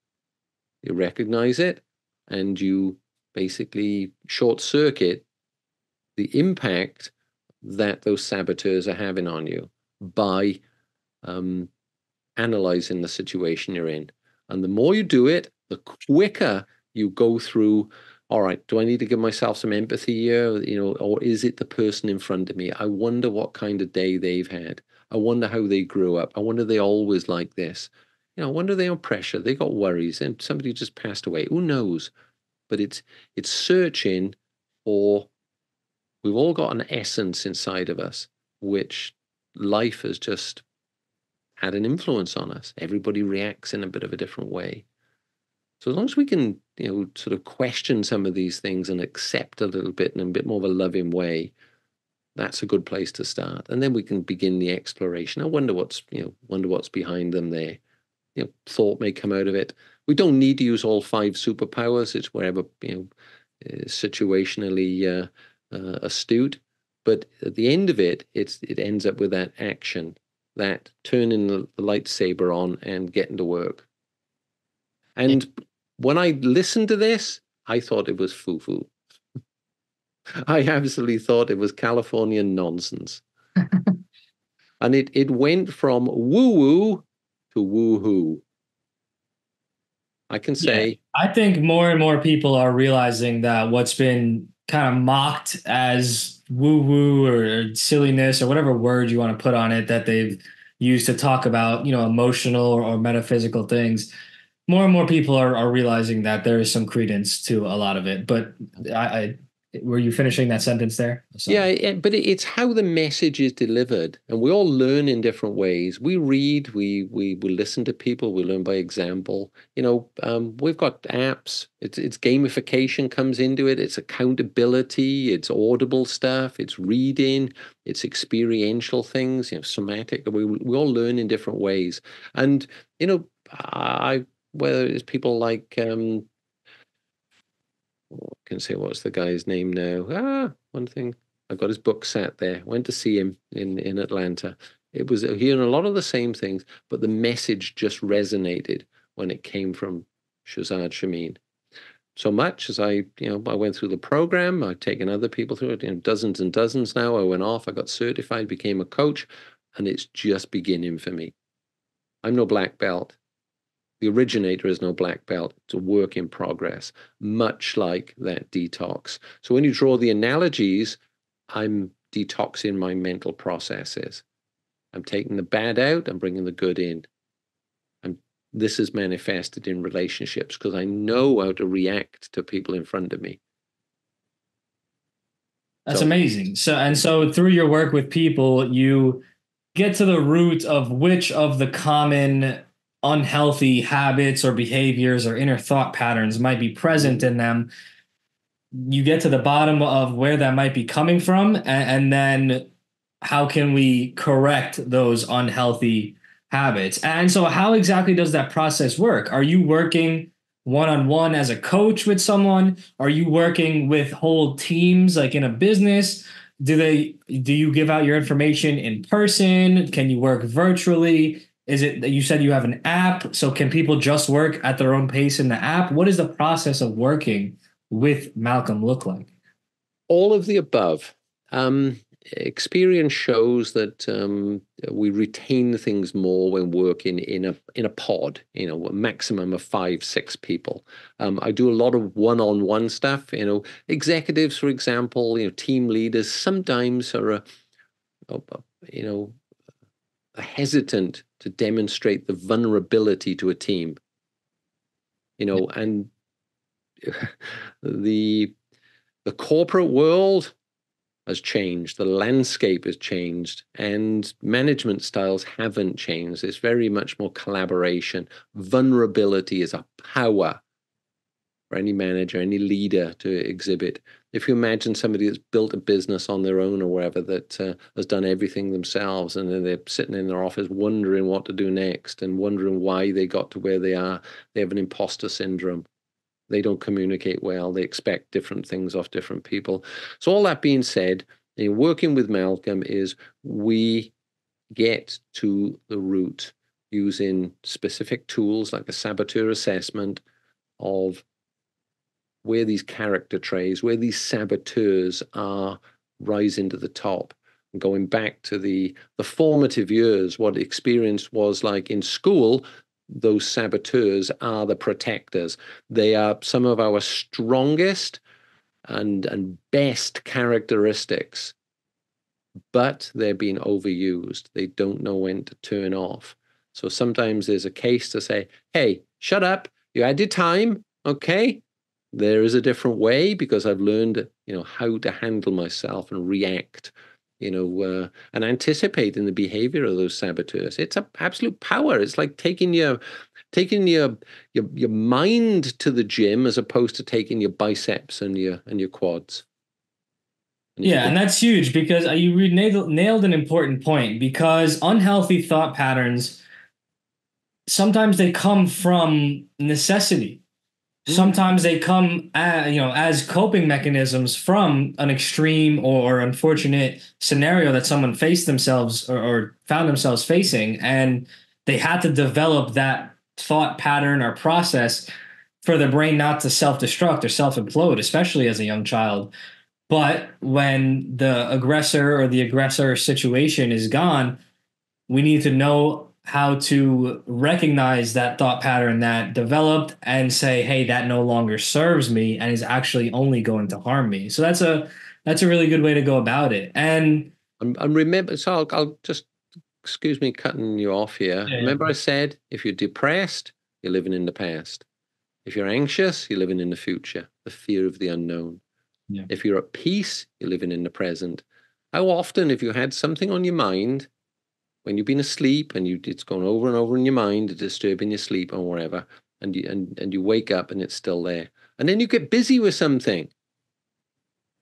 you recognize it, and you basically short circuit the impact that those saboteurs are having on you by um, analyzing the situation you're in. And the more you do it, the quicker you go through. All right, do I need to give myself some empathy here? You know, or is it the person in front of me? I wonder what kind of day they've had. I wonder how they grew up. I wonder they always like this. You know, wonder they are on pressure. They got worries, and somebody just passed away. Who knows? But it's it's searching for We've all got an essence inside of us, which life has just had an influence on us. Everybody reacts in a bit of a different way. So as long as we can, you know, sort of question some of these things and accept a little bit in a bit more of a loving way, that's a good place to start. And then we can begin the exploration. I wonder what's, you know, wonder what's behind them there. You know, thought may come out of it. We don't need to use all five superpowers. It's wherever, you know, uh, situationally uh, uh, astute, but at the end of it, it's it ends up with that action, that turning the, the lightsaber on and getting to work. And yeah. when I listened to this, I thought it was foo foo. I absolutely thought it was Californian nonsense. and it it went from woo woo to woo hoo. I can say. Yeah. I think more and more people are realizing that what's been kind of mocked as woo woo or silliness or whatever word you want to put on it that they've used to talk about, you know, emotional or, or metaphysical things. More and more people are, are realizing that there is some credence to a lot of it. But I, I were you finishing that sentence there? Yeah, but it's how the message is delivered, and we all learn in different ways. We read, we we we listen to people, we learn by example. You know, um, we've got apps. It's it's gamification comes into it. It's accountability. It's audible stuff. It's reading. It's experiential things. You know, somatic. We we all learn in different ways, and you know, I whether it's people like um, can say what's the guy's name now. Ah, one thing. I've got his book sat there. Went to see him in in Atlanta. It was hearing a lot of the same things, but the message just resonated when it came from Shirzad Chamine. So much as I, you know, I went through the program, I've taken other people through it, you know, dozens and dozens now. I went off, I got certified, became a coach, and it's just beginning for me. I'm no black belt. The originator is no black belt. It's a work in progress, much like that detox. So when you draw the analogies, I'm detoxing my mental processes. I'm taking the bad out, I'm bringing the good in. I'm, this is manifested in relationships because I know how to react to people in front of me. That's so, amazing. So and so through your work with people, you get to the root of which of the common unhealthy habits or behaviors or inner thought patterns might be present in them you get to the bottom of where that might be coming from and, and then how can we correct those unhealthy habits and so how exactly does that process work are you working one on one as a coach with someone? Are you working with whole teams like in a business? Do they do you give out your information in person? Can you work virtually? Is it that you said you have an app? So can people just work at their own pace in the app? What does the process of working with Malcolm look like? All of the above. Um, experience shows that um, we retain things more when working in a in a pod. You know, a maximum of five, six people. Um, I do a lot of one-on-one stuff. You know, executives, for example, you know, team leaders sometimes are a you know, hesitant to demonstrate the vulnerability to a team. You know, and the the corporate world has changed, the landscape has changed, and management styles haven't changed. It's very much more collaboration. Vulnerability is a power for any manager, any leader to exhibit. If you imagine somebody that's built a business on their own or wherever that uh, has done everything themselves, and then they're sitting in their office wondering what to do next and wondering why they got to where they are, they have an imposter syndrome they don't communicate well. They expect different things off different people. So, all that being said, in working with Malcolm is we get to the root using specific tools like a saboteur assessment of where these character traits, where these saboteurs are rising to the top. Going back to the the formative years, what experience was like in school, those saboteurs are the protectors. They are some of our strongest and, and best characteristics, but they're being overused. They don't know when to turn off. So sometimes there's a case to say, hey, shut up. You had your time. Okay. There is a different way because I've learned, you know, how to handle myself and react you know, uh, and anticipating the behavior of those saboteurs. It's a absolute power. It's like taking your taking your your your mind to the gym as opposed to taking your biceps and your and your quads. And yeah, and that's huge because uh, you nailed, nailed an important point because unhealthy thought patterns sometimes they come from necessity Mm-hmm. sometimes they come as, you know as coping mechanisms from an extreme or unfortunate scenario that someone faced themselves or, or, found themselves facing and they had to develop that thought pattern or process for the brain not to self-destruct or self-implode especially as a young child. But when the aggressor or the aggressor situation is gone we need to know how to recognize that thought pattern that developed and say hey that no longer serves me and is actually only going to harm me. So that's a that's a really good way to go about it. And and, remember so I'll, I'll, just excuse me cutting you off here. Yeah, remember yeah. i said if you're depressed you're living in the past. If you're anxious you're living in the future the fear of the unknown. Yeah. if you're at peace you're living in the present. How often have you had something on your mind when you've been asleep and you it's gone over and over in your mind, disturbing your sleep or whatever, and you and, and you wake up and it's still there. And then you get busy with something.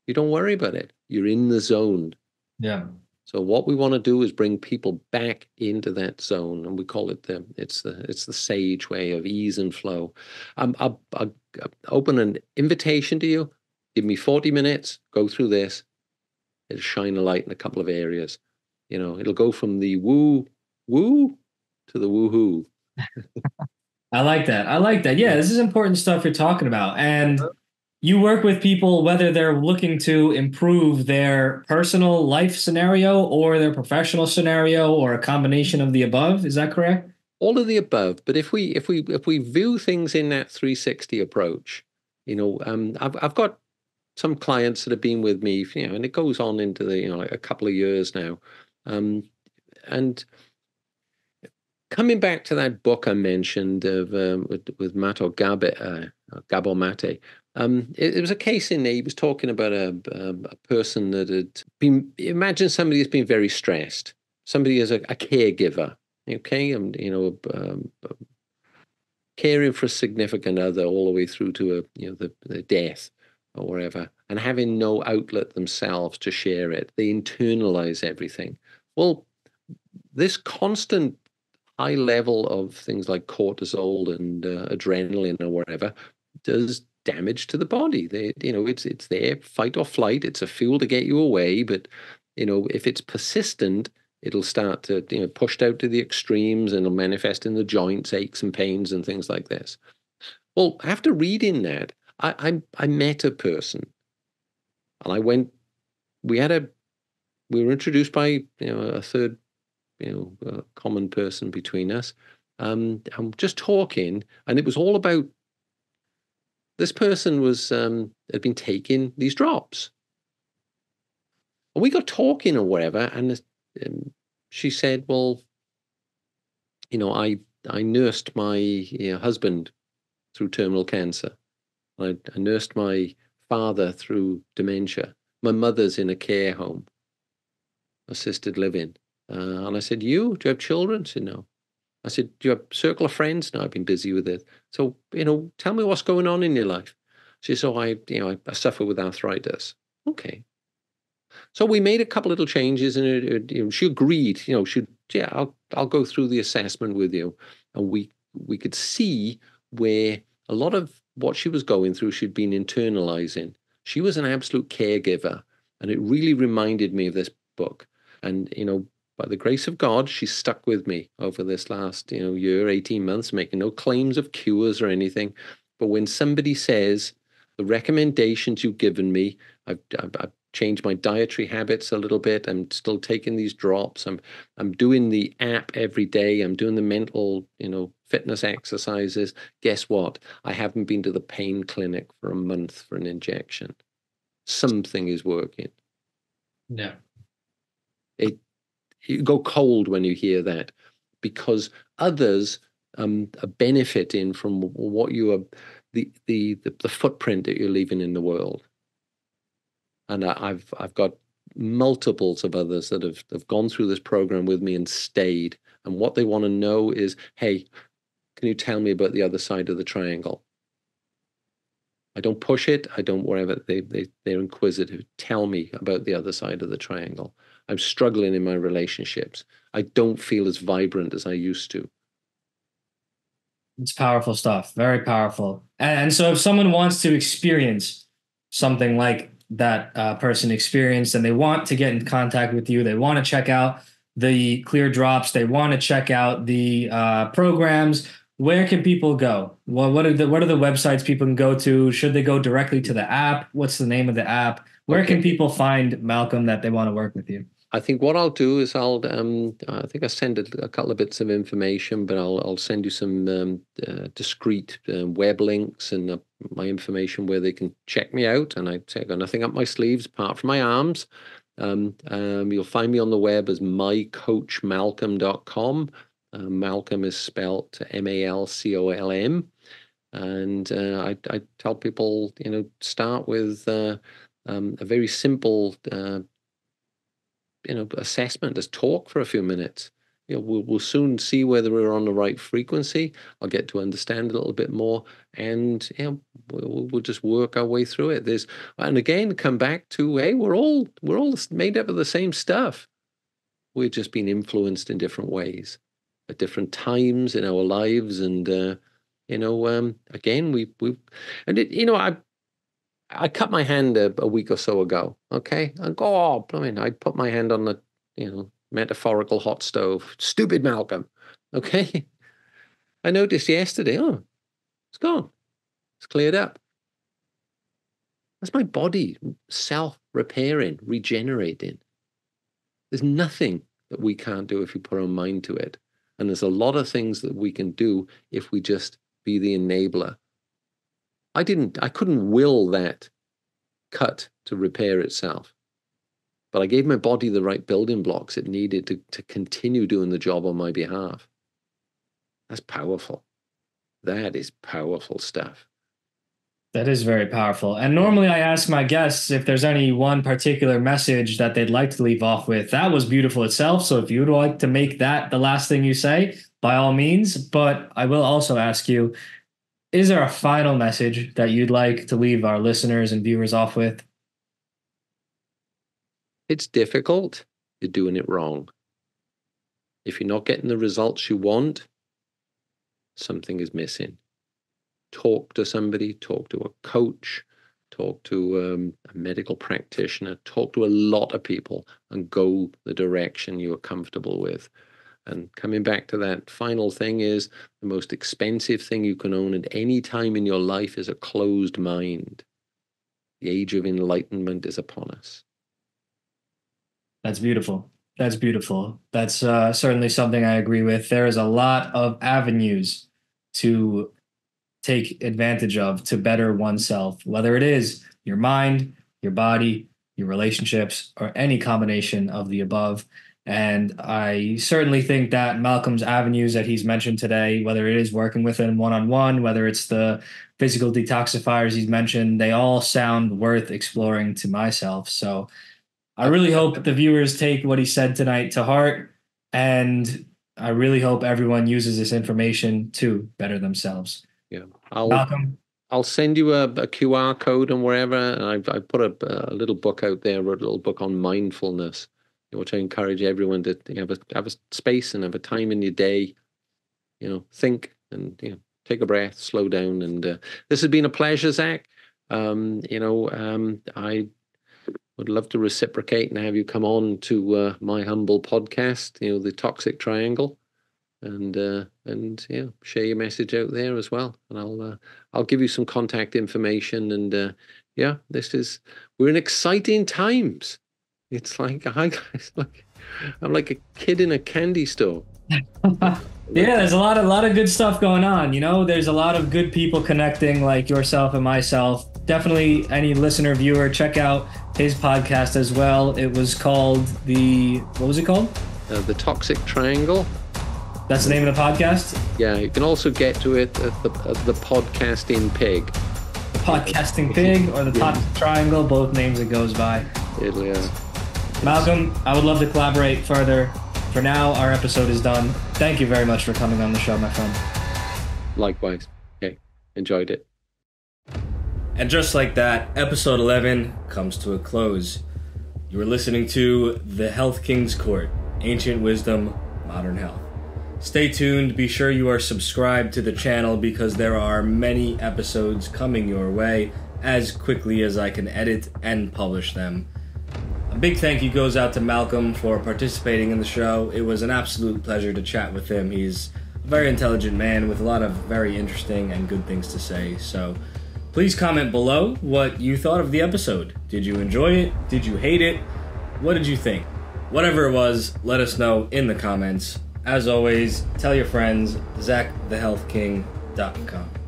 You don't worry about it. You're in the zone. Yeah. So what we want to do is bring people back into that zone, and we call it the it's the it's the sage way of ease and flow. Um, I'll, I'll, I'll open an invitation to you. Give me 40 minutes. Go through this. It'll shine a light in a couple of areas. You know, it'll go from the woo woo to the woohoo. I like that. I like that. Yeah, this is important stuff you're talking about. And you work with people whether they're looking to improve their personal life scenario or their professional scenario or a combination of the above. Is that correct? All of the above. But if we if we if we view things in that 360 approach, you know, um, I've I've got some clients that have been with me, you know, and it goes on into the you know like a couple of years now, um, and coming back to that book I mentioned of um, with, with Mato Gabe, uh, Gabor Mate, um, it, it, was a case in there. He was talking about a, a, a, person that had been. Imagine somebody has been very stressed. Somebody is a, a caregiver. Okay, and you know, um, caring for a significant other all the way through to a you know the, the death or whatever, and having no outlet themselves to share it. They internalize everything. Well, this constant high level of things like cortisol and uh, adrenaline or whatever does damage to the body. They, you know, it's it's there, fight or flight. It's a fuel to get you away, but you know, if it's persistent, it'll start to you know pushed out to the extremes and it'll manifest in the joints, aches and pains, and things like this. Well, after reading that, I I, I met a person, and I went. We had a we were introduced by you know a third you know common person between us. Um, I'm just talking, and it was all about this person was um, had been taking these drops. And we got talking or whatever, and um, she said, "Well, you know, I I nursed my you know, husband through terminal cancer. I, I nursed my father through dementia. My mother's in a care home, assisted living. Uh, and I said, You? Do you have children? She said, No. I said, Do you have a circle of friends? No, I've been busy with it. So, you know, tell me what's going on in your life. She said, Oh, I, you know, I, I suffer with arthritis. Okay. So we made a couple little changes, and it, it, you know, she agreed. You know, she yeah, I'll I'll go through the assessment with you, and we we could see where a lot of what she was going through she'd been internalizing. She was an absolute caregiver, and it really reminded me of this book. And you know, by the grace of God, she's stuck with me over this last you know year, eighteen months, making no claims of cures or anything. But when somebody says the recommendations you've given me, I've, I've, I've changed my dietary habits a little bit. I'm still taking these drops. I'm I'm doing the app every day. I'm doing the mental, you know, fitness exercises. Guess what? I haven't been to the pain clinic for a month for an injection. Something is working. Yeah. It you go cold when you hear that because others um, are benefiting from what you are the, the the the footprint that you're leaving in the world and I, I've I've got multiples of others that have, have gone through this program with me and stayed. And what they want to know is, hey, can you tell me about the other side of the triangle? I don't push it. I don't whatever. They they they're inquisitive. Tell me about the other side of the triangle. I'm struggling in my relationships. I don't feel as vibrant as I used to. It's powerful stuff. Very powerful. And, so, if someone wants to experience something like that uh, person experienced and they want to get in contact with you, they want to check out the clear drops, they want to check out the uh, programs, where can people go? Well, what are the what are the websites people can go to? Should they go directly to the app? What's the name of the app? Where okay. can people find Malcolm that they want to work with you? I think what I'll do is I'll um, I think I send a, couple of bits of information, but I'll I'll send you some um, uh, discrete uh, web links and uh, my information where they can check me out. And I I got nothing up my sleeves apart from my arms. Um, um, you'll find me on the web as mycoachmalcolm.com. Uh, Malcolm is spelt M A L C O L M, and uh, I, I tell people you know start with uh, um, a very simple uh, you know assessment just talk for a few minutes. You know we'll, we'll soon see whether we're on the right frequency. I'll get to understand a little bit more and you know we'll, we'll just work our way through it. There's and again come back to hey we're all we're all made up of the same stuff. We're just being influenced in different ways at different times in our lives and uh, you know um, again we we and it, you know i I cut my hand a, a, week or so ago. Okay, I go, oh, I mean, I put my hand on the, you know, metaphorical hot stove. Stupid Malcolm. Okay, I noticed yesterday. Oh, it's gone. It's cleared up. That's my body self-repairing, regenerating. There's nothing that we can't do if we put our mind to it, and there's a lot of things that we can do if we just be the enabler I didn't, I couldn't will that cut to repair itself. But I gave my body the right building blocks it needed to, to continue doing the job on my behalf. That's powerful. That is powerful stuff. That is very powerful. And normally I ask my guests if there's any one particular message that they'd like to leave off with. That was beautiful itself. So if you'd like to make that the last thing you say, by all means. But I will also ask you is there a final message that you'd like to leave our listeners and viewers off with? It's difficult. You're doing it wrong. If you're not getting the results you want, something is missing. Talk to somebody, talk to a coach, talk to um, a medical practitioner, talk to a lot of people, and go the direction you are comfortable with. And coming back to that final thing is the most expensive thing you can own at any time in your life is a closed mind. The age of enlightenment is upon us. That's beautiful. That's beautiful. That's uh, certainly something I agree with. There is a lot of avenues to take advantage of to better oneself, whether it is your mind, your body, your relationships, or any combination of the above. And I certainly think that Malcolm's avenues that he's mentioned today, whether it is working with him one on one, whether it's the physical detoxifiers he's mentioned, they all sound worth exploring to myself. So I really hope the viewers take what he said tonight to heart. And I really hope everyone uses this information to better themselves. Yeah. I'll, Malcolm. I'll send you a, a QR code and wherever. And I've, I put a, a little book out there, wrote a little book on mindfulness which I encourage everyone to have a have a space and have a time in your day, you know, think and you know, take a breath, slow down. And uh, this has been a pleasure, Zak. Um, you know, um, I would love to reciprocate and have you come on to uh, my humble podcast, you know, the Toxic Triangle, and uh, and yeah, share your message out there as well. And I'll uh, I'll give you some contact information. And uh, yeah, this is we're in exciting times. It's like I, it's like I'm like a kid in a candy store. yeah, there's a lot of lot of good stuff going on. You know, there's a lot of good people connecting, like yourself and myself. Definitely, any listener viewer, check out his podcast as well. It was called the what was it called? Uh, the Toxic Triangle. That's the name of the podcast. Yeah, you can also get to it at the at the podcasting pig. The podcasting pig or the yeah. Toxic Triangle, both names it goes by. It, Yeah. Malcolm, I would love to collaborate further. For now, our episode is done. Thank you very much for coming on the show, my friend. Likewise. Okay, enjoyed it. And just like that, episode 11 comes to a close. You are listening to The Health King's Court Ancient Wisdom, Modern Health. Stay tuned. Be sure you are subscribed to the channel because there are many episodes coming your way as quickly as I can edit and publish them. A big thank you goes out to Malcolm for participating in the show. It was an absolute pleasure to chat with him. He's a very intelligent man with a lot of very interesting and good things to say. So please comment below what you thought of the episode. Did you enjoy it? Did you hate it? What did you think? Whatever it was, let us know in the comments. As always, tell your friends, ZakTheHealthKing.com.